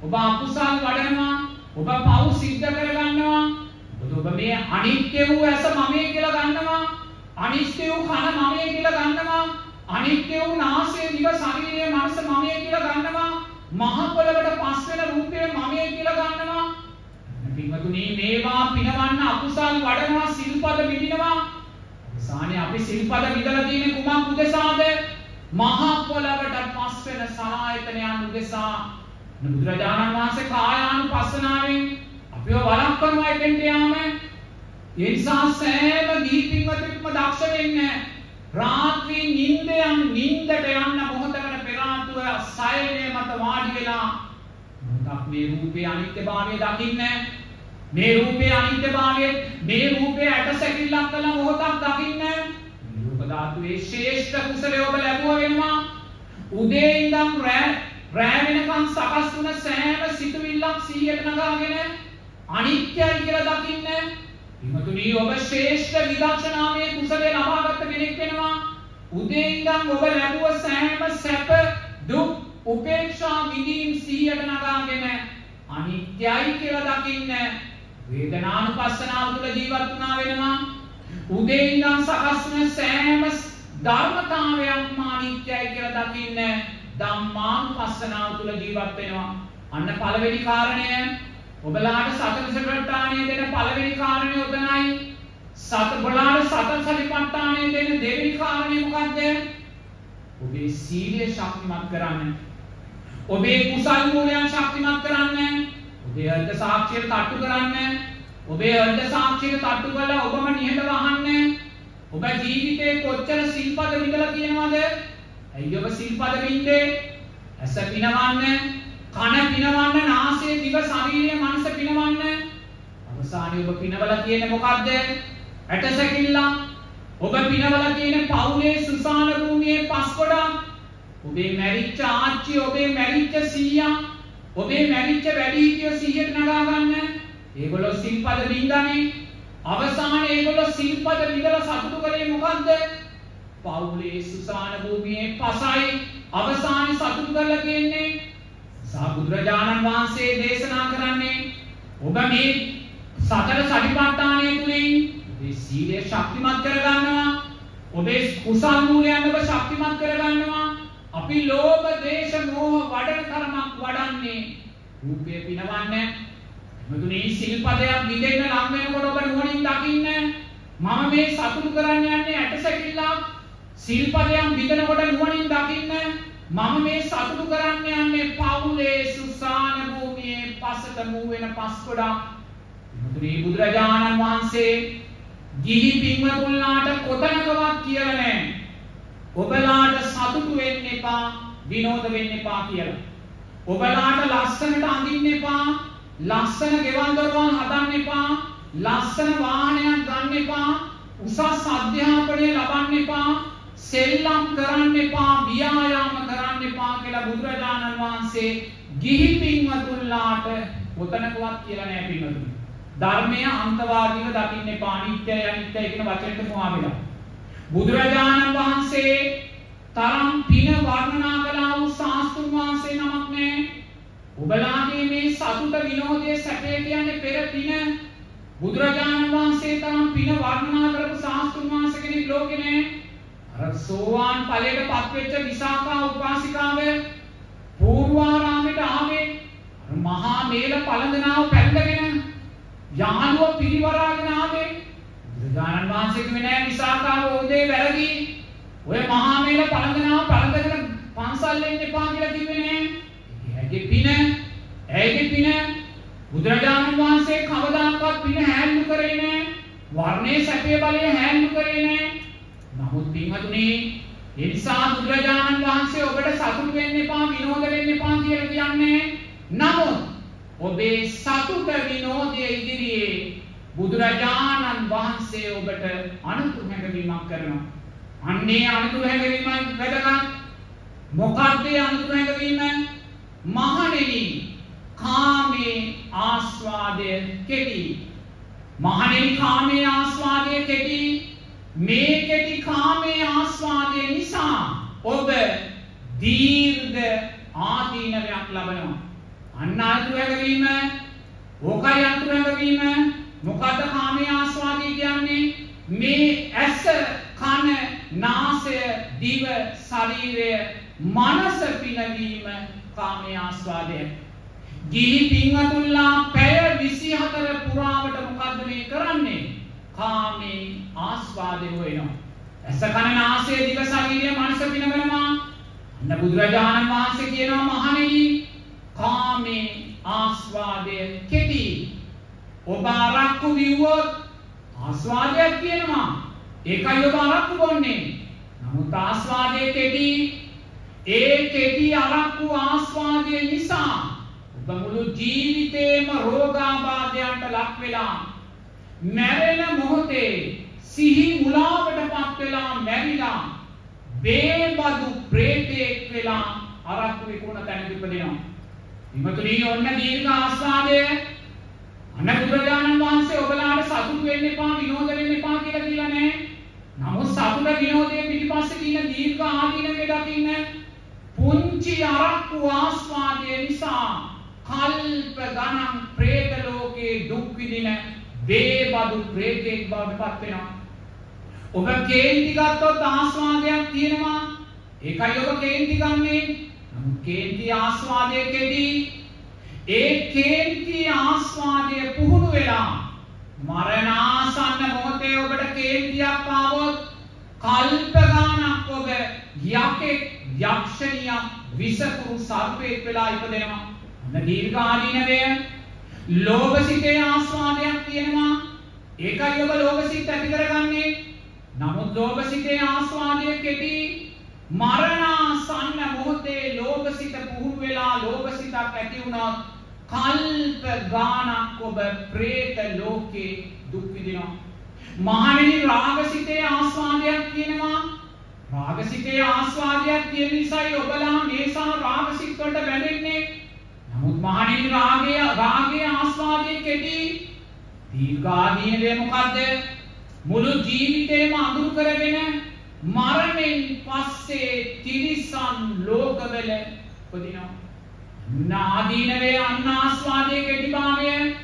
ඔබ අකුසල් වඩනවා. ඔබ පව් සිද්ධ කරගන්නවා. ඔබ මේ අනිත්‍ය වූ ඇස මමේ කියලා ගන්නවා. අනිත්‍ය වූ කන මමේ කියලා ගන්නවා. අනිත්‍ය වූ නාසය දිව ශරීරය මනස මමේ කියලා ගන්නවා. මහ පොළවට පස් වෙන රූපය මමේ කියලා ගන්නවා. පින්වතුනි මේවා පිනවන්න අකුසල් වඩනවා සිල්පද මිදිනවා. සානේ අපි සිල්පද මිදලා තියෙන කුමක් උදෙසාද? මහ පොළවට පස් වෙන සලායතනයන් උදෙසා. බුදුරජාණන් වහන්සේ කායානුපස්සනාවෙන් අපිව වළක්වනවා එතෙන්ට යාම. ඒ නිසා සෑම ගිහි පින්වතුන්ම දක්ෂ වෙන්න රාත්‍රී නිින්දයන් නිින්දට යන්න මොහොතකට පෙර ආතුව සයනය මත වාඩි වෙලා මොහොතක් මේ රූපේ අනිත්‍යභාවය දකින්න මේ රූපේ අනිත්‍යභාවය මේ රූපේ ඇට සැකිල්ලක් කළා මොහොතක් දකින්න රූප ධාතුවේ ශ්‍රේෂ්ඨ කුසලය ඔබ ලැබුවා වෙනවා. උදේ ඉඳන් රෑ රෑ වෙනකන් සකස් වුණ සෑම සිතුවිල්ලක් සිහියට නගාගෙන අනිත්‍යයි කියලා දකින්න විමතුනි ඔබ ශ්‍රේෂ්ඨ විදර්ශනාමය කුසලයේ ලබාගත් කෙනෙක් වෙනවා. උදේ ඉඳන් ඔබ ලැබුව සෑම සැප දුක් උපේක්ෂා විඳීම් සිහියට නගාගෙන අනිත්‍යයි කියලා දකින්න වේදනානුපස්සනාව තුළ ජීවත් වුණා වෙනවා. උදේ ඉඳන් සකස් වෙන සෑම ධර්මතාවයක්ම අනිත්‍යයි කියලා දකින්න ධම්මානුපස්සනාව තුළ ජීවත් වෙනවා. අන්න පළවෙනි කාරණය ඔබලාට සතර සතිපට්ඨානය දෙන පළවෙනි කාරණය උතනයි. සත බලාට සතර සතිපට්ඨානය දෙන දෙවෙනි කාරණය මොකද්ද? ඔබේ සීලය ශක්තිමත් කරන්න. ඔබේ කුසල් මූලයන් ශක්තිමත් කරන්න. ඔබේ අර්ථ සාක්ෂියට තට්ටු කරන්න. ඔබේ අර්ථ සාක්ෂියට තට්ටු කරලා ඔබම නිහඬව අහන්න. ඔබ ජීවිතේ කොච්චර සිල්පද විඳලා තියෙනවද? ඇයි ඔබ සිල්පද විඳේ? ඇස පිනවන්න, කන පිනවන්න, නාසය, දිව, ශරීරය, මනස පිනවන්න. අවසානයේ ඔබ පිනවලා තියෙන්නේ මොකද්ද? ඇටසැකිල්ල. ඔබ පිනවලා තියෙන පවුලේ සුසාන භූමියේ පස්කොඩක්. ඔබේ මැරිච්ච ආච්චි, ඔබේ මැරිච්ච සීයා, ඔබේ මැරිච්ච වැඩිහිටියෝ සීයට නගා ගන්න. ඒගොල්ලෝ සිල්පද බින්දානේ. අවසානයේ ඒගොල්ලෝ සිල්පද විඳලා සතුටු කරේ මොකද්ද? පවුලේ සුසාන භූමියේ පසයි අවසානයේ සතුටු කරලා කියන්නේ සා බුදුරජාණන් වහන්සේ දේශනා කරන්නේ ඔබ මේ සතර සටිපට්ඨානය තුලින් ඔබේ සීලය ශක්තිමත් කරගන්නවා. ඔබේ කුසල් මූලයන් ඔබ ශක්තිමත් කරගන්නවා. අපි ලෝභ දේශ මෝහ වඩන තරමක් වඩන්නේ රූපය පිනවන්නේ. මෙතුනේ සිල්පදයක් විදෙන්න ලං වෙනකොට ඔබ නුවණින් දකින්න මම මේ සතුටු කරන්න යන්නේ ඇටසැකිල්ලක් සිල්පදයක් විදෙනකොට නුවණින් දකින්න මම මේ සතුටු කරන්න යන්නේ පවුලේ සුසාන භූමියේ පසට මූ වෙන පස් ගොඩක්. මෙතුනේ බුදුරජාණන් වහන්සේ ගිහි පින්වතුන්ලාට කොතනකවත් කියලා නැහැ ඔබලාට සතුටු වෙන්න එපා විනෝද වෙන්න එපා කියලා. ඔබලාට ලස්සනට අඳින්න එපා ලස්සන ගෙවල් දොරවල් හදන්න එපා ලස්සන වාහනයක් ගන්න එපා උසස් අධ්‍යාපනය ලබන්න එපා සෙල්ලම් කරන්න එපා ව්‍යායාම කරන්න එපා කියලා බුදුරජාණන් වහන්සේ ගිහි පින්වතුන්ලාට කොතනකවත් කියලා නෑ පින්වතුනි. ධර්මය අන්තවාදීව දකින්න එපා අනිත්‍යයි අනිත්‍යයි කියන වචනෙට මුවා වෙලා. බුදුරජාණන් වහන්සේ තරම් පින වර්ණනා කළා වූ ශාස්ත්‍රුන් වහන්සේ නමක් නෑ. ඔබලාගේ මේ සතුට විනෝදය සැපය කියන්නේ පෙර පින බුදුරජාණන් වහන්සේ තරම් පින වර්ණනා කරපු ශාස්ත්‍රුන් වහන්සේ කෙනෙක් ලෝකේ නෑ. අර සෝවාන් ඵලයට පත්වෙච්ච විසාකා උපාසිකාව පූර්වාරාමයට ආවේ. අර මහා මේල පළඳනාව පැල්ලගෙන යාළුව පිරිවරාගෙන ආවේ. බුදුරජාණන් වහන්සේ කිව්වේ නෑ විසාකාව උදේ වැරදි. ඔය මහා මේල පළඳනාව පළඳගෙන පන්සල් එන්න එපා කියලා කිව්වේ නෑ. ඇගේ පින ඇගේ පින. බුදුරජාණන් වහන්සේ කවදාකවත් පින හැල්ලු කරේ නෑ. වර්ණයේ සැපේ බලය හැල්ලු කරේ නෑ. නමුත් පින්වතුනි ඒ නිසා බුදුරජාණන් වහන්සේ ඔබට සතුටු වෙන්න එපා විනෝද වෙන්න එපා කියලා කියන්නේ. නමුත් ඔබේ සතුට විනෝදය ඉදිරියේ බුදුරජාණන් වහන්සේ ඔබට අනුතුරු හැඟවීමක් කරනවා. අන්නේ අනුතුරු හැඟවීමයි වැදගත්. මොකක්ද අනුතුරු හැඟවීම? මහණෙනි කාමේ ආස්වාදය කෙටි. මහණෙනි කාමේ ආස්වාදය කෙටි. මේ කෙටි කාමේ ආස්වාදය නිසා ඔබ දීර්ඝ ආදීනවයක් ලබනවා අන්න අතුරුවැගවීම ඕකයි අතුරුවැගවීම මොකද්ද කාමයේ ආස්වාදය කියන්නේ මේ ඇස කන නාසය දිව ශරීරය මනස පිනවීම කාමයේ ආස්වාදය. ගිහි පින්වතුන්ලා පැය 24 පුරාවට මොකද්ද මේ කරන්නේ? කාමේ ආස්වාදය හොයනවා. ඇස කන නාසය දිව ශරීරය මනස පිනවනවා. අන්න බුදුරජාණන් වහන්සේ කියනවා මහණෙනි කාමේ ආස්වාදය කෙටි. ඔබ අරක්කු බිව්වොත් ආස්වාදයක් කියනවා. ඒකයි ඔබ අරක්කු බොන්නේ. නමුත් ආස්වාදය කෙටි ඒ කෙටි අරක්කු ආස්වාදය නිසා ඔබ මුළු ජීවිතේම රෝගාබාධයන්ට ලක් වෙලා මැරෙන මොහොතේ සිහි මුලාවට පත් වෙලා මැරිලා බේබදු ප්‍රේතයෙක් වෙලා අරක්කු විකුණ තැනක ඉපදෙනවා. විමතුනි ඔන්න දීර්ඝ ආස්වාදය අන්න බුදුරජාණන් වහන්සේ ඔබලාට සතුටු වෙන්න එපා විනෝද වෙන්න එපා කියලා කියලා නෑ. නමුත් සතුට විනෝදයේ පිටිපස්සේ තියෙන දීර්ඝ ආදීනවේ දකින්න පුංචි අරක්කු ආස්වාදය නිසා කල්ප ගණන් ප්‍රේත ලෝකේ දුක් විඳින බේබදු ප්‍රේතෙක් බවට පත් වෙනවා. ඔබ කේන්ති ගත්තොත් ආස්වාදයක් තියෙනවා. ඒකයි ඔබ කේන්ති ගන්නේ. නමුත් කේන්ති ආස්වාදයකදී ඒ කේන්ති ආස්වාදය පුහුණු වෙලා මරණාසන්න මොහොතේ ඔබට කේන්තියක් ආවොත් කල්ප ගානක් ඔබ යකෙක් යක්ෂණියක් විසකුරු සර්පයෙක් වෙලා ඉපදෙනවා. අන්න දීර්ඝාදීනවය ලෝභසිතේ ආස්වාදයක් තියෙනවා. ඒකයි ඔබ ලෝභසිත ඇති කරගන්නේ. නමුත් ලෝභසිතේ ආස්වාදය කෙටි මරණාසන්න මොහොතේ ලෝභසිත පුහුණු වෙලා ලෝභසිතක් ඇති වුණොත් කල්ප ගානක් ඔබ ප්‍රේත ලෝකේ දුක් විඳිනවා. මහණෙනි රාගසිතේ ආස්වාදයක් තියෙනවා. රාගසිතේ ආස්වාදයක් තියෙන නිසායි ඔබලා මේසා රාගසිත වලට බැඳෙන්නේ. නමුත් මහණෙනි රාගය රාගයේ ආස්වාදයේ කෙටි දීර්ඝාදීනවේ මොකද්ද? මුළු ජීවිතේම අඳුරු කරගෙන මරණයෙන් පස්සේ තිරිසන් ලෝකවල උපදිනවා. නාදීනවේ අන්නාස්වාදයේ කෙටිභාවය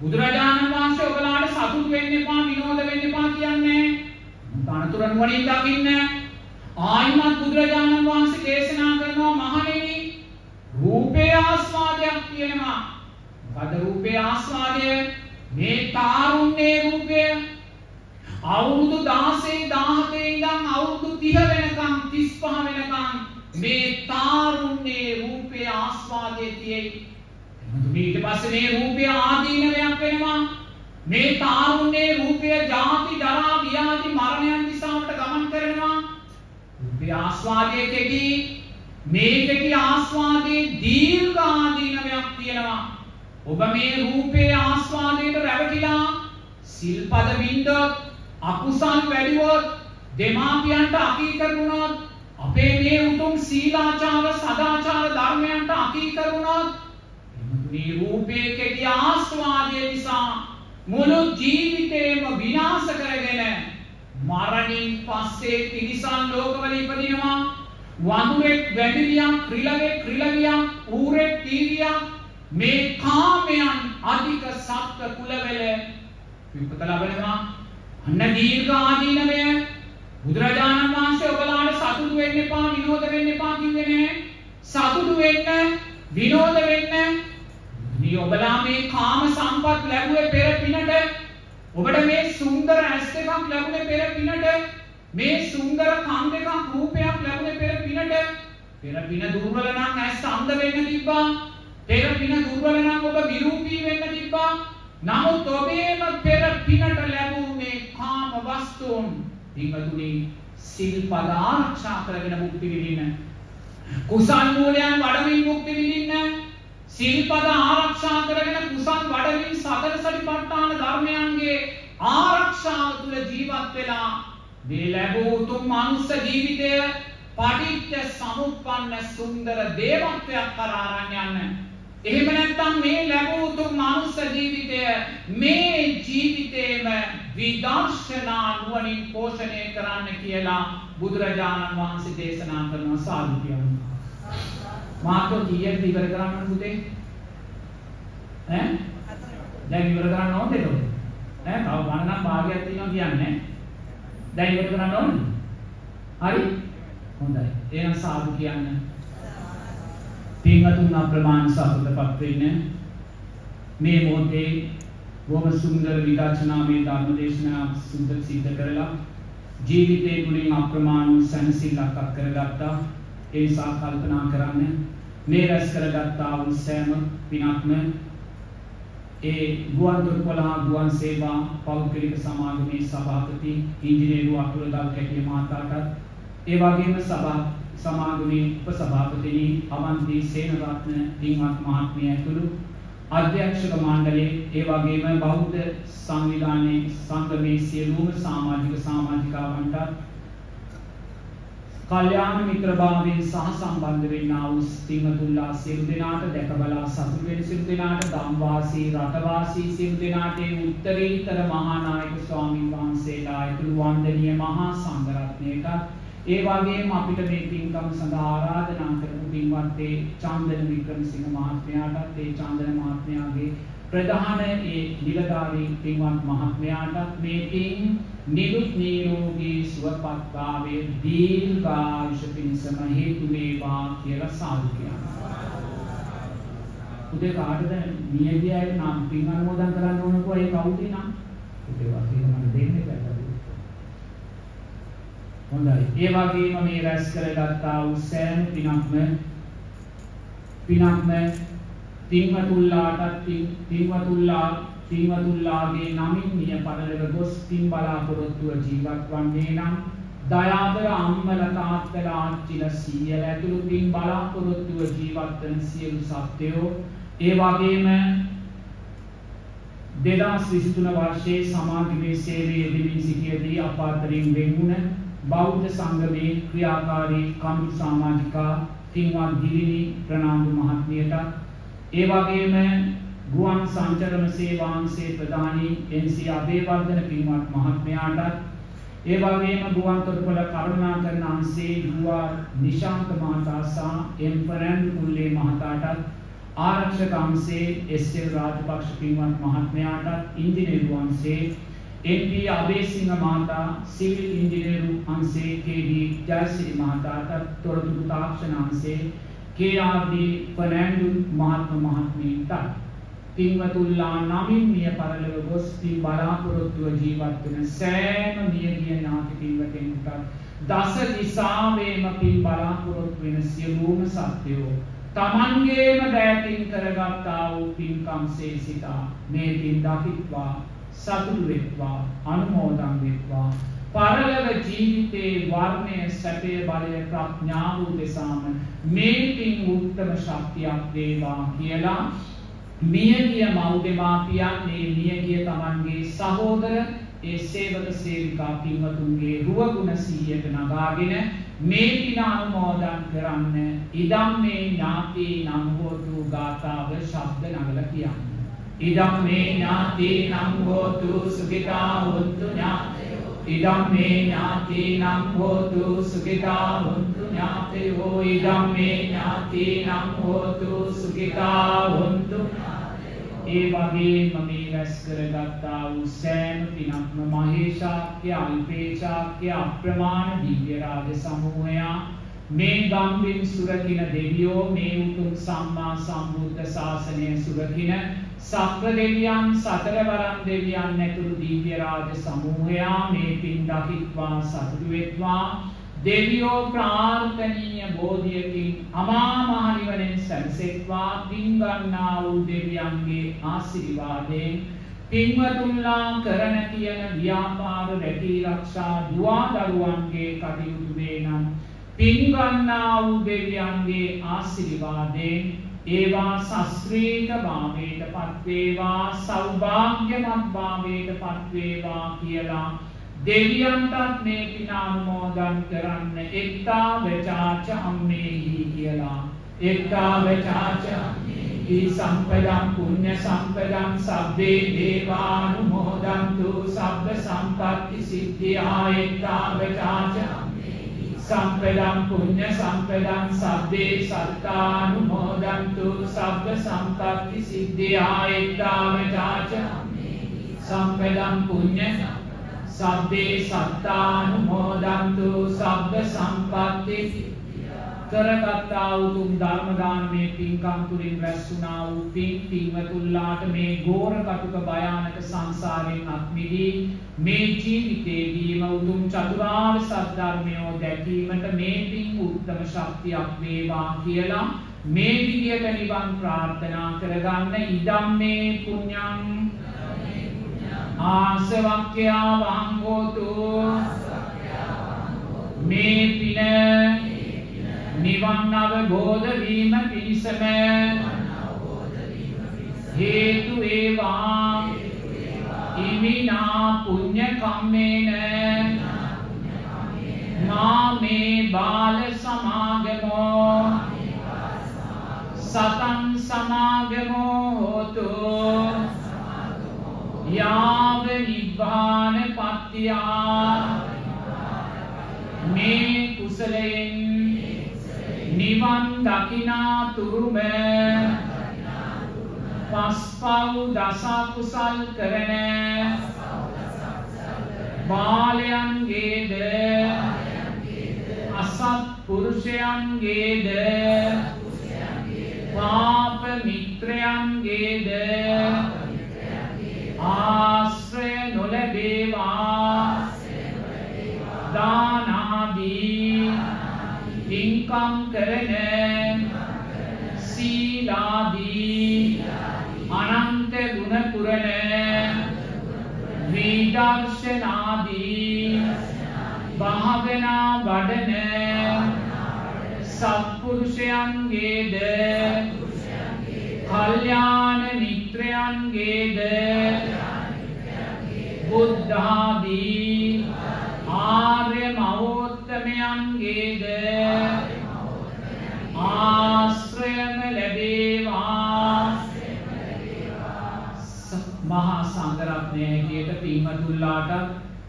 බුදුරජාණන් වහන්සේ ඔබලාට සතුටු වෙන්න එපා විනෝද වෙන්න එපා කියන්නේ. තනතුර නුවණින් දකින්න. ආයිමත් බුදුරජාණන් වහන්සේ දේශනා කරනවා මහණෙනි රූපේ ආස්වාදයක් තියෙනවා. මොකද රූපේ ආස්වාදය මේ තාරුණ්‍යයේ රූපය අවුරුදු 16 17 ඉඳන් අවුරුදු 30 වෙනකම් 35 වෙනකම් මේ තාරුණ්‍යයේ රූපේ ආස්වාදයේ තියෙයි. ඊට පස්සේ මේ රූපය ආදීනවයක් වෙනවා. මේ තාරුණ්‍යයේ රූපය ජාති ජරා ව්‍යාධි මරණයන් දිසාවට ගමන් කරනවා. රූපේ ආස්වාදයේදී මේකේ ආස්වාදයේ දීර්ඝ ආදීනවයක් තියෙනවා. ඔබ මේ රූපේ ආස්වාදයට රැවටිලා සිල්පද බින්දොත් අකුසල් වැඩිවොත් දෙමාපියන්ට අකීකරු වුණොත් අපේ මේ උතුම් සීලාචාර සදාචාර ධර්මයන්ට අකීකරු වුණොත් මේ රූපයේ කෙටි ආස්වාදය නිසා මුළු ජීවිතේම විනාශ කරගෙන මරණින් පස්සේ තිරිසන් ලෝකවල ඉපදිනවා වඳුරෙක් වැඳිලියක් රිලවෙක් රිලවියක් ඌරෙක් තීරියක් මේ කාමයන් අධික සත්ව කුලවල විපත ලබනවා. අන්න දීර්ඝ ආදීනවය බුදුරජාණන් වහන්සේ ඔබලාට සතුටු වෙන්න එපා විනෝද වෙන්න එපා කිව්වේ නෑ. සතුටු වෙන්න විනෝද වෙන්න. මේ ඔබලා මේ කාම සම්පත් ලැබුවේ පෙර පිනට ඔබට මේ සුන්දර ඇස් දෙකක් ලැබුණේ පෙර පිනට මේ සුන්දර කන් දෙකක් රූපයක් ලැබුණේ පෙර පිනට. පෙර පින දුර්වල නම් ඇස් අන්ධ වෙන්න තිබ්බා. පෙර පින දුර්වල නම් ඔබ විරූපී වෙන්න තිබ්බා. නමුත් ඔබේම පෙර පිනට ලැබූ මේ කාම වස්තුන්. පින්වතුනි සිල්පද ආරක්ෂා කරගෙන මුක්ති විඳින්න. කුසල් මූලයන් වඩමින් මුක්ති විඳින්න. සිල්පද ආරක්ෂා කරගෙන කුසල් වඩමින් සතර සටිපට්ඨාන ධර්මයන්ගේ ආරක්ෂාව තුළ ජීවත් වෙලා මේ ලැබූ උතුම් මනුස්ස ජීවිතය පටිච්ච සමුප්පන්න සුන්දර දේවත්වයක් කරා අරන් යන්න එහෙම නැත්නම් මේ ලැබූ උතුම් මනුස්ස ජීවිතය මේ ජීවිතේම විදර්ශනා නුවණින් පෝෂණය කරන්න කියලා බුදුරජාණන් වහන්සේ දේශනා කරනවා සාදු කියනවා. මාතෝ කීයක් ඉවර කරන්න පුතේ? ඈ? දැන් ඉවර කරන්න ඕනද ඒක? ඈ තව ගණනක් භාගයක් තියෙනවා කියන්නේ. දැන් ඉවර කරන්න ඕනද? හරි? හොඳයි. එහෙනම් සාදු කියන්නේ පින්වතුන් අප්‍රමාණ සතුටපත් වෙන්න මේ මොහොතේ බොහොම සුන්දර විදර්ශනාමය ධර්ම දේශනා සුන්දර සිද්ධ කරලා ජීවිතේ තුලින් අප්‍රමාණ සැනසෙල්ලක් අත් කරගත්තා ඒ නිසා කල්පනා කරන්න මේ රැස් කරගත්තා වූ සෑම පිනක්ම ඒ ගුවන් තොටුපළහා ගුවන් සේවා පෞද්ගලික සමාගමේ සභාපති ඉංජිනේරු අතුරුදල් කැටිය මහතාටත් ඒ වගේම සභා සමාගමේ උපසභාපතිනි අවන්ති සේනරත්න පින්වත් මහත්මිය ඇතුළු අධ්‍යක්ෂක මණ්ඩලයේ ඒ වගේම බෞද්ධ සංවිධානයේ සංගමේ සියලුම සමාජික සමාජිකාවන්ට කල්යාණ මිත්‍රභාවයෙන් සහ සම්බන්ධ වෙන්නා වූ පින්වතුන්ලා සියලු දෙනාට දැක බලා සතුටු වෙන සියලු දෙනාට ධම්වාසී රටවාසී සියලු දෙනාට උත්තරීතර මහා නායක ස්වාමින් වහන්සේලා ඇතුළු වන්දනීය මහා සංඝරත්නයටත් ඒ වගේම අපිට මේ පින්කම සඳහා ආරාධනා කරපු පින්වත් ඒ චන්දන වික්‍රමසිංහ මහත්මයාටත් ඒ චන්දන මහත්මයාගේ ප්‍රධාන ඒ නිලධාරී පින්වත් මහත්මයාටත් මේ පින් නිරුත් නිරෝගී සුවපත්භාවය දීර්ඝායුෂ පිණිසම හේතු වේවා කියලා සාදු කියනවා. උදේ කාටද මියගිය අය නම් පින් අනුමෝදන් කරන්න ඕන කොයි කවුද නම් උදේ වගේ මම දෙන්නේ බැලුවා. හොඳයි. ඒ වගේම මේ රැස් කරගත්තා වූ සෑම පිනක්ම පිනක්ම පින්වතුල්ලාටත් පින්වතුල්ලා පින්වතුල්ලාගේ නමින් මිය පරලව ගොස් පින් බලාපොරොත්තුව ජීවත් වන්නේ නම් දයාදර අම්මල තාත්තල ආච්චිල සීයල ඇතුළු පින් බලාපොරොත්තුව ජීවත්වන සියලු සත්‍යයෝ ඒ වගේම දෙදස් විසිතුන වර්ෂයේ සමාධිමේ සේවේ යෙදමින් සිටියදී අපාතරින් වෙන්වුණ බෞද්ධ සංගමේ ක්‍රියාකාරී කම්පි සාමාජිකා පින්වත් ගිරිනි ප්‍රනාන්දු මහත්මියටත් ඒ වගේම ගුවන් සංචරණ සේවාංශයේ ප්‍රධානී එන්.සී. අබේවර්ධන පින්වත් මහත්මයාටත් ඒ වගේම ගුවන් තොටුපළ කරුණාකරන අංශයේ ගුවා නිශාන්ත මහතා සහ එම් ෆර්නෑන්ඩෝ කුල්ලේ මහතාටත් ආරක්ෂක අංශයේ එස්.එල්. රාජපක්ෂ පින්වත් මහත්මයාටත් ඉංජිනේරු අංශයේ එන්.පී. අබේසිංහ මහතා සිවිල් ඉංජිනේරු අංශයේ කේ.ඩී. ජයසිරි මහතාටත් තොරතුරු තාක්ෂණ අංශයේ කේආර්ඩී ෆර්නෑන්ඩු මහත්ම මහත්මීන්ට පින්වතුල්ලා නමින් මිය පරලව ගොස් පින් බලාපොරොත්තුව ජීවත් වන සෑම මියගිය ඥාති පින්වතෙන්ටත් දස දිසාවේම පින් බලාපොරොත්තු වෙන සියලුම සත්‍යයෝ තමන්ගේම දෑතින් කරගත්තා වූ පින්කම්සේ සිතා මේ පින් දකිත්වා සතුටු වෙත්වා අනුමෝදන් වෙත්වා. පරලව ජීවිතයේ වර්ණය සැපය බලය ප්‍රඥාව දෙසාම මේ පින් උත්තම ශක්තියක් වේවා කියලා මියගිය මව්දෙමාපියන් මේ මියගිය තමන්ගේ සහෝදර ඒ සේවක සේවිකා පින්වතුන්ගේ රුවගුණ සීයට නගාගෙන මේ පින අනුමෝදන් කරන්න ඉදම් මේ ඥාතී නම් හෝතු ගාථාව ශබ්ද නගල කියන්න. ඉදම් මේ ඥාතී නම් හෝතු සුගිතා හොත්තු ඥාත ඉදම් මේ ඥාතිනම් හෝතු සුගිතා හොන්තු ඥාතයෝ ඉදම් මේ ඥාතිනම් හෝතු සුගිතා හොන්තු ඒ වගේම මේ රැස් කරගත්තා වූ සෑම පිනක්ම මහේශාක්‍ය අල්පේශාක්‍ය අප්‍රමාණ දිව්‍ය රාජ සමූහයා මේ ගම්බින් සුරකින දෙවියෝ මේ උතුම් සම්මා සම්බුද්ධ ශාසනය සුරකින සක්‍ර දෙවියන් සතරවරම් දෙවියන් ඇතුළු දීව්‍ය රාජ සමූහයා මේ පින් දකිත්වා සතුටු වෙත්වා. දෙවියෝ ප්‍රාර්ථනීය බෝධියකින් අමා මහ නිවනෙන් සැනසෙත්වා පින් ගන්නා වූ දෙවියන්ගේ ආශිර්වාදයෙන් පින්වතුන්ලා කරන කියන ව්‍යාපාර රැකී රක්ෂා දුවා දරුවන්ගේ කටයුතු වේ නම් පින් ගන්නා වූ දෙවියන්ගේ ආශිර්වාදයෙන් ඒවා සස්ත්‍රීක භාවයට පත්වේවා සෞභාග්‍යමත් භාවයට පත්වේවා කියලා දෙවියන්ටත් මේ පිනානුමෝදන් කරන්න එක්තා වෙචාච අම්මේහි කියලා. එක්තා වෙචාච සම්පදම් පුුණ්්‍ය සම්පදම් සබ්බේ දේවානුමෝදන්තු සබ්බ සම්පත්ති සිද්ධියා එක්තා වෙචාච සම්පදම් පුුණ්්‍ය සම්පදම් සබ්බේ සත්තානුමෝදන්තු සබ්බ සම්පත්ති සිද්ධයා එක්තාම ජාච සම්පදම් පුුණ්්‍ය සබ්බේ සත්තානුමෝදන්තු සබ්බ සම්පත්ති කරගත්තා උතුම් ධර්මදානමය පින්කම් තුළින් රැස්සුනා වූ පින් පින්වතුල්ලාට මේ ගෝර කටුක භයානක සංසාරයෙන් අත්මිදී මේ ජීවිතේදීම උතුම් චතුරාර් සද්ධර්මයෝ දැකීමට මේ පින් උත්තම ශක්තියක් වේවා කියලා මේ විදියට නිවන් ප්‍රාර්ථනා කරගන්න ඉදම් මේ පුුණ්ඥන් ආසවක්්‍යයා වංගෝතු මේ පින නිවන් අවබෝධ වීම පිණිසම හේතු වේවා. ඉමිනා පුඤ්ඤ කම්මේන. මාමේ බාල සමාගමෝ. සතං සමාගමෝ හෝතු. යාව නිබ්බාන පත්තියා. මේ කුසලයෙන් නිවන් දකිනා තුරුම පස්පව් දසකුසල් කරන බාලයන්ගේද අසත් පුරුෂයන්ගේද පාප මිත්‍රයන්ගේද ආශ්‍රය නොලැබේවා. දානාදී පින්කම් කරන සීලාදී. අනන්ත ගුණ පුරණ විදර්ශනාදී භාවනා වඩන සත්පුරුෂයන්ගේද කල්්‍යාන මිත්‍රයන්ගේද? බුද්ධාදී ආර්ය මවෝත්තමයන්ගේද ආශ්‍රයම ලැබේවා. මහා සංගරත්නය හැටියට පින්වතුල්ලාට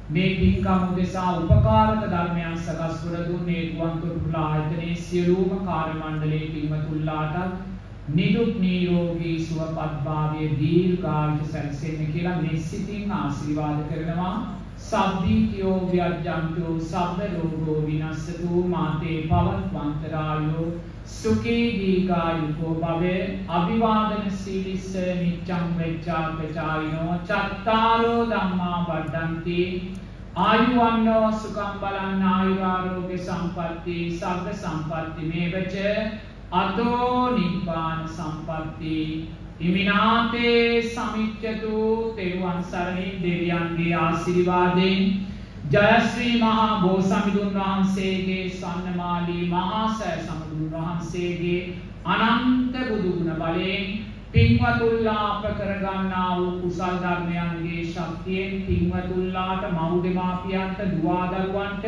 මේ පින්කම් උදෙසා උපකාරක ධර්මයන් සකස් කර දුන්නේ ගුවන්තොටුපළ ආයතනයේ සියලුම කාර්ය මණ්ඩලයේ පින්වතුන්ලාට නිදුක් නිරෝගී සුවපත්භාවය දීර්ඝායුෂ සැලසෙන්න කියලා මෙසිතින් ආශිර්වාද කරනවා. සබ්දීතියෝ ව්‍යජ්ජන්තෝ සබ්බ රෝගෝ විනස්සතු මාතේ පවත්වන්තරායෝ. සුඛී දීර්ඝායුකෝ භවේ අභිවාදන සීලිස්ස නිච්ඡං වෙච්ඡාපචායිනෝ චත්තාරෝ ධම්මා වඩ්ඩಂತಿ ආයුවන්නෝ සුඛං බලං ආයුරාරෝග්‍ය සම්පatti සබ්බ සම්පatti මේවච අතෝ නිබ්බාන සම්පatti ඉමිනාතේ සමිච්ඡතු තෙරුවන් සරණින් දෙවියන්ගේ ආශිර්වාදයෙන් ජයශ්‍රී මහා බෝසමිඳුන් වහන්සේගේ සන්නමාලී මහා සෑ සමුදුන් වහන්සේගේ අනන්ත බුදුගුණ බලයෙන් පින්වතුල්ලා අප කරගන්නා වූ කුසල් ධර්මයන්ගේ ශක්තියෙන් පින්වතුල්ලාට මව් දෙමාපියන්ට දුවාදරුවන්ට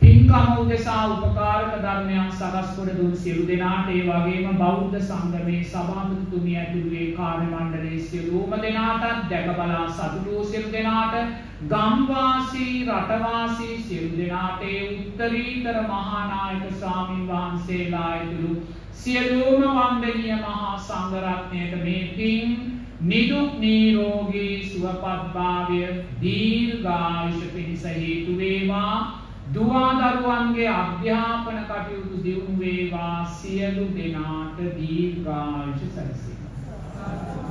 පින්කම උදෙසා උපකාරක ධර්මයන් සකස් කොට දුන් සියලු දෙනාට ඒ වගේම බෞද්ධ සංගමේ සභාපතිතුමිය ඇතුළු ඒ කාර්ය මණ්ඩලයේ සියලුම දෙනාටත් දැක බලා සතුටු වූ සියලු දෙනාට ගම්වාසී රටවාසී සියලු දෙනාට ඒ උත්තරීතර මහා නායක ස්වාමින් වහන්සේලා ඇතුළු සියලුම වන්දනීය මහා සංඝරත්නයට මේ පින් නිදුක් නිරෝගී සුවපත්භාවය දීර්ඝායුෂ පිණිස හේතු වේවා. දුවාදරුවන්ගේ අධ්‍යාපන කටයුතු දියුණු වේවා. සියලු දෙනාට දීර්ඝායුෂ සැලසේවා